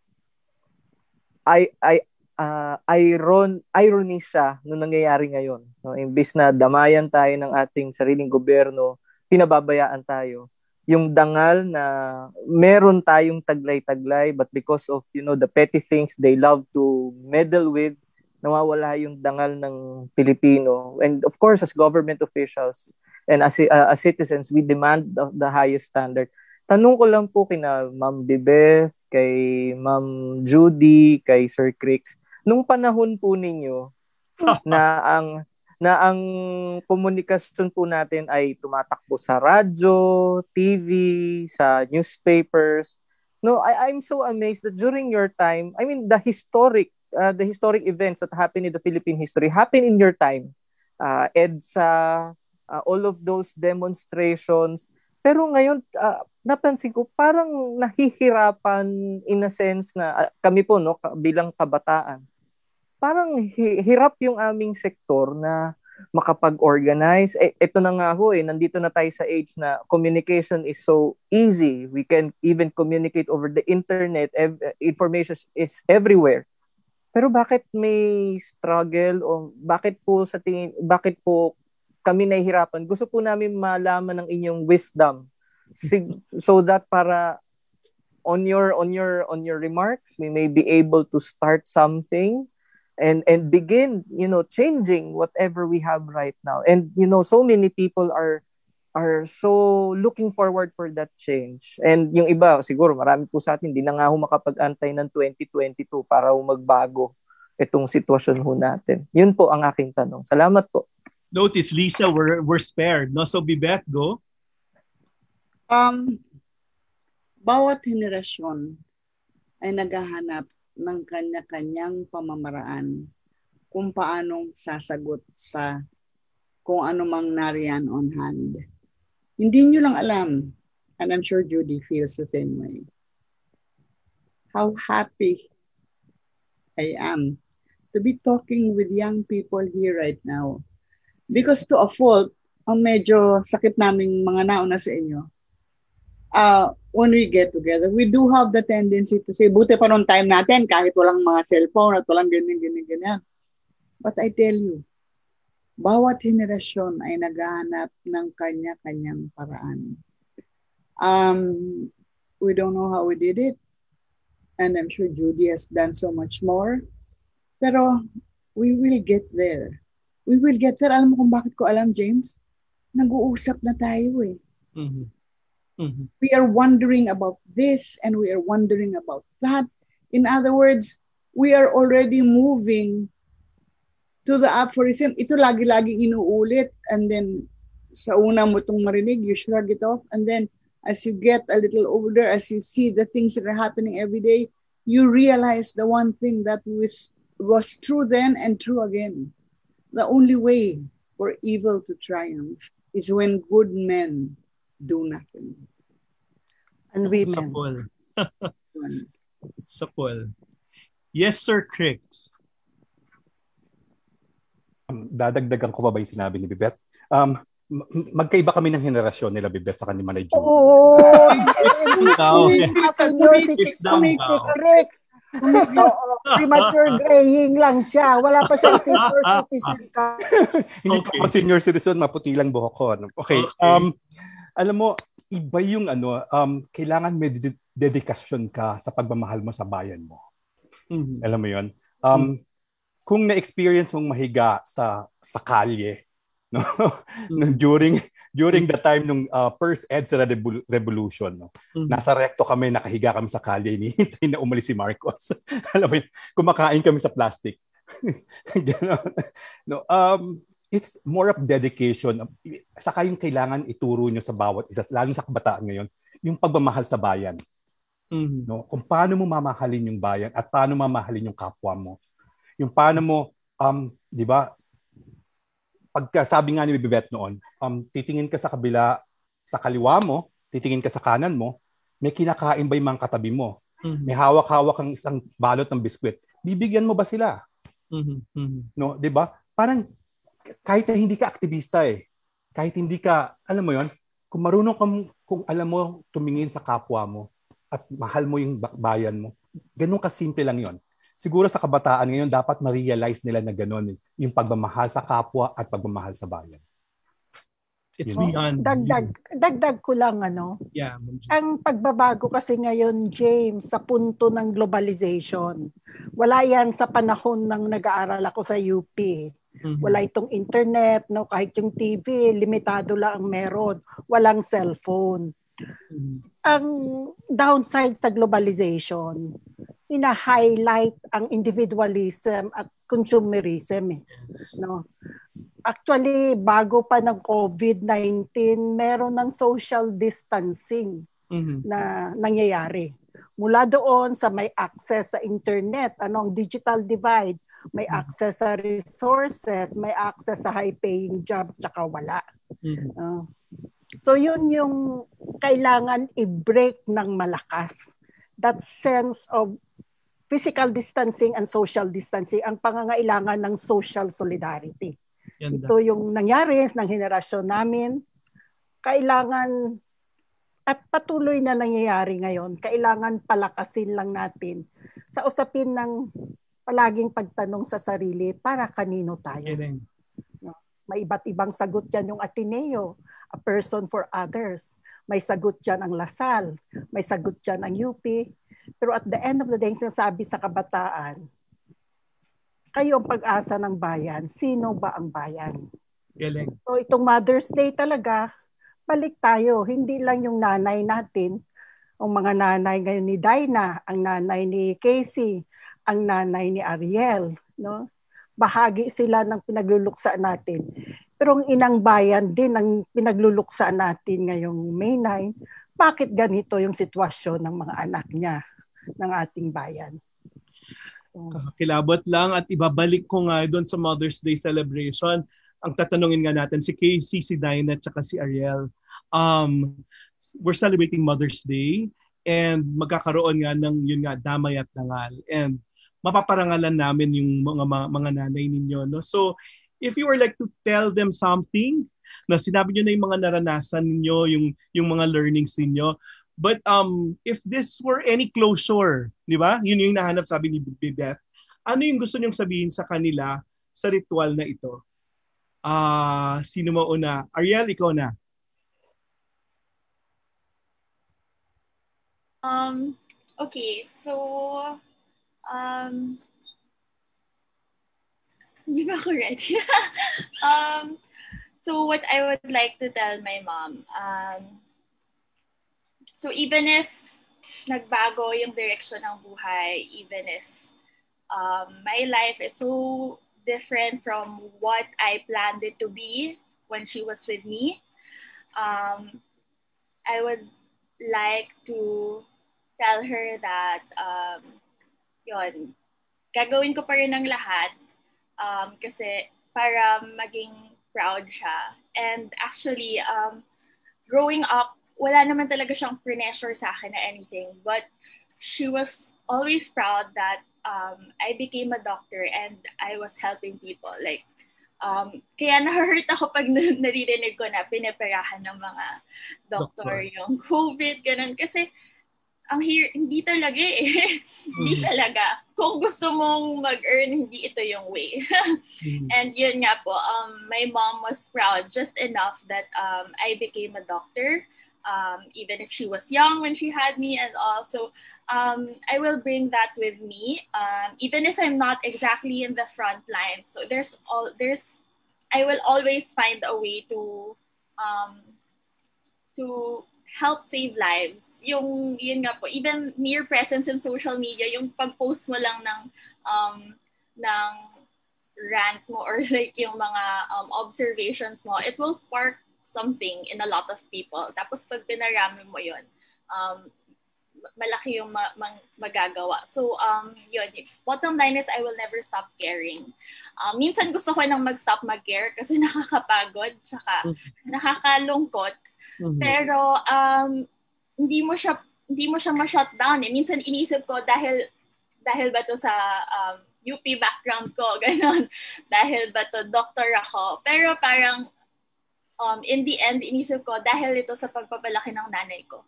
I I uh, iron irony siya nung nangyayari ngayon. No, imbis na damayan tayo ng ating sariling gobyerno, pinababayaan tayo. Yung dangal na meron tayong taglay-taglay but because of you know the petty things they love to meddle with nawawala yung dangal ng Pilipino. And of course, as government officials, And as, uh, as citizens, we demand the, the highest standard. Tanong ko lang po kina Ma'am Bebeth, kay Ma'am Judy, kay Sir Crix, nung panahon po ninyo [LAUGHS] na ang na ang komunikasyon po natin ay tumatakbo sa radyo, TV, sa newspapers. No, I I'm so amazed that during your time, I mean the historic uh, the historic events that happened in the Philippine history happened in your time. Uh, EDSA, uh, all of those demonstrations. Pero ngayon, uh, napansin ko, parang nahihirapan in a sense na uh, kami po no, bilang kabataan parang hirap yung aming sektor na makapag-organize. Eh, ito na nga ho eh, nandito na tayo sa age na communication is so easy. We can even communicate over the internet. Ev- information is everywhere. Pero bakit may struggle o bakit po sa tingin bakit po kami nahihirapan? Gusto po namin malaman ng inyong wisdom. So that para on your on your on your remarks we may be able to start something and and begin you know changing whatever we have right now. And you know so many people are are so looking forward for that change. And yung iba siguro marami po sa atin hindi na nga makapag-antay ng 2022 para magbago itong sitwasyon ho natin. Yun po ang aking tanong. Salamat po notice Lisa we're we're spared no so Bibeth go um bawat henerasyon ay naghahanap ng kanya-kanyang pamamaraan kung paanong sasagot sa kung ano mang nariyan on hand. Hindi nyo lang alam, and I'm sure Judy feels the same way, how happy I am to be talking with young people here right now. Because to a fault, ang medyo sakit naming mga nauna sa inyo, uh, when we get together, we do have the tendency to say, buti pa nung time natin, kahit walang mga cellphone at walang ganyan, ganyan, ganyan. But I tell you, bawat henerasyon ay naghahanap ng kanya-kanyang paraan. Um, we don't know how we did it. And I'm sure Judy has done so much more. Pero we will get there. We will get there. Alam mo kung bakit ko alam, James? Nag-uusap na tayo eh. Mm-hmm. Mm-hmm. We are wondering about this and we are wondering about that. In other words, we are already moving to the aphorism. Ito lagi-lagi inuulit and then sa una mo itong marinig, you shrug it off and then as you get a little older, as you see the things that are happening every day, you realize the one thing that was, was true then and true again. The only way for evil to triumph is when good men do nothing. And women. Sapol. Sapol. Yes, Sir Crix. Um, dadagdagan ko pa ba yung sinabi ni Bibet? Um, magkaiba kami ng henerasyon nila Bibet sa kanila ni Julie. Oo! Senior si Crix. [LAUGHS] Oo, premature [LAUGHS] graying lang siya. Wala pa siyang senior [LAUGHS] citizen ka. Hindi okay. pa senior citizen, maputi lang buhok ko. Okay. Um, alam mo, iba yung ano, um, kailangan may dedikasyon ka sa pagmamahal mo sa bayan mo. Mm-hmm. Alam mo yon Um, mm-hmm. Kung na-experience mong mahiga sa sa kalye, no? mm-hmm. [LAUGHS] during during the time nung uh, first EDSA revolution, no? Mm-hmm. Nasa recto kami, nakahiga kami sa kalye, ni na umalis si Marcos. [LAUGHS] Alam mo yun, kumakain kami sa plastic. [LAUGHS] no, um, it's more of dedication. Saka yung kailangan ituro nyo sa bawat isa, lalo sa kabataan ngayon, yung pagmamahal sa bayan. Mm-hmm. No? Kung paano mo mamahalin yung bayan at paano mamahalin yung kapwa mo. Yung paano mo, um, di ba, pagka sabi nga ni Bibet noon, um, titingin ka sa kabila, sa kaliwa mo, titingin ka sa kanan mo, may kinakain ba yung mga katabi mo? Mm-hmm. May hawak-hawak ang isang balot ng biskwit. Bibigyan mo ba sila? Mm-hmm. No, 'di ba? Parang kahit na hindi ka aktivista eh, kahit hindi ka, alam mo yon kung marunong kang, kung alam mo tumingin sa kapwa mo at mahal mo yung bayan mo, ganun kasimple lang yon Siguro sa kabataan ngayon, dapat ma-realize nila na ganun yung pagmamahal sa kapwa at pagmamahal sa bayan. It's you know? beyond. Dagdag, dagdag ko lang ano. Yeah. Ang pagbabago kasi ngayon, James, sa punto ng globalization. Wala yan sa panahon ng nag-aaral ako sa UP Mm-hmm. Wala itong internet, no? kahit yung TV, limitado lang ang meron. Walang cellphone. Mm-hmm. Ang downside sa globalization, ina-highlight ang individualism at consumerism. Eh, no? Actually, bago pa ng COVID-19, meron ng social distancing mm-hmm. na nangyayari. Mula doon sa may access sa internet, anong digital divide, may mm-hmm. access sa resources, may access sa high-paying job, tsaka wala. Mm-hmm. Uh, so yun yung kailangan i-break ng malakas. That sense of physical distancing and social distancing ang pangangailangan ng social solidarity. Ganda. Ito yung nangyari ng henerasyon namin. Kailangan at patuloy na nangyayari ngayon. Kailangan palakasin lang natin sa usapin ng palaging pagtanong sa sarili para kanino tayo. No? May iba't ibang sagot yan yung Ateneo, a person for others. May sagot dyan ang Lasal, may sagot dyan ang UP. Pero at the end of the day, sinasabi sa kabataan, kayo ang pag-asa ng bayan. Sino ba ang bayan? Galing. So itong Mother's Day talaga, balik tayo. Hindi lang yung nanay natin, ang mga nanay ngayon ni Dinah, ang nanay ni Casey, ang nanay ni Ariel, no? Bahagi sila ng pinagluluksa natin. Pero ang inang bayan din ang pinagluluksa natin ngayong May 9, bakit ganito yung sitwasyon ng mga anak niya ng ating bayan? Kakilabot lang at ibabalik ko nga doon sa Mother's Day celebration. Ang tatanungin nga natin si Casey, si Dinah, at si Ariel. Um, we're celebrating Mother's Day and magkakaroon nga ng yun nga damay at dangal. And mapaparangalan namin yung mga mga, mga nanay ninyo no? So if you were like to tell them something na sinabi niyo na yung mga naranasan ninyo yung yung mga learnings ninyo but um if this were any closure di ba? Yun yung nahanap sabi ni Beth ano yung gusto niyong sabihin sa kanila sa ritual na ito? Ah uh, sino mo Ariel ikaw na. Um okay so Um, hindi ba ako ready? [LAUGHS] um, so what I would like to tell my mom, um, so even if nagbago yung direction ng buhay, even if um, my life is so different from what I planned it to be when she was with me, um, I would like to tell her that um, yon gagawin ko pa rin ang lahat um, kasi para maging proud siya. And actually, um, growing up, wala naman talaga siyang pressure sa akin na anything. But she was always proud that um, I became a doctor and I was helping people. Like, um, kaya na-hurt ako pag [LAUGHS] naririnig ko na pinaperahan ng mga doktor, doktor. yung COVID, ganun. Kasi ang here, hindi talaga eh. [LAUGHS] hindi mm. talaga. Kung gusto mong mag-earn, hindi ito yung way. mm. [LAUGHS] And yun nga po, um, my mom was proud just enough that um, I became a doctor. Um, even if she was young when she had me and all. So um, I will bring that with me, um, even if I'm not exactly in the front lines. So there's all there's, I will always find a way to um, to help save lives. Yung, yun nga po, even mere presence in social media, yung pag-post mo lang ng, um, ng rant mo or [LAUGHS] like yung mga um, observations mo, it will spark something in a lot of people. Tapos pag pinarami mo yun, um, malaki yung ma- ma- magagawa. So, um, yun. Bottom line is, I will never stop caring. Um, minsan gusto ko nang mag-stop mag-care kasi [LAUGHS] nakakapagod, tsaka mm-hmm. nakakalungkot. Mm-hmm. Pero um, hindi mo siya hindi mo siya ma-shutdown eh. Minsan inisip ko dahil dahil ba to sa um, UP background ko, [LAUGHS] ganun. dahil ba to doctor ako. Pero parang um, in the end, inisip ko dahil ito sa pagpapalaki ng nanay ko.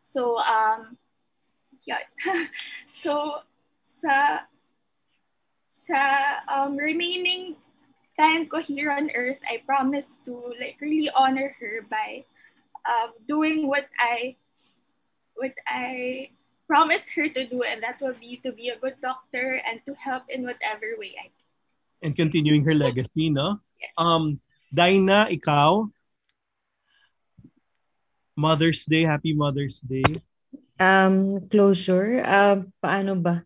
So, um, yun. [LAUGHS] so, sa sa um, remaining time ko here on earth, I promise to like really honor her by um, doing what I what I promised her to do, and that will be to be a good doctor and to help in whatever way I can. And continuing her legacy, no? Um, Dinah, ikaw? Mother's Day, Happy Mother's Day. Um, closure. Uh, paano ba?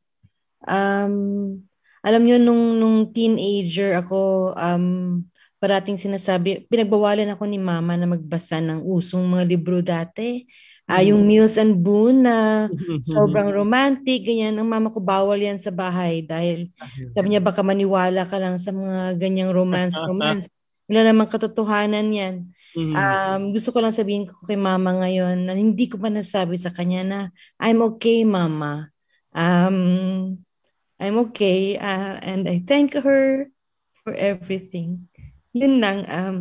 Um, alam nyo, nung, nung teenager ako, um, parating sinasabi, pinagbawalan ako ni mama na magbasa ng usong mga libro dati. Ah, yung Meals and Boon na [LAUGHS] sobrang romantic, ganyan. Ang mama ko bawal yan sa bahay dahil sabi niya baka maniwala ka lang sa mga ganyang romance [LAUGHS] romance. Wala namang katotohanan yan. Mhm. Um, gusto ko lang sabihin ko kay mama ngayon na hindi ko pa nasabi sa kanya na I'm okay, mama. Um, I'm okay uh, and I thank her for everything. Yun lang. Um,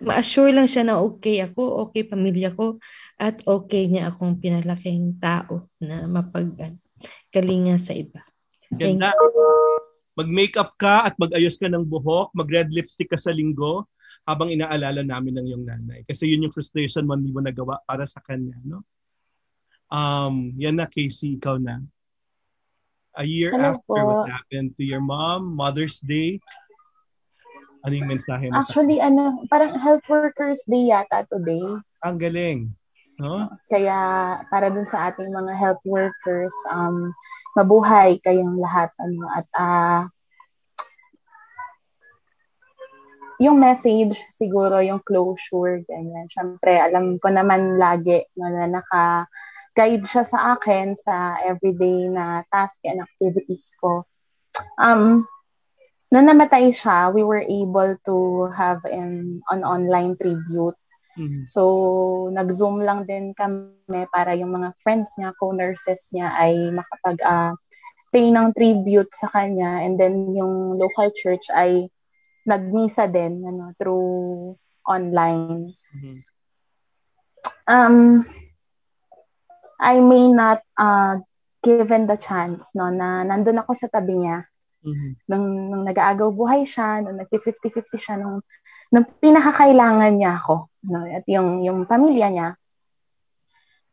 ma-assure lang siya na okay ako, okay pamilya ko, at okay niya akong pinalaking tao na mapag kalinga sa iba. Thank Ganda. Mag-makeup ka at mag-ayos ka ng buhok, mag-red lipstick ka sa linggo habang inaalala namin ng iyong nanay. Kasi yun yung frustration mo hindi mo nagawa para sa kanya. No? Um, yan na, Casey, ikaw na. A year Hello after po. what happened to your mom, Mother's Day, ano yung mensahe mo sa Actually, ano, parang Health Workers Day yata today. Ang galing. No? Kaya para dun sa ating mga health workers, um, mabuhay kayong lahat. Ano, at ah, yung message, siguro yung closure, ganyan. Siyempre, alam ko naman lagi no, na naka-guide siya sa akin sa everyday na task and activities ko. Um, nung namatay siya, we were able to have an, an online tribute So, nag-zoom lang din kami para yung mga friends niya, co-nurses niya ay makapag uh, pay ng tribute sa kanya. And then, yung local church ay nagmisa din ano, through online. Um, I may not uh, given the chance no, na nandun ako sa tabi niya nung, nung nag-aagaw buhay siya, nung nag-50-50 siya, nung, nung pinakakailangan niya ako, no? at yung, yung pamilya niya.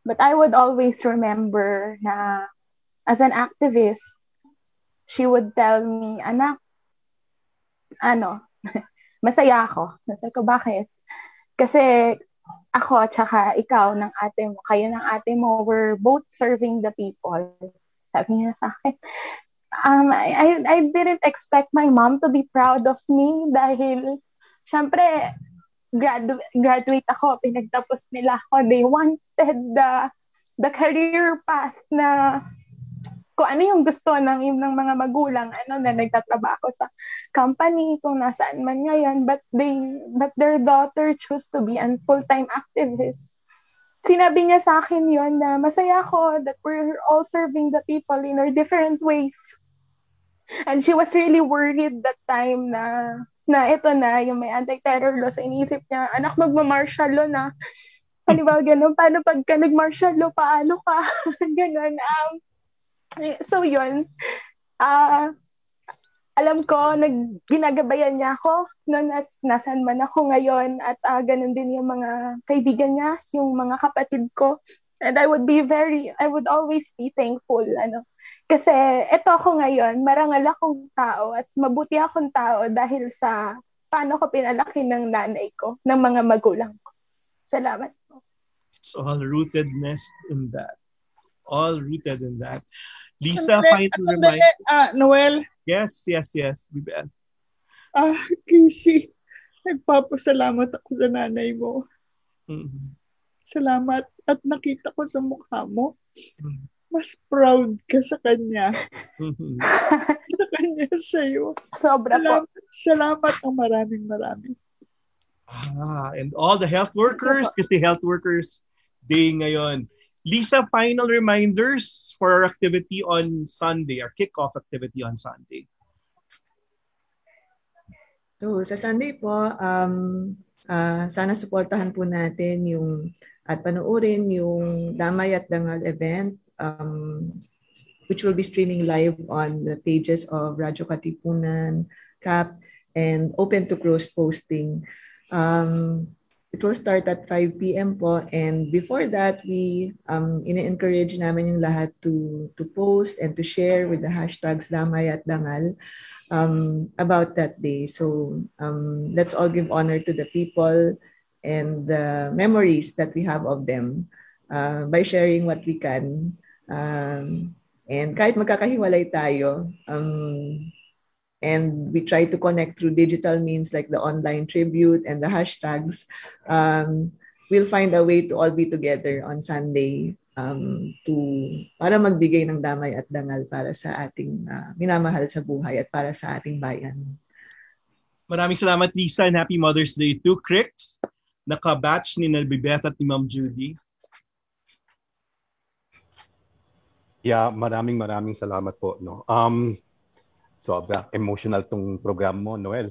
But I would always remember na as an activist, she would tell me, anak, ano, [LAUGHS] masaya ako. Masaya ko, bakit? Kasi ako at saka ikaw ng ate mo, kayo ng ate mo, we're both serving the people. Sabi niya sa akin, um, I, I, didn't expect my mom to be proud of me dahil, syempre, gradu- graduate ako, pinagtapos nila ako. They wanted the, the career path na kung ano yung gusto ng, ng mga magulang, ano, na nagtatrabaho sa company, kung nasaan man ngayon, but they, but their daughter chose to be a full-time activist. Sinabi niya sa akin yon na masaya ako that we're all serving the people in our different ways. And she was really worried that time na na ito na, yung may anti-terror law sa inisip niya, anak magma-martial law na. [LAUGHS] Ano ba, ganun, paano pagka nag-martial law, paano ka? [LAUGHS] ganun. Um, so yun, ah, alam ko, nag, ginagabayan niya ako no, nas, nasan man ako ngayon at uh, ganun din yung mga kaibigan niya, yung mga kapatid ko. And I would be very, I would always be thankful. Ano? Kasi eto ako ngayon, marangal akong tao at mabuti akong tao dahil sa paano ko pinalaki ng nanay ko, ng mga magulang ko. Salamat po. It's all rootedness in that. All rooted in that. Lisa, Sandali, final sandali, remind. ah, Noel, Yes, yes, yes. Bibel. ah, Casey, nagpapasalamat ako sa nanay mo. Mhm. Salamat. At nakita ko sa mukha mo, mas proud ka sa kanya. Mhm. [LAUGHS] sa kanya sa'yo. Sobra salamat, Salamat ang maraming maraming. Ah, and all the health workers, kasi health workers day ngayon. Lisa, final reminders for our activity on Sunday, our kickoff activity on Sunday. So, sa Sunday po, um, ah, sana suportahan po natin yung at panoorin yung Damay at Dangal event um, which will be streaming live on the pages of Radyo Katipunan, CAP, and Open to Cross Posting. Um, It will start at 5 p.m. po and before that we um ine-encourage namin yung lahat to to post and to share with the hashtags damay at dangal um about that day. So um let's all give honor to the people and the memories that we have of them uh, by sharing what we can. Um, and kahit magkakahiwalay tayo, um, and we try to connect through digital means like the online tribute and the hashtags um, we'll find a way to all be together on Sunday um, to para magbigay ng damay at dangal para sa ating uh, minamahal sa buhay at para sa ating bayan. Maraming salamat Lisa and happy Mother's Day to Crix. Naka-batch ni Nalbibeth at ni Ma'am Judy. Yeah, maraming maraming salamat po no. Um sobra emotional tong program mo, Noel.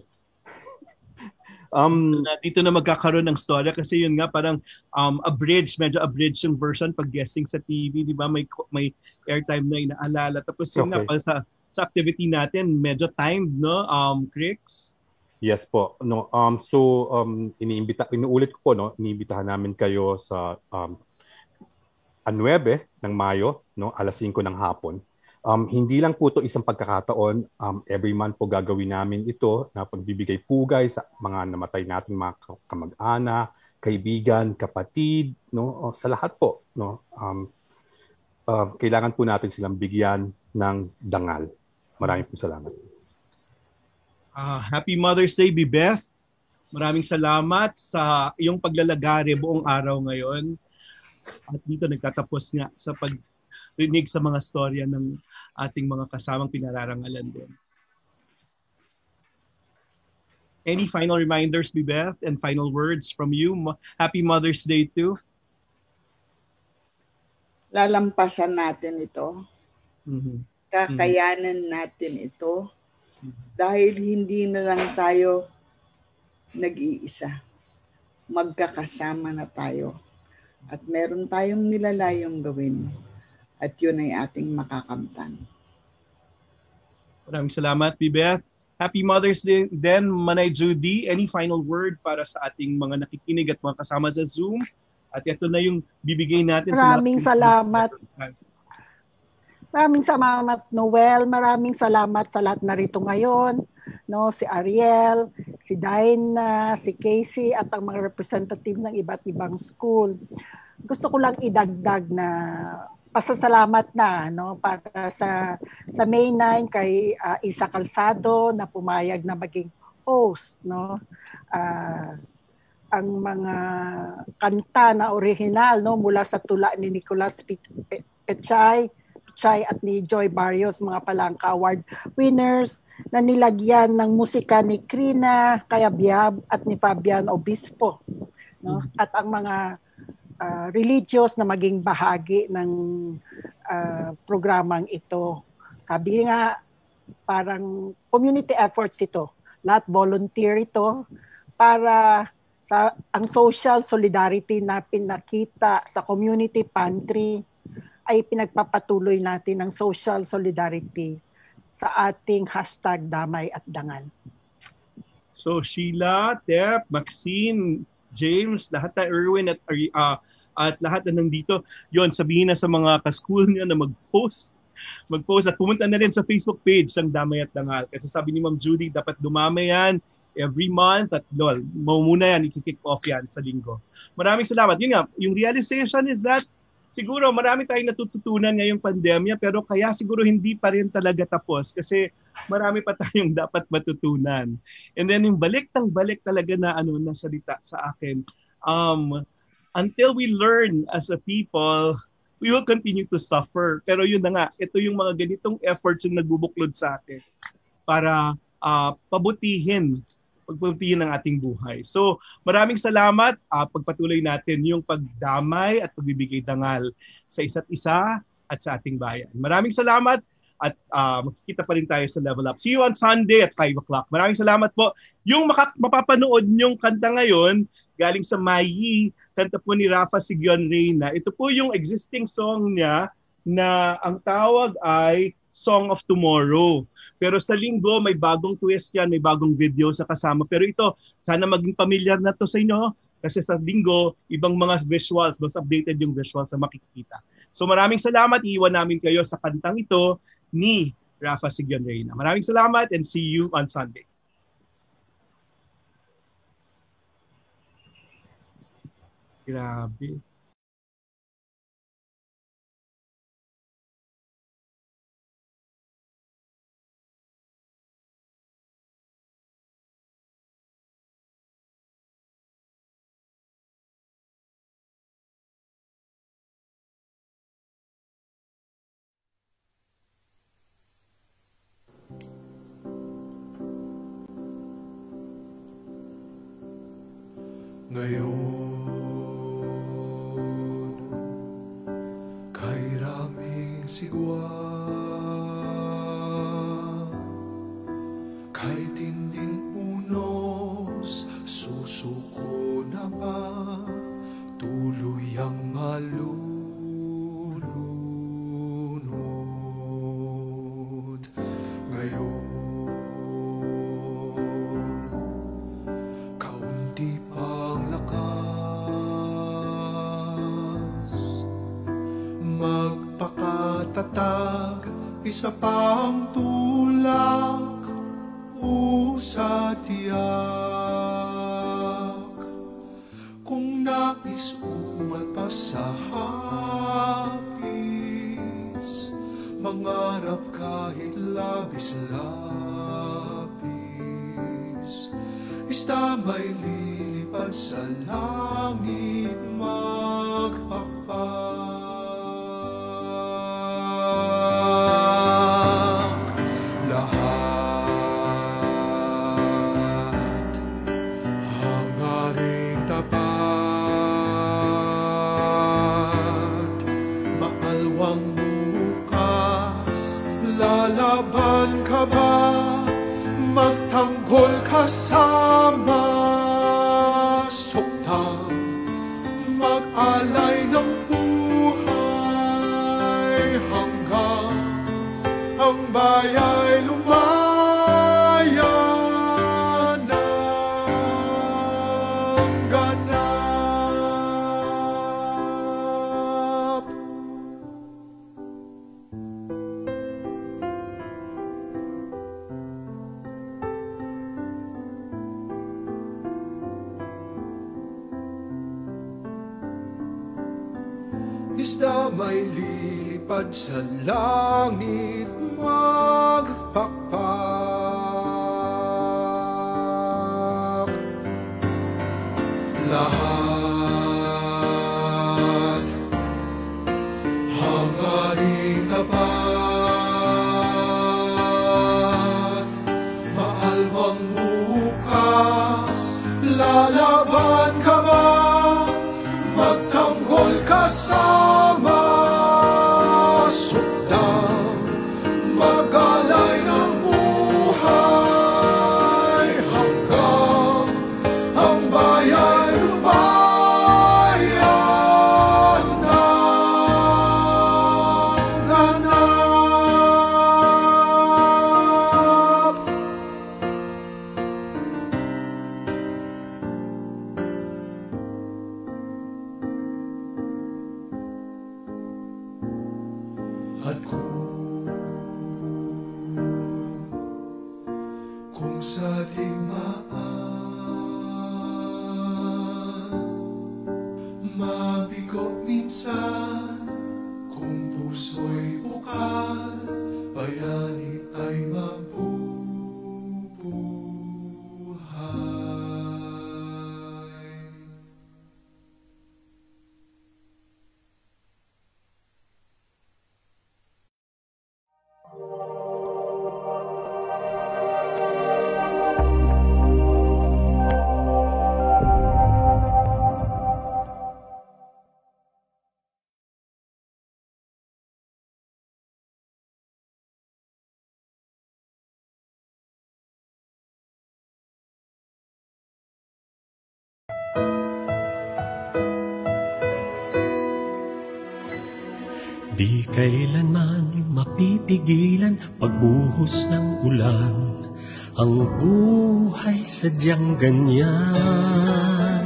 [LAUGHS] um, dito na magkakaroon ng storya kasi yun nga parang um, abridged, medyo abridged yung version pag guessing sa TV, di ba? May, may airtime na inaalala. Tapos yun okay. nga, sa, sa activity natin, medyo timed, no? Um, Crix? Yes po. No, um, so, um, iniimbita, inuulit ko po, no? Iniimbitahan namin kayo sa um, 9 ng Mayo, no? alas 5 ng hapon Um, hindi lang po ito isang pagkakataon. Um, every month po gagawin namin ito na pagbibigay pugay sa mga namatay nating mga kamag-ana, kaibigan, kapatid, no? Sa lahat po. No? Um, uh, kailangan po natin silang bigyan ng dangal. Maraming po salamat. Uh, happy Mother's Day, Bibeth. Maraming salamat sa iyong paglalagari buong araw ngayon. At dito nagtatapos nga sa pag rinig sa mga storya ng ating mga kasamang pinararangalan din. Any final reminders, Bibeth, and final words from you? Happy Mother's Day too. Lalampasan natin ito. Mm-hmm. Kakayanan mm-hmm. natin ito. Mm-hmm. Dahil hindi na lang tayo nag-iisa. Magkakasama na tayo. At meron tayong nilalayong gawin at yun ay ating makakamtan. Maraming salamat, Bibeth. Happy Mother's Day then, Manay Judy. Any final word para sa ating mga nakikinig at mga kasama sa Zoom? At ito na yung bibigay natin Maraming sa salamat. Maraming salamat, Noel. Maraming salamat sa lahat na rito ngayon. No, si Ariel, si Dinah, si Casey, at ang mga representative ng iba't ibang school. Gusto ko lang idagdag na pasasalamat na no para sa sa May 9 kay uh, Isa Calzado na pumayag na maging host no? Uh, ang mga kanta na original no mula sa tula ni Nicolas Pechay Pechay at ni Joy Barrios mga Palangka Award winners na nilagyan ng musika ni Krina Kayabyab at ni Fabian Obispo no? At ang mga uh, religious na maging bahagi ng uh, programang ito. Sabi nga, parang community efforts ito. Lahat volunteer ito para sa ang social solidarity na pinakita sa community pantry ay pinagpapatuloy natin ang social solidarity sa ating hashtag damay at dangal. So Sheila, Tep, Maxine, James, lahat na Erwin at uh, at lahat na nandito. Yon, sabihin na sa mga ka-school niyo na mag-post mag-post at pumunta na rin sa Facebook page ng Damay at Dangal. Kasi sabi ni Ma'am Judy, dapat dumamay yan every month at lol, maumuna yan, i-kick off yan sa linggo. Maraming salamat. Yun nga, yung realization is that siguro marami tayong natututunan ngayong pandemya pero kaya siguro hindi pa rin talaga tapos kasi marami pa tayong [LAUGHS] dapat matutunan. And then yung balik ng balik talaga na ano na salita sa akin. Um, until we learn as a people, we will continue to suffer. Pero yun na nga, ito yung mga ganitong efforts yung nagbubuklod sa atin para uh, pabutihin pagpaputihin ng ating buhay. So, maraming salamat. Uh, pagpatuloy natin yung pagdamay at pagbibigay dangal sa isa't isa at sa ating bayan. Maraming salamat at ah, uh, makikita pa rin tayo sa Level Up. See you on Sunday at 5 o'clock. Maraming salamat po. Yung maka- mapapanood nyong kanta ngayon, galing sa Mayi, kanta po ni Rafa Sigion Reyna. Ito po yung existing song niya na ang tawag ay Song of Tomorrow. Pero sa linggo, may bagong twist yan, may bagong video sa kasama. Pero ito, sana maging pamilyar na to sa inyo kasi sa linggo, ibang mga visuals, mas updated yung visuals na makikita. So maraming salamat, iiwan namin kayo sa kantang ito ni Rafa Sigyon Reyna. Maraming salamat and see you on Sunday. Grabe. Eu isa pang tulad. said Kailanman mapipigilan pagbuhos ng ulan. Ang buhay sadyang ganyan.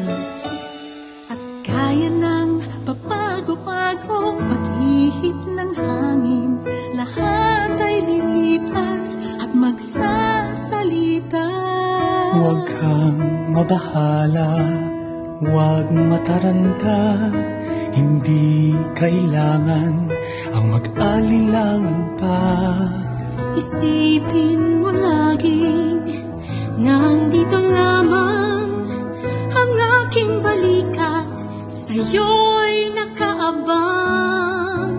At kaya ng papago-pagong paghihip ng hangin Lahat ay lilipas at magsasalita. Huwag kang mabahala, huwag mataranta Hindi kailangan ang mag-alilangan pa. Isipin mo laging nandito lamang ang aking balikat sa'yo'y nakaabang.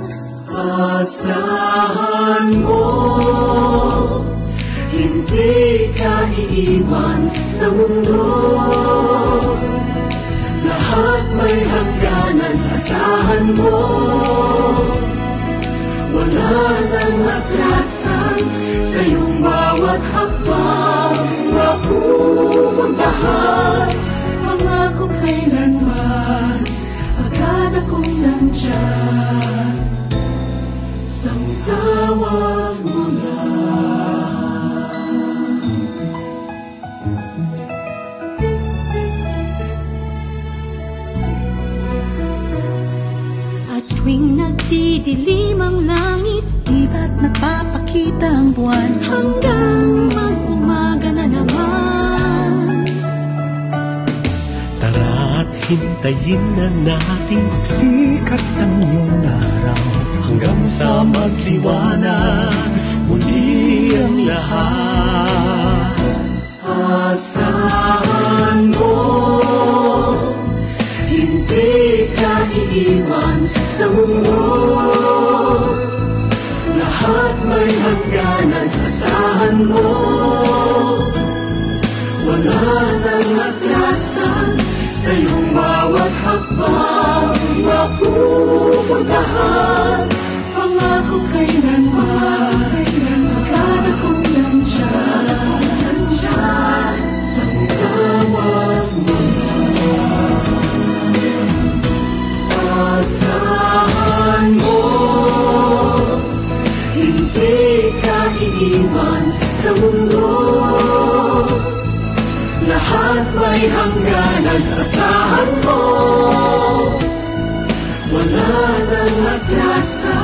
Asahan mo, hindi ka iiwan sa mundo. Lahat may hangganan, asahan mo. Wala nang atrasan sa iyong bawat hakbang na pupuntahan. Pangako kailanman, agad akong nandyan. Sa nagdidilim ang langit Di ba't nagpapakita ang buwan. Hanggang mag-umaga na naman. Tara't hintayin na natin Sikat ng iyong araw hanggang sa magliwanag muli ang lahat. Asahan mo, hindi ka iiwan sa mundo. Lahat may hangganan, asahan mo. Wala nang atrasan sa iyong bawat hakbang na pupuntahan. Pangako kailanman, man sa mundo. Lahat may hangganan asahan mo. Wala nang atrasan.